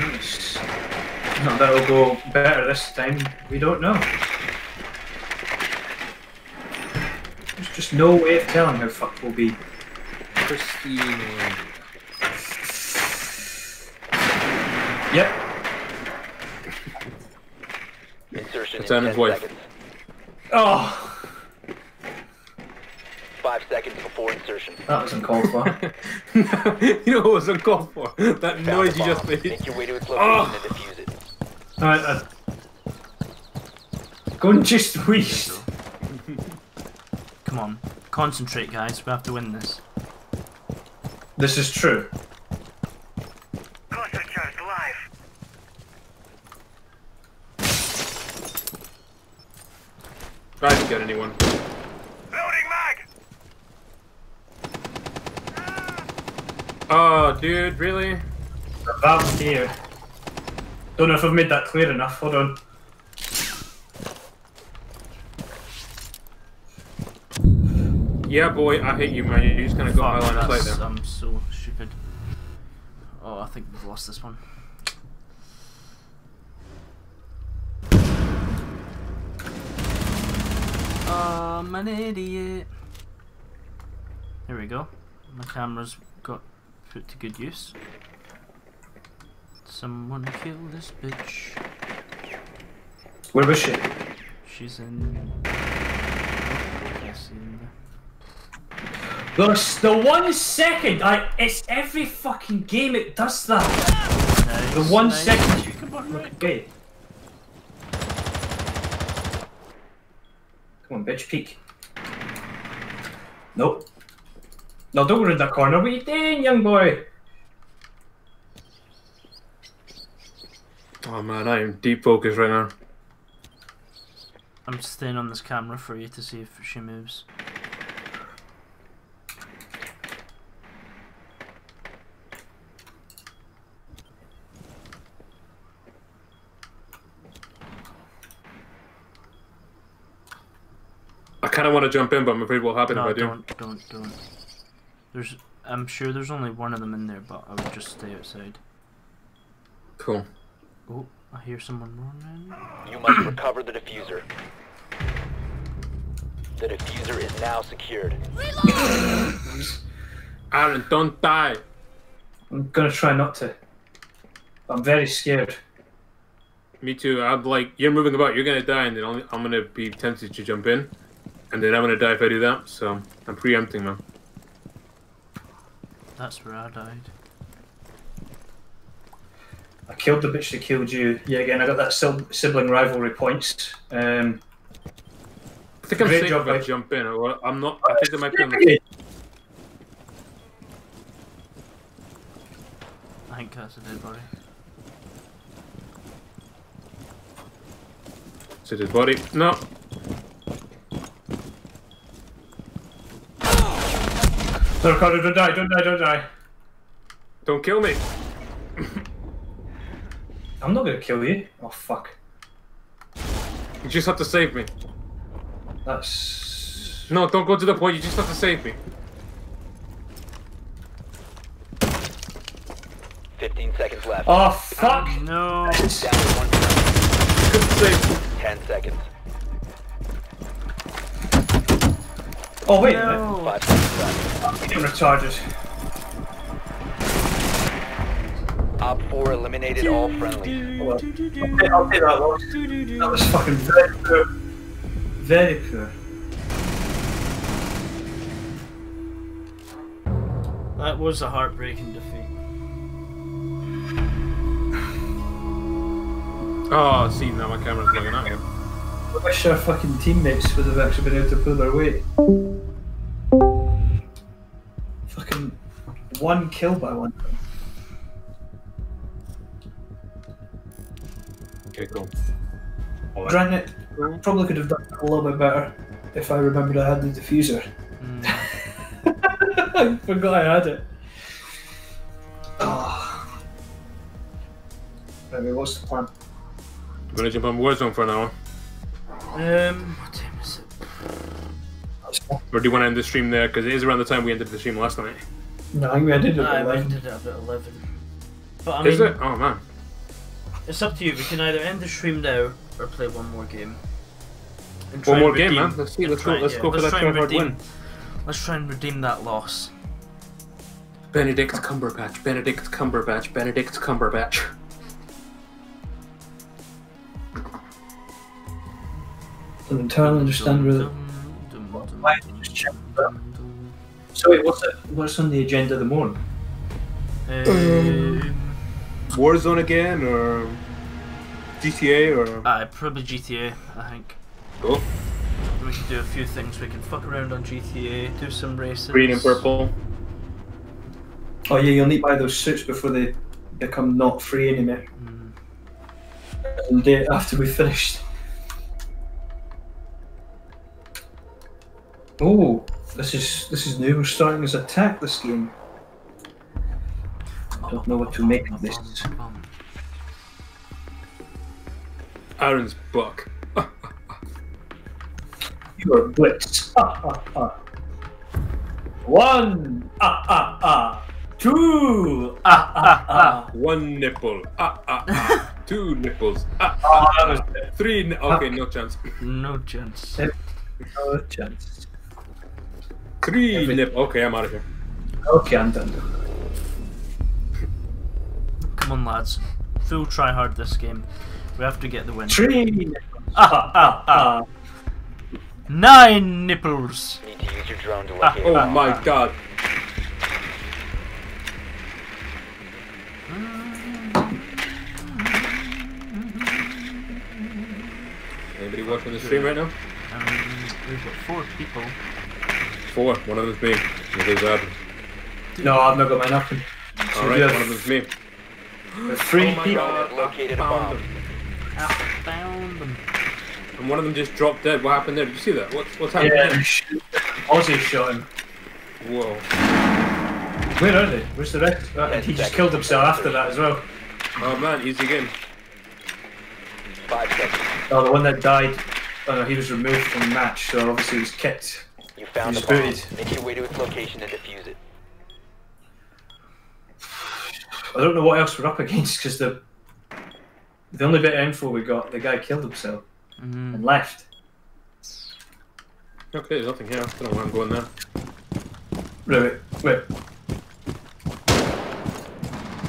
Nice. No, that'll go better this time. We don't know. There's just no way of telling how fucked we'll be. Pristine. Yep. Insertion It's in Anna's 10 wife. seconds. Oh, Five seconds before insertion. that was uncalled for. you know what was uncalled for? That Found noise you just made. Make your way to its location Oh. and defuse it. Alright, uh, go and just wheeze. Come on. Concentrate, guys. We have to win this. This is true. Cluster charge live. I didn't get anyone. Loading mag. Oh, dude, really? Valve here. Don't know if I've made that clear enough. Hold on. Yeah, boy, I hate you, man. You just kind of got my Fuck, line of sight there. I'm so stupid. Oh, I think we've lost this one. I'm an idiot. Here we go. My camera's put to good use. Someone kill this bitch. Where was she? She's in. Yes, in there. The, the one second, I it's every fucking game it does that. The Nice, one nice. second you Come on, right. away. Come on, bitch, peek. Nope. No, don't go in that corner. What are you doing, young boy? Oh man, I am deep focused right now. I'm staying on this camera for you to see if she moves. I kind of want to jump in, but I'm afraid what will happen No, if I do. don't, don't, don't. There's, I'm sure there's only one of them in there, but I would just stay outside. Cool. Oh, I hear someone running. You must recover the defuser. The defuser is now secured. Aaron, don't die. I'm gonna try not to. I'm very scared. Me too. I'm like, you're moving about, you're gonna die, and then I'll, I'm gonna be tempted to jump in, and then I'm gonna die if I do that. So I'm preempting, man. That's where I died. I killed the bitch that killed you. Yeah, again, I got that sibling rivalry points. Um, I think I'm Great safe job, if I mate. jump in. I'm not. I think I might be on the. I think that's a dead body. Is it his body? No. So Ricardo, don't die, don't die, don't die. Don't kill me. I'm not gonna kill you. Oh fuck. You just have to save me. That's. No, don't go to the point. You just have to save me. 15 seconds left. Oh fuck! No. Down to one friendly. Couldn't save me. 10 seconds. Oh wait a minute. No. 5 seconds left. I'm getting retarded. Op 4 eliminated all friendlies. Oh, well, I'll take- I'll take that loss. That was fucking very poor. Very poor. That was a heartbreaking defeat. Oh, see now my camera's looking at him. I wish our fucking teammates would have actually been able to pull their weight. Fucking one kill by one. Okay, cool. Drank it. Probably could have done it a little bit better if I remembered I had the defuser. Mm. I forgot I had it. Oh. Anyway, what's the plan? I'm gonna jump on Warzone for an hour. Um, what time is it? Or do you want to end the stream there? Because it is around the time we ended the stream last night. No, I think we ended it I at 11. ended it about 11. But I mean, is it? Oh man. it's up to you. We can either end the stream now or play one more game. And One more and game, man. Let's see. Let's try- go. Let's yeah, go for let's that try and hard redeem- win. Let's try and redeem that loss. Benedict Cumberbatch. Benedict Cumberbatch. Benedict Cumberbatch. Don't entirely understand really. Why did you just check that? So wait, what's it? What's on the agenda of the morning? Um, Warzone again, or GTA, or uh, probably GTA, I think. Cool. We can do a few things. We can fuck around on GTA, do some races. green and purple. Oh yeah, you'll need to buy those suits before they become not free anymore. Mm. The day after we finished. Oh, this is this is new. We're starting as attack this game. I don't know what to make of this. Aaron's buck. You are blitzed. Ah, ah, ah. One. Ah ah ah. Two. Ah ah ah. One nipple. Ah ah ah. Two nipples. Ah ah. ah. Three. Okay, no chance. No chance. no chance. Three Every- nip. Okay, I'm out of here. Okay, I'm done. Come on, lads. Full try hard this game. We have to get the win. Three. Ah, ah, ah. Nine nipples. Need to use your drone to locate Oh a my god. Anybody watching the stream right now? Um, we've got four people. Four. One of them's me. There's Adam. No, I've not got my napkin. So Alright, we have one of them's me. three Oh my people. god, Drone located a I found bomb. them. I found them. And one of them just dropped dead. What happened there? Did you see that? What's what's happening? Yeah, shoot. Ozzy shot him. Whoa. Where are they? Where's the rest? Uh, Ten he just killed himself after that as well. Oh man, easy game. Five seconds. Oh, the one that died. Oh no, he was removed from the match, so obviously he was kicked. You found He's the bomb. Make your way to its location and defuse it. I don't know what else we're up against because the the only bit of info we got, the guy killed himself Mhm. and left. Okay, there's nothing here. I don't know where I'm going there. Right, wait.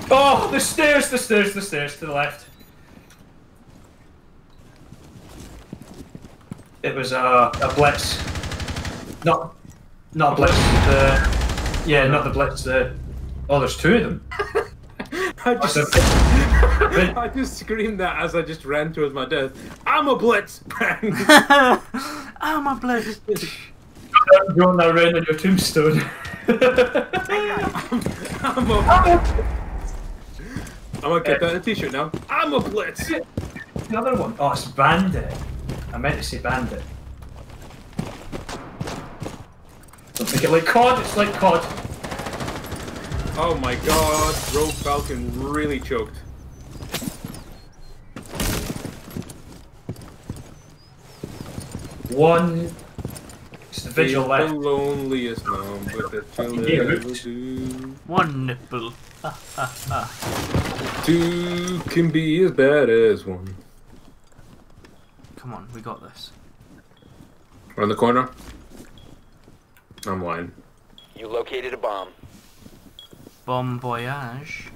Oh, the stairs, the stairs, the stairs to the left. It was a, a blitz. Not, not blitz. The yeah, not the blitz. The oh, there's two of them. I That's just, a- I just screamed that as I just ran towards my death. I'm a blitz! I'm a blitz. Drawing that around on your tombstone. I'm a. I'm gonna get that in a t-shirt now. I'm a blitz! the other one. Oh, it's Bandit. I meant to say Bandit. Don't make it like COD. It's like COD. Oh my god, Rogue Falcon really choked. One. It's the vigil He's left. The loneliest man, but the children Yeah, do. One nipple. Ha ha ha. Two can be as bad as one. Come on, we got this. Around the corner. I'm lying. You located a bomb. Bon voyage.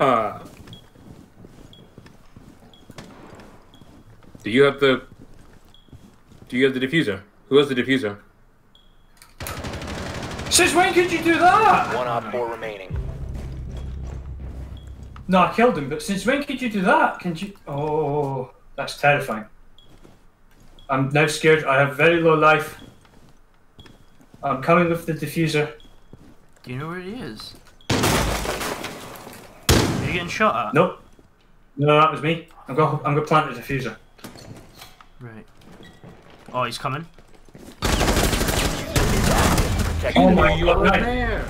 Ah. Do you have the? Do you have the defuser? Who has the defuser? Since when could you do that? One op four remaining. No, I killed him, but since when could you do that? Can you? Oh, that's terrifying. I'm now scared. I have very low life. I'm coming with the defuser. Do you know where he is? Are you getting shot at? Nope. No, that was me. I'm going. I'm going to plant the defuser. Right. Oh, he's coming. Protect Oh the my bomb. You are there.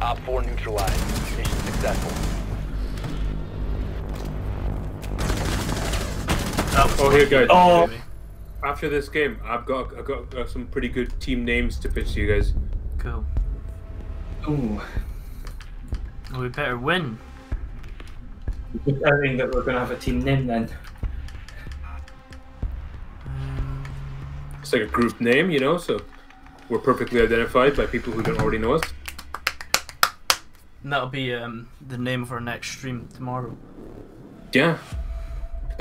Op four neutralized. Mission successful. Oh, here, guys. Oh. After this game, I've got I've got uh, some pretty good team names to pitch to you guys. Cool. Ooh. Well, we better win. I think that we're going to have a team name then. Um, It's like a group name, you know, so we're perfectly identified by people who don't already know us. and that'll be um, the name of our next stream tomorrow. Yeah.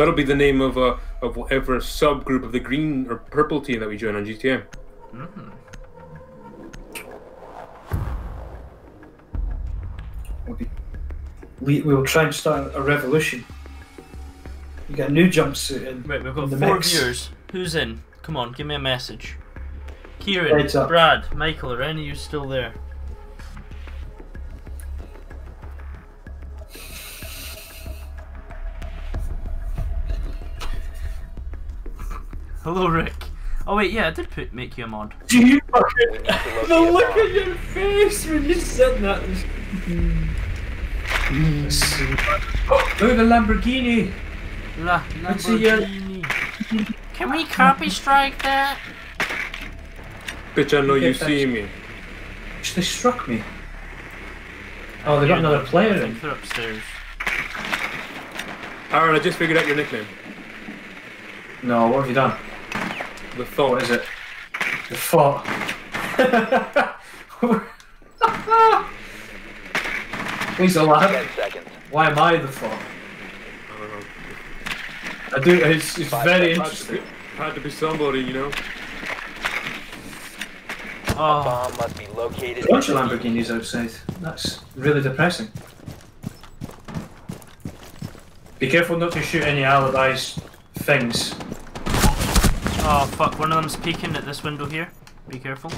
That'll be the name of uh, of whatever subgroup of the green or purple team that we join on GTA. Mm. We'll, we, we'll try and start a revolution. You got a new jumpsuit in. Right, we've got the four mix. viewers. Who's in? Come on, give me a message. Kieran, Heads. Brad, Michael, are any of you still there? Hello, Rick. Oh wait, yeah, I did put make you a mod. Do you fucking. need to locate The look bomb. at your face when you said that. was- Oh, look at the Lamborghini. La Let's see your- uh, Lamborghini. Can we copy strike that? Bitch, I know you Get see me. They struck me. Oh, they got another player I in. think they're upstairs. Aaron, I just figured out your nickname. No, what have you done? The thought. What is it? The thought. Please don't laugh. Ten seconds. Why am I the thought? I don't. I do. It's, it's very Had to, interesting. be, had to be somebody, you know. Oh, Bomb must be located. A bunch of Lamborghinis outside. That's really depressing. Be careful not to shoot any alibis things. Oh fuck! One of them's peeking at this window here. Be careful.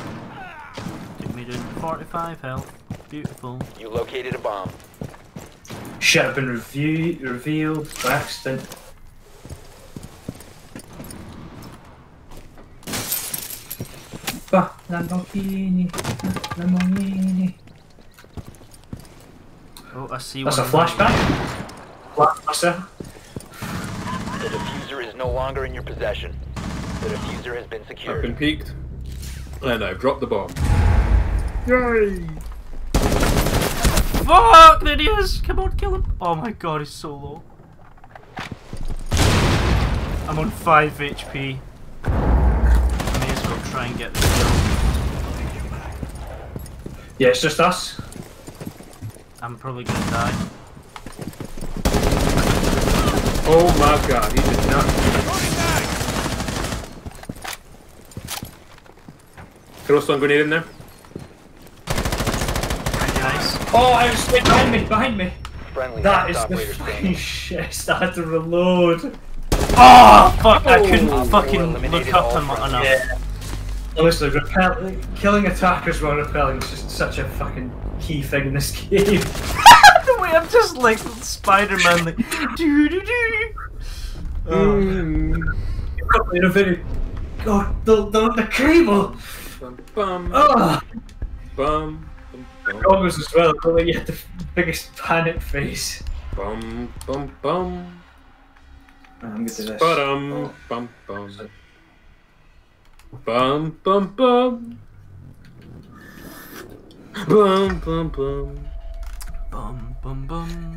Took me down to 45 health. Beautiful. You located a bomb. Shit I've been review, revealed by accident. Bah, Lamborghini, Lamborghini. Oh, I see That's a one. of them. flashback. Blockbuster. The defuser is no longer in your possession. The defuser has been I've secured. been peeked. And I've dropped the bomb. Yay! Fuck! There he is! Come on, kill him! Oh my god, he's so low. I'm on 5 HP. I may as well try and get this kill. Yeah, it's just us. I'm probably gonna die. Oh my god, he did not. Throw stun grenade in there. Nice. Oh, I was behind me, behind me. Friendly That is last the fucking shit. I had to reload. Oh, fuck! I couldn't Oh. fucking Eliminated look up all him friendly. enough. Yeah. Honestly, repel- killing attackers while repelling is just such a fucking key thing in this game. the way I'm just like Spider-Man, like doo doo doo. Oh. Mm. in a very. God, the, the, the cable! Bum, bum, Oh! bum, bum, bum, Goggles as well, but like you had the biggest panic face. bum, bum, bum, Oh, I'm gonna do this. ba-dum, oh. bum, bum. Bum, bum, bum. Bum, bum, bum. Bum bum bum.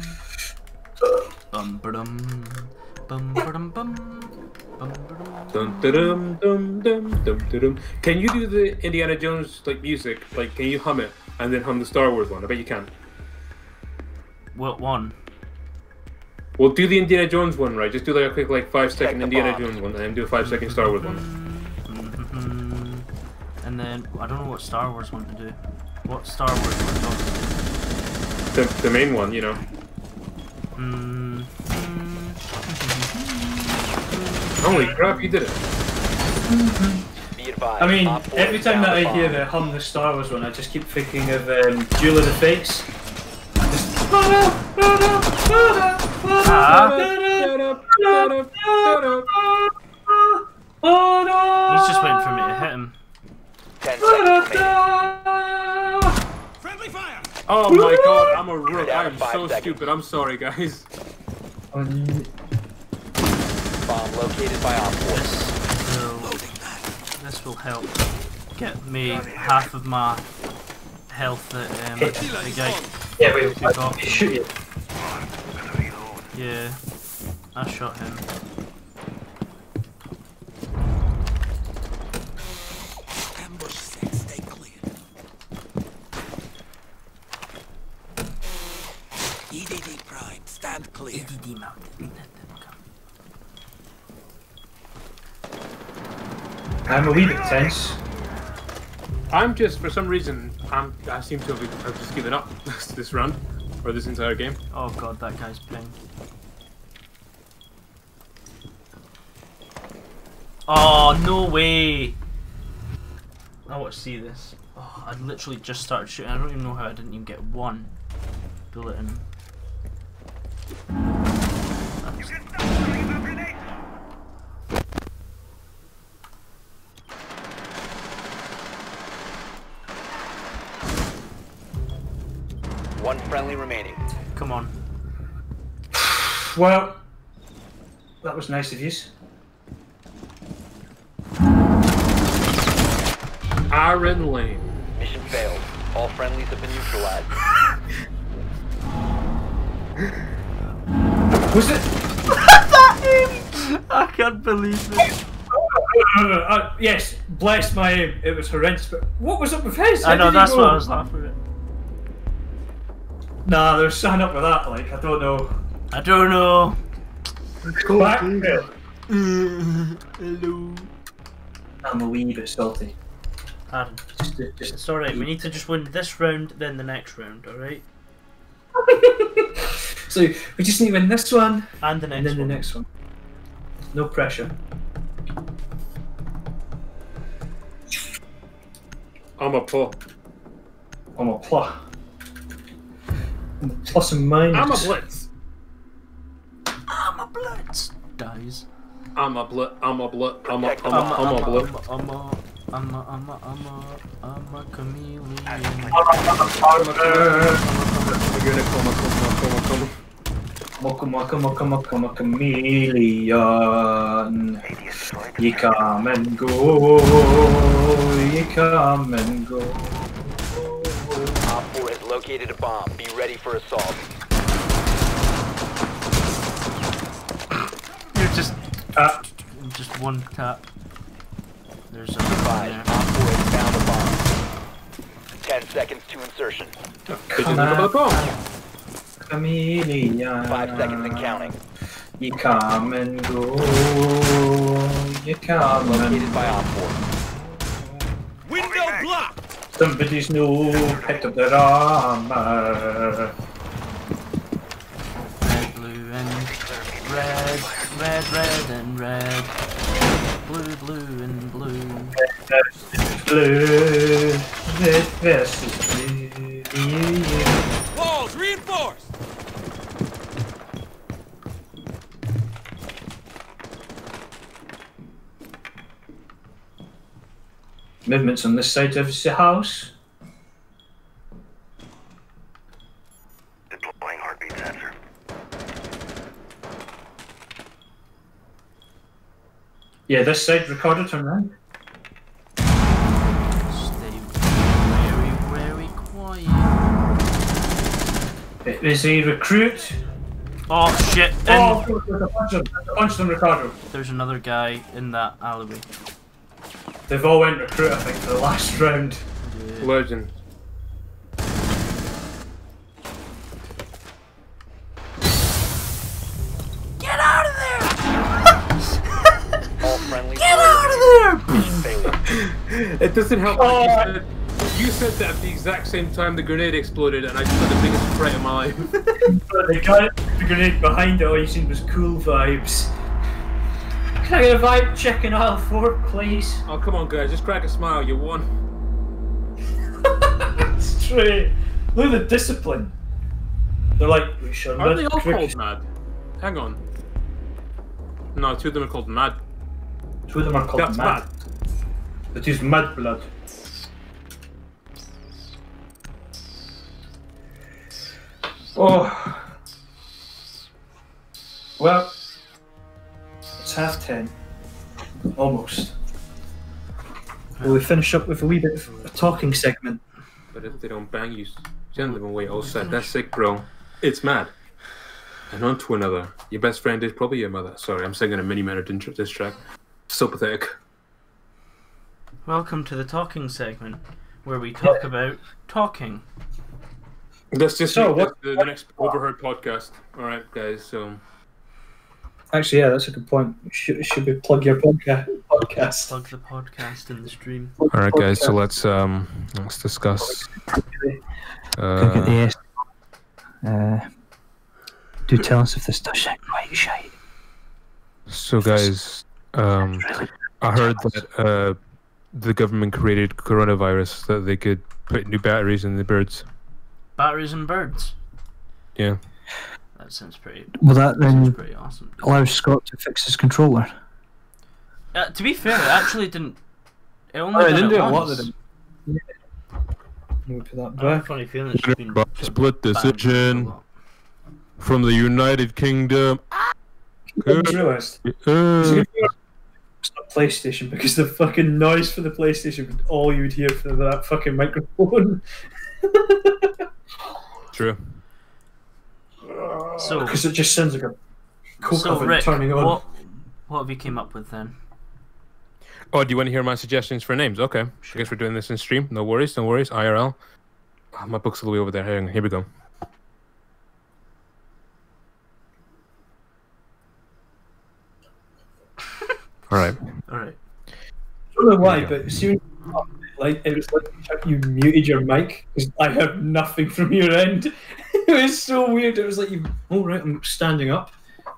Bum ba-dum. Bum ba-dum bum. Bum ba-dum. Dum, dum, dum, dum, dum. Can you do the Indiana Jones like music? Like, can you hum it and then hum the Star Wars one? I bet you can. What one? Well, do the Indiana Jones one, right? Just do like a quick like five second Indiana bomb. Jones one, and then do a five second Star Wars one. And then I don't know what Star Wars want to do. What Star Wars want to do? The, the main one, you know. Mm. Holy crap, you did it! I mean, every time that I hear bomb. the hum the Star Wars one, I just keep thinking of um, Duel of the Fates. I just. He's just waiting for me to hit him. Ten seconds remaining. Friendly fire! Oh my god, I'm a rook. I'm so stupid. I'm sorry, guys. Bomb located by Op 4. This will, this will help get me half of my health that um, the guy Yeah, wait, took what? Shoot you. Yeah, I shot him. Ambush 6, stay clear. EDD Prime, stand clear. EDD mounted. I'm a wee bit tense. I'm just, for some reason, I'm, I seem to have I've just given up this, this round, or this entire game. Oh god, that guy's playing. Oh, no way! I want to see this. Oh, I literally just started shooting. I don't even know how I didn't even get one bullet in. One friendly remaining. Come on. Well, that was nice of you. Aaron Lane. Mission failed. All friendlies have been neutralized. Was it? I can't believe it. Uh, yes, bless my aim. It was horrendous. But what was up with his? I know, that's go? what I was laughing at. Nah, they're something up for that. Like I don't know. I don't know. Go back. there. Uh, hello. I'm a wee bit salty. Um, Aaron, Just, just it's alright, we need to just win this round, then the next round, alright? so we just need to win this one And the next and then one. the next one. No pressure. I'm a pull. I'm a plus. I'm plus and minus. I'm a blitz. I'm a blitz. Dies. I'm a blit. I'm a blit. I'm a. I'm a. I'm a, I'm a I'm blit. a, I'm a, I'm a, I'm a, I'm a, I'm a chameleon. Mocka, mocka, chameleon. You come and go, you come and go. Op 4 has located located a bomb. Be ready for assault. You're just Uh, just one tap. There's a Five. there. Op 4 has found a bomb. Ten seconds to insertion. Did you know about the bomb? chameleon. Five seconds and counting. You come and go. You come and Located by Op 4. Window blocked! Somebody's new picked up their armor. Red, blue, and red, red, red, and red. Blue, blue, and blue. Blue. Red versus blue. Walls reinforced! Movements on this side of the house. Deploying heartbeat sensor. Yeah, this side recorder turn around. Stay very, very quiet. It is a recruit. Oh shit! Oh, In, there's a bunch of there's a bunch of them, Ricardo. there's another guy in that alleyway. They've all went recruit, I think, for the last round. Legend. Get out of there! Get out of there! It doesn't help. Oh. that you, said, you said that at the exact same time the grenade exploded, and I just had the biggest fright of my life. But the guy, the grenade behind it, all you seen was cool vibes. Can I get a vibe check in aisle four, please? oh come on, guys, just crack a smile. You won. Straight. Look at the discipline. They're like, we should Are they all called Mad? Hang on. No, two of them are called Mad. Two of them are called That's mad. Mad. It is mad blood. Oh. Well, it's half ten. Almost. Will we finish up with a wee bit of a talking segment? But if they don't bang you, send we away outside. That's sick, bro. It's mad. And on to another. Your best friend is probably your mother. Sorry, I'm singing a mini minute intro this track. So pathetic. Welcome to the talking segment, where we talk about talking. That's just So, so, what- the, the next overheard podcast. All right, guys. So Actually, yeah, that's a good point. Should, should we plug your podca- podcast? Plug the podcast in the stream. all right, guys. So let's um let's discuss. Uh, yes. Uh, do tell us if this does sound quite shite. so, guys, um, I heard that uh, the government created coronavirus so that they could put new batteries in the birds. Batteries and birds. Yeah. That sounds pretty. Will that Sounds then pretty awesome. allow Scott to fix his controller? Uh, to be fair, it actually didn't. It only Oh, it did didn't it do a lot once. of them. Let that I have back. funny feeling it's been By sort of split decision. From the United Kingdom. I just realised. Uh, It's not PlayStation because the fucking noise for the PlayStation was all you'd hear for that fucking microphone. True. So, Because it just sounds like a coke so oven Rick, turning on. what what have you came up with then? Oh, do you want to hear my suggestions for names? Okay. I guess we're doing this in stream. No worries, no worries. IRL. Ah, my book's all the way over there. Hang on, Here we go. all right. All right. I don't know why, Here we go. but see, when you- like it was like you muted your mic because I heard nothing from your end. it was so weird. It was like you. Oh right, I'm standing up.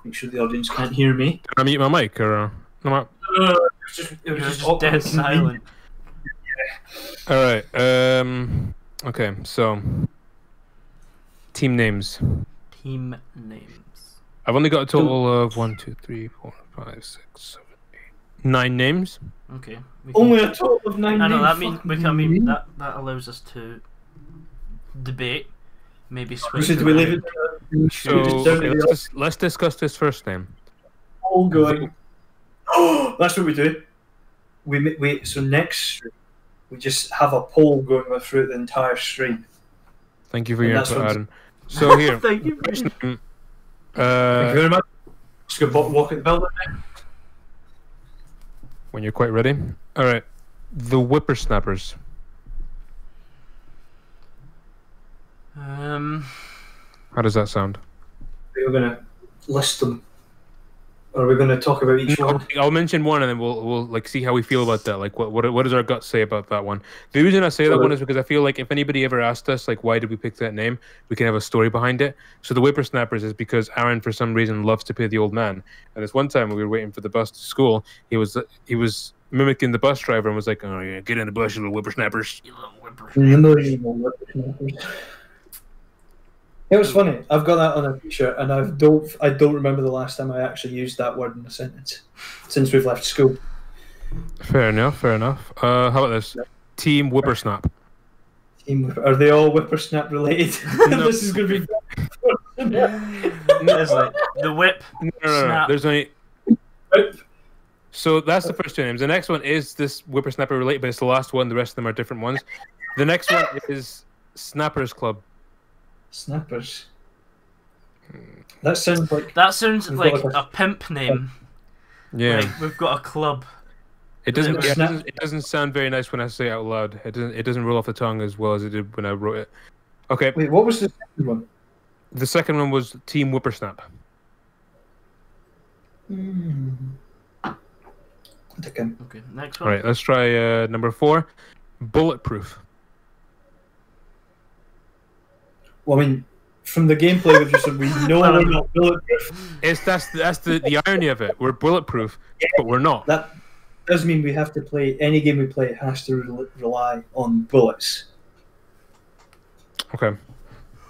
Make sure the audience can't hear me. Can I mute my mic or? Uh, no, my- Uh, it was just, it was just, just dead and silent. All right. Um. Okay. So. Team names. Team names. I've only got a total of one, two, three, four, five, six, seven, eight, nine names. Okay. we can- Only a total of nine. I know that means we can. I mean that that allows us to debate. Maybe switch. So do we leave around. it? uh, So okay, to let's, the dis- let's discuss this first name. all going. Oh, that's what we do. We ma- we so next stream we just have a poll going through the entire stream. Thank you for And your input, what's- Aaron. So here, Thank you. uh, Thank you very much. Just go bo- walk in the building. Then. when you're quite ready. All right, the whippersnappers. Um, How does that sound? We're gonna list them, or we're gonna talk about each one. I'll, mention one and then we'll we'll like see how we feel about that. Like what what what does our gut say about that one? The reason I say that one is because I feel like if anybody ever asked us like why did we pick that name, we can have a story behind it. So the whippersnappers is because Aaron for some reason loves to play the old man. And this one time when we were waiting for the bus to school, he was he was mimicking the bus driver and was like, "Oh yeah, get in the bus, you little whippersnappers." you little whipper. Unbelievable. It was funny. I've got that on a t-shirt, and I don't. I don't remember the last time I actually used that word in a sentence since we've left school. Fair enough, fair enough. Uh, how about this? Team Whippersnap. Team Are they all whippersnap related? this is going to be. Like the whip. No, no, no, no. There's only So that's the first two names. The next one is this whippersnapper related, but it's the last one. The rest of them are different ones. The next one is Snappers Club. Snappers. That sounds like. That sounds like like a- a pimp name. Yeah, Like we've got a club. it doesn't. Yeah, Yeah, it doesn't. It doesn't sound very nice when I say it out loud. It doesn't. It doesn't roll off the tongue as well as it did when I wrote it. Okay, Wait, what was the second one? the second one was Team Whippersnap. Hmm. Okay. Okay, next All one. right, let's try uh, number four, Bulletproof. Well, I mean, from the gameplay we've just said, we know we're not bulletproof. It's that's that's the the irony of it. We're bulletproof, but we're not. That does mean we have to play any game we play has to re- rely on bullets. Okay.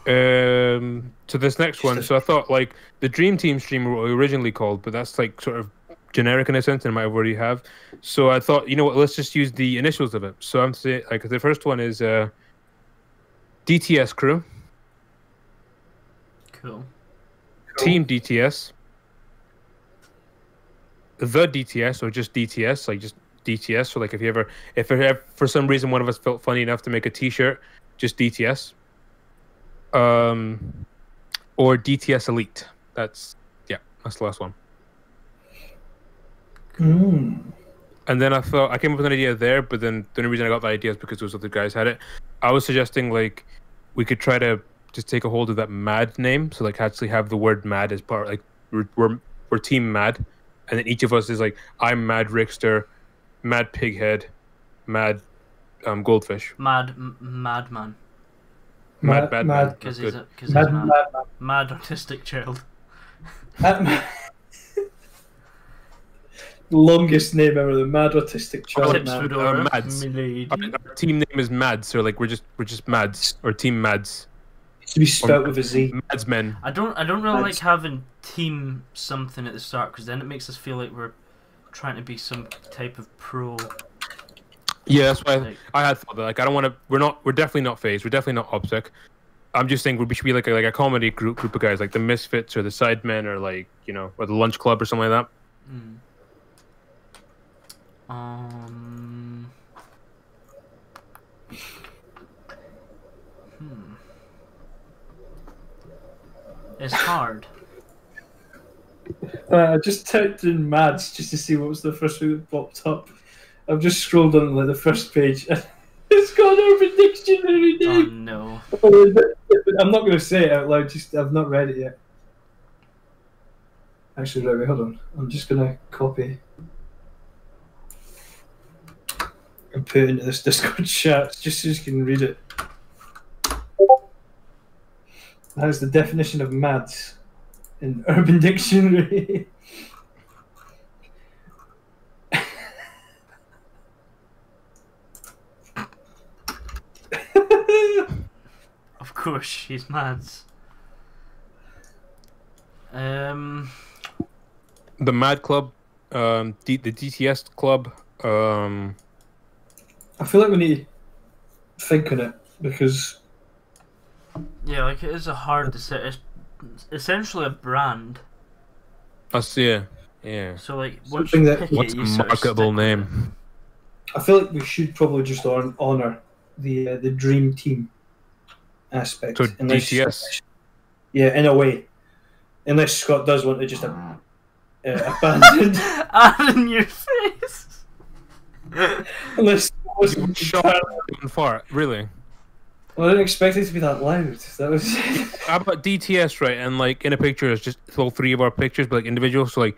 Um, to this next one, so I thought like the Dream Team stream were what we originally called, but that's like sort of generic in a sense, and might already have. So I thought, you know what, let's just use the initials of it. So I'm saying like the first one is uh, DTS Crew, Cool. Team DTS, the DTS, or just DTS, like just DTS. So like if you ever, if, if for some reason one of us felt funny enough to make a T-shirt, just DTS. Um, or DTS Elite. That's yeah, that's the last one. Mm. And then I thought I came up with an idea there, but then the only reason I got the idea is because those other guys had it. I was suggesting like we could try to just take a hold of that Mad name, so like actually have the word Mad as part. Like we're we're, we're Team Mad, and then each of us is like I'm Mad Rickster, Mad Pighead, Mad um, Goldfish, Mad m- madman. Mad Mad- Mad Mad- Mad. Because he's a, cause he's Mad, mad. mad, mad. Mad autistic child. That- Longest name ever, the Mad Autistic Child. Tips man. Fedora. uh, Mads. Our, our team name is Mads, so like we're just we're just Mads or Team Mads, It's to be spelt with a Z. Mads men. I don't. I don't really like having team something at the start because then it makes us feel like we're trying to be some type of pro. Yeah, that's why Like- I, I had thought that. Like, I don't want to. We're not. We're definitely not FaZe. We're definitely not Optic. I'm just saying we should be like a, like a comedy group group of guys, like the Misfits or the Sidemen or like you know or the Lunch Club or something like that. Hmm. Um. It's hard. Uh, I just typed in Mads just to see what was the first thing that popped up. I've just scrolled on like the first page. it's got Urban Dictionary Oh name. no. I'm not going to say it out loud. Just I've not read it yet. Actually, right, wait, hold on. I'm just going to copy and put it into this Discord chat just so you can read it. That is the definition of mad in Urban Dictionary. Of course, she's mad. Um. The Mad Club, um, D- the DTS Club. Um, I feel like we need to think on it because Yeah, like it is a hard to say. It's essentially a brand. us yeah, yeah. So like, once Something you that- pick What's it, a you sort of marketable stick name? I feel like we should probably just hon- honor the uh, the dream team. aspect. So unless- DTS. Yeah, in a way. Unless Scott does want to just uh, uh, abandon. Ah, in your face. unless You shot on fart, really? Well, I didn't expect it to be that loud. That was. How about DTS, right? And like in a picture, it's just all three of our pictures, but like individual. So like,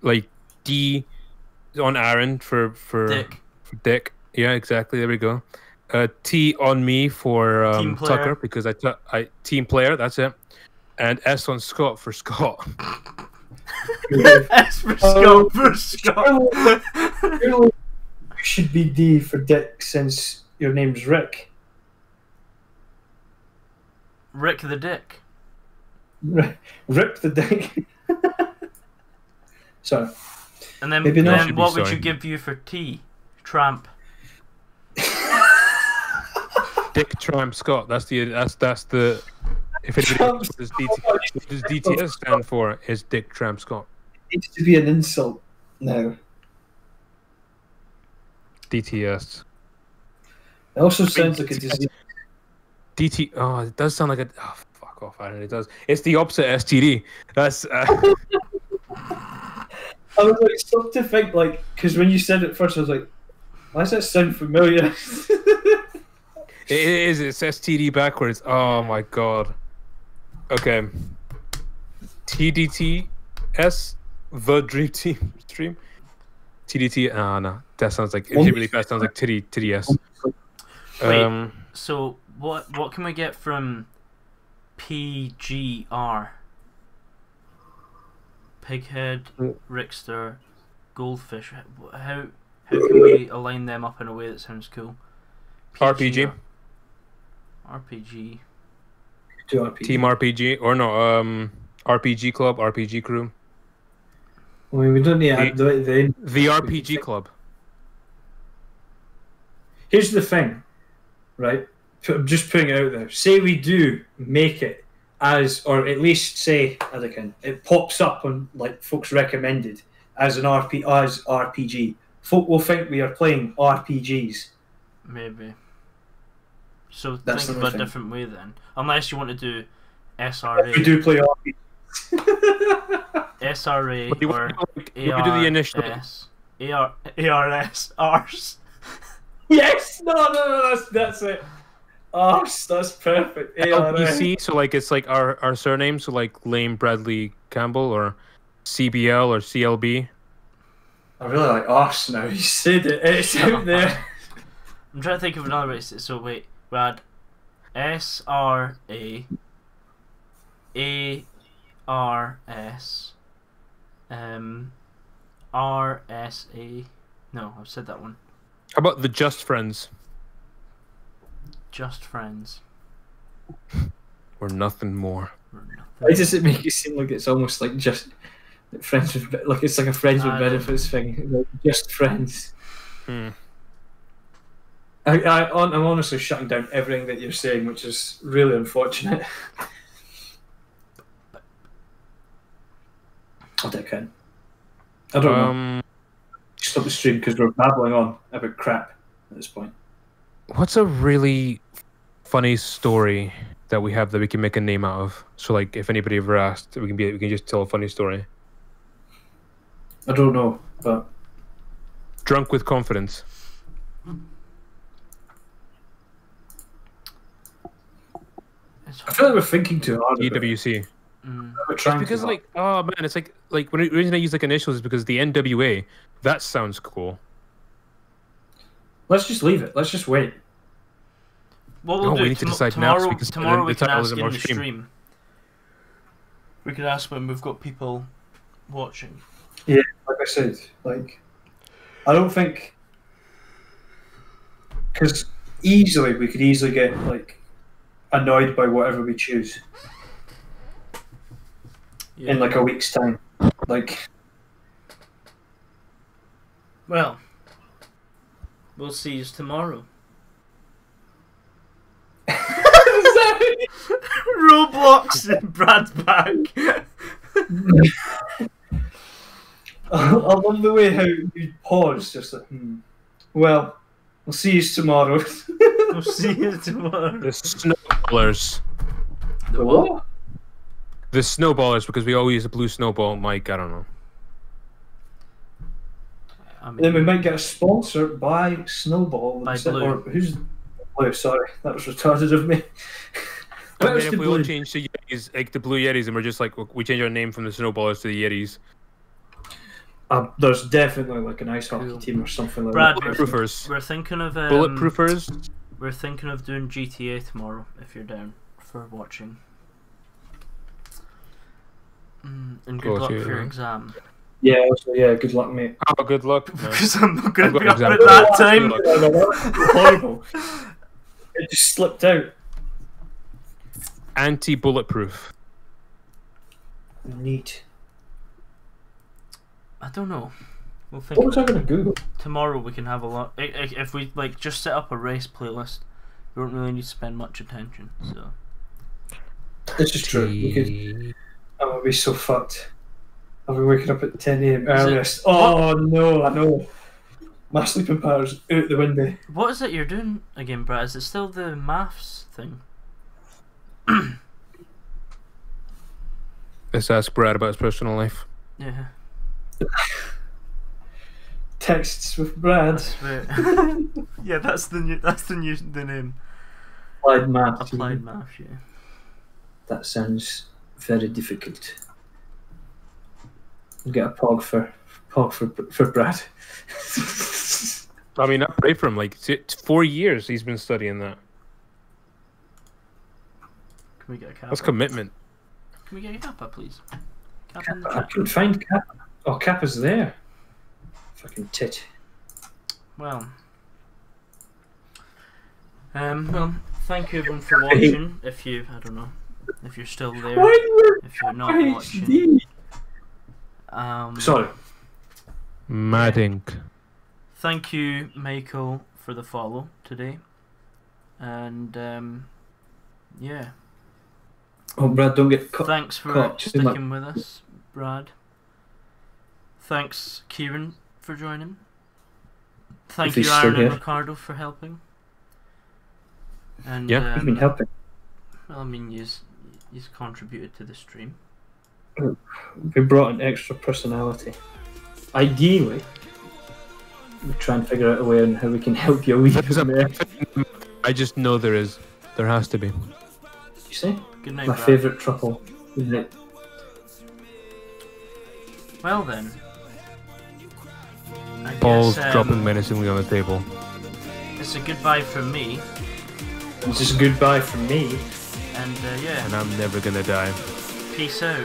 like D on Aaron for for Dick. for Dick. Yeah, exactly. There we go. Uh, T on me for um. Tucker because I t- I team player. That's it. And S on Scott for Scott. S for Scott. For Scott. Surely you should be D for Dick since your name's Rick. Rick the Dick. R- Rip the Dick. Sorry. And then, Maybe not. then what would you give you for T? Tramp. Dick Tramp Scott. That's the that's that's the. If anybody Tramp does, DT, what does DTS stand for? Is Dick Tramp Scott. It needs to be an insult now. DTS. It also sounds like a disease. DT. Oh, it does sound like a. Oh, fuck off, Aaron. It does. It's the opposite STD. That's. Uh, I was like, stop to think, like, because when you said it first, I was like, why does that sound familiar? it is. It's STD backwards. Oh my god. Okay. TDTS, the Dream Team stream. TDT. Ah, no. That sounds like. You really fast, sounds like titty TDS. Wait. Um. So what what can we get from PGR? Pighead, Mm. Rickster, Goldfish. How how can we align them up in a way that sounds cool? RPG. RPG. Two RP. Team RPG or no? Um. RPG Club, RPG Crew, I mean, we don't need to add the, the the RPG Club. Here's the thing, right? P- I'm just putting it out there. Say we do make it as, or at least say, as I can, it pops up on like folks recommended as an RP as RPG. Folk will think we are playing RPGs. Maybe. So That's think the of a thing. different way then. Unless you want to do If we do play RPG. SRA But you or want to do, like, you want to do the initial. ARS, AR, ARS, ARS. yes, no, no, no, that's that's it. Oh, that's perfect. ARS. LBC, so like it's like our our surname, so like Lane Bradley Campbell or CBL or CLB. I really like arse now. You said it. It's out there. I'm trying to think of another way. So wait, we had S R A A R S um R S A. No, I've said that one. How about the Just Friends Just friends. or nothing more? or nothing. Why does it make it seem like it's almost like just friends with like it's like a friends with benefits thing, like just friends. Hmm. I, I, hon- I'm honestly shutting down everything that you're saying, which is really unfortunate. I don't can. I don't know. Um, Stop the stream because we're babbling on about crap at this point. what's a really funny story that we have that we can make a name out of? So like, if anybody ever asked, we can be we can just tell a funny story. I don't know, but Drunk with confidence. I feel like we're thinking too hard. EWC. Mm, We're Because like, oh man, it's like like when the reason I use like initials is because the NWA. That sounds cool. let's just leave it. Let's just wait. What we'll No, do we need to decide now so tomorrow. we can tomorrow the we can title ask in in the stream. stream. We could ask when we've got people watching. Yeah, like I said, like I don't think because easily we could easily get like annoyed by whatever we choose in like a week's time. Like Well, we'll see you tomorrow. Roblox and Brad's back. I love the way how you pause, just like, hmm. well, we'll see you tomorrow. we'll see you tomorrow. The snowballers. The what? The snowballers because we always use a blue snowball. mic, I don't know. I Then we might get a sponsor by Snowball. By instead- Blue. Or who's Blue? Sorry, that was retarded of me. I Where's mean, if we all change to Yetis, like the blue Yetis, and we're just like we change our name from the snowballers to the Yetis. Uh, there's definitely like an ice hockey Cool. team or something like Brad, that. we're, Bulletproofers. we're thinking of um, Bulletproofers. We're thinking of doing GTA tomorrow if you're down for watching. Mm, and good Course, luck yeah, for your yeah. exam. Yeah, also, yeah, good luck, mate. Oh, good luck. Because I'm not going to got be up at that time. Horrible. It just slipped out. Anti-bulletproof. Neat. I don't know. We'll think What was I going to Google? tomorrow. We can have a lot. i- i- If we like just set up a race playlist, we don't really need to spend much attention. So This is true. We could, I'm going to be so fucked. I'll be waking up at 10 a.m. Earliest. Oh, no, I know. My sleeping powers out the window. what is it you're doing again, Brad? Is it still the maths thing? Let's ask Brad about his personal life. Yeah, Texts with Brad. that's right. yeah, that's the new. That's the new. The name. Applied math. Applied maths. Yeah. That sounds very difficult. We'll get a pog for pog for for Brad. I mean, I pray for him. Like it's four years he's been studying that. Can we get a kappa? That's commitment. Can we get a kappa, please? Kappa in the I chat. couldn't find Cap. Oh, Kappa's there. Fucking tit. Well. Um. Well, thank you everyone for watching. If you, I don't know, if you're still there, if you're not watching, um. Sorry. Mad ink. Thank you, Michael, for the follow today, and um, yeah. Oh, Brad, don't get caught. Thanks for caught sticking with us, Brad. Thanks, Kieran, for joining. Thank If you, Aaron and. Ricardo, for helping. And Yeah. um, You've been helping. well, I mean, he's you's contributed to the stream. We brought an extra personality. Ideally, we try and figure out a way on how we can help you a wee bit There's a- more. I just know there is. There has to be. You see? Good night, My Brad. favourite truffle. Isn't it? Well then. I Balls guess, um, dropping menacingly on the table. It's a goodbye from me, It's just goodbye from me. and uh, yeah, And I'm never gonna die. peace out.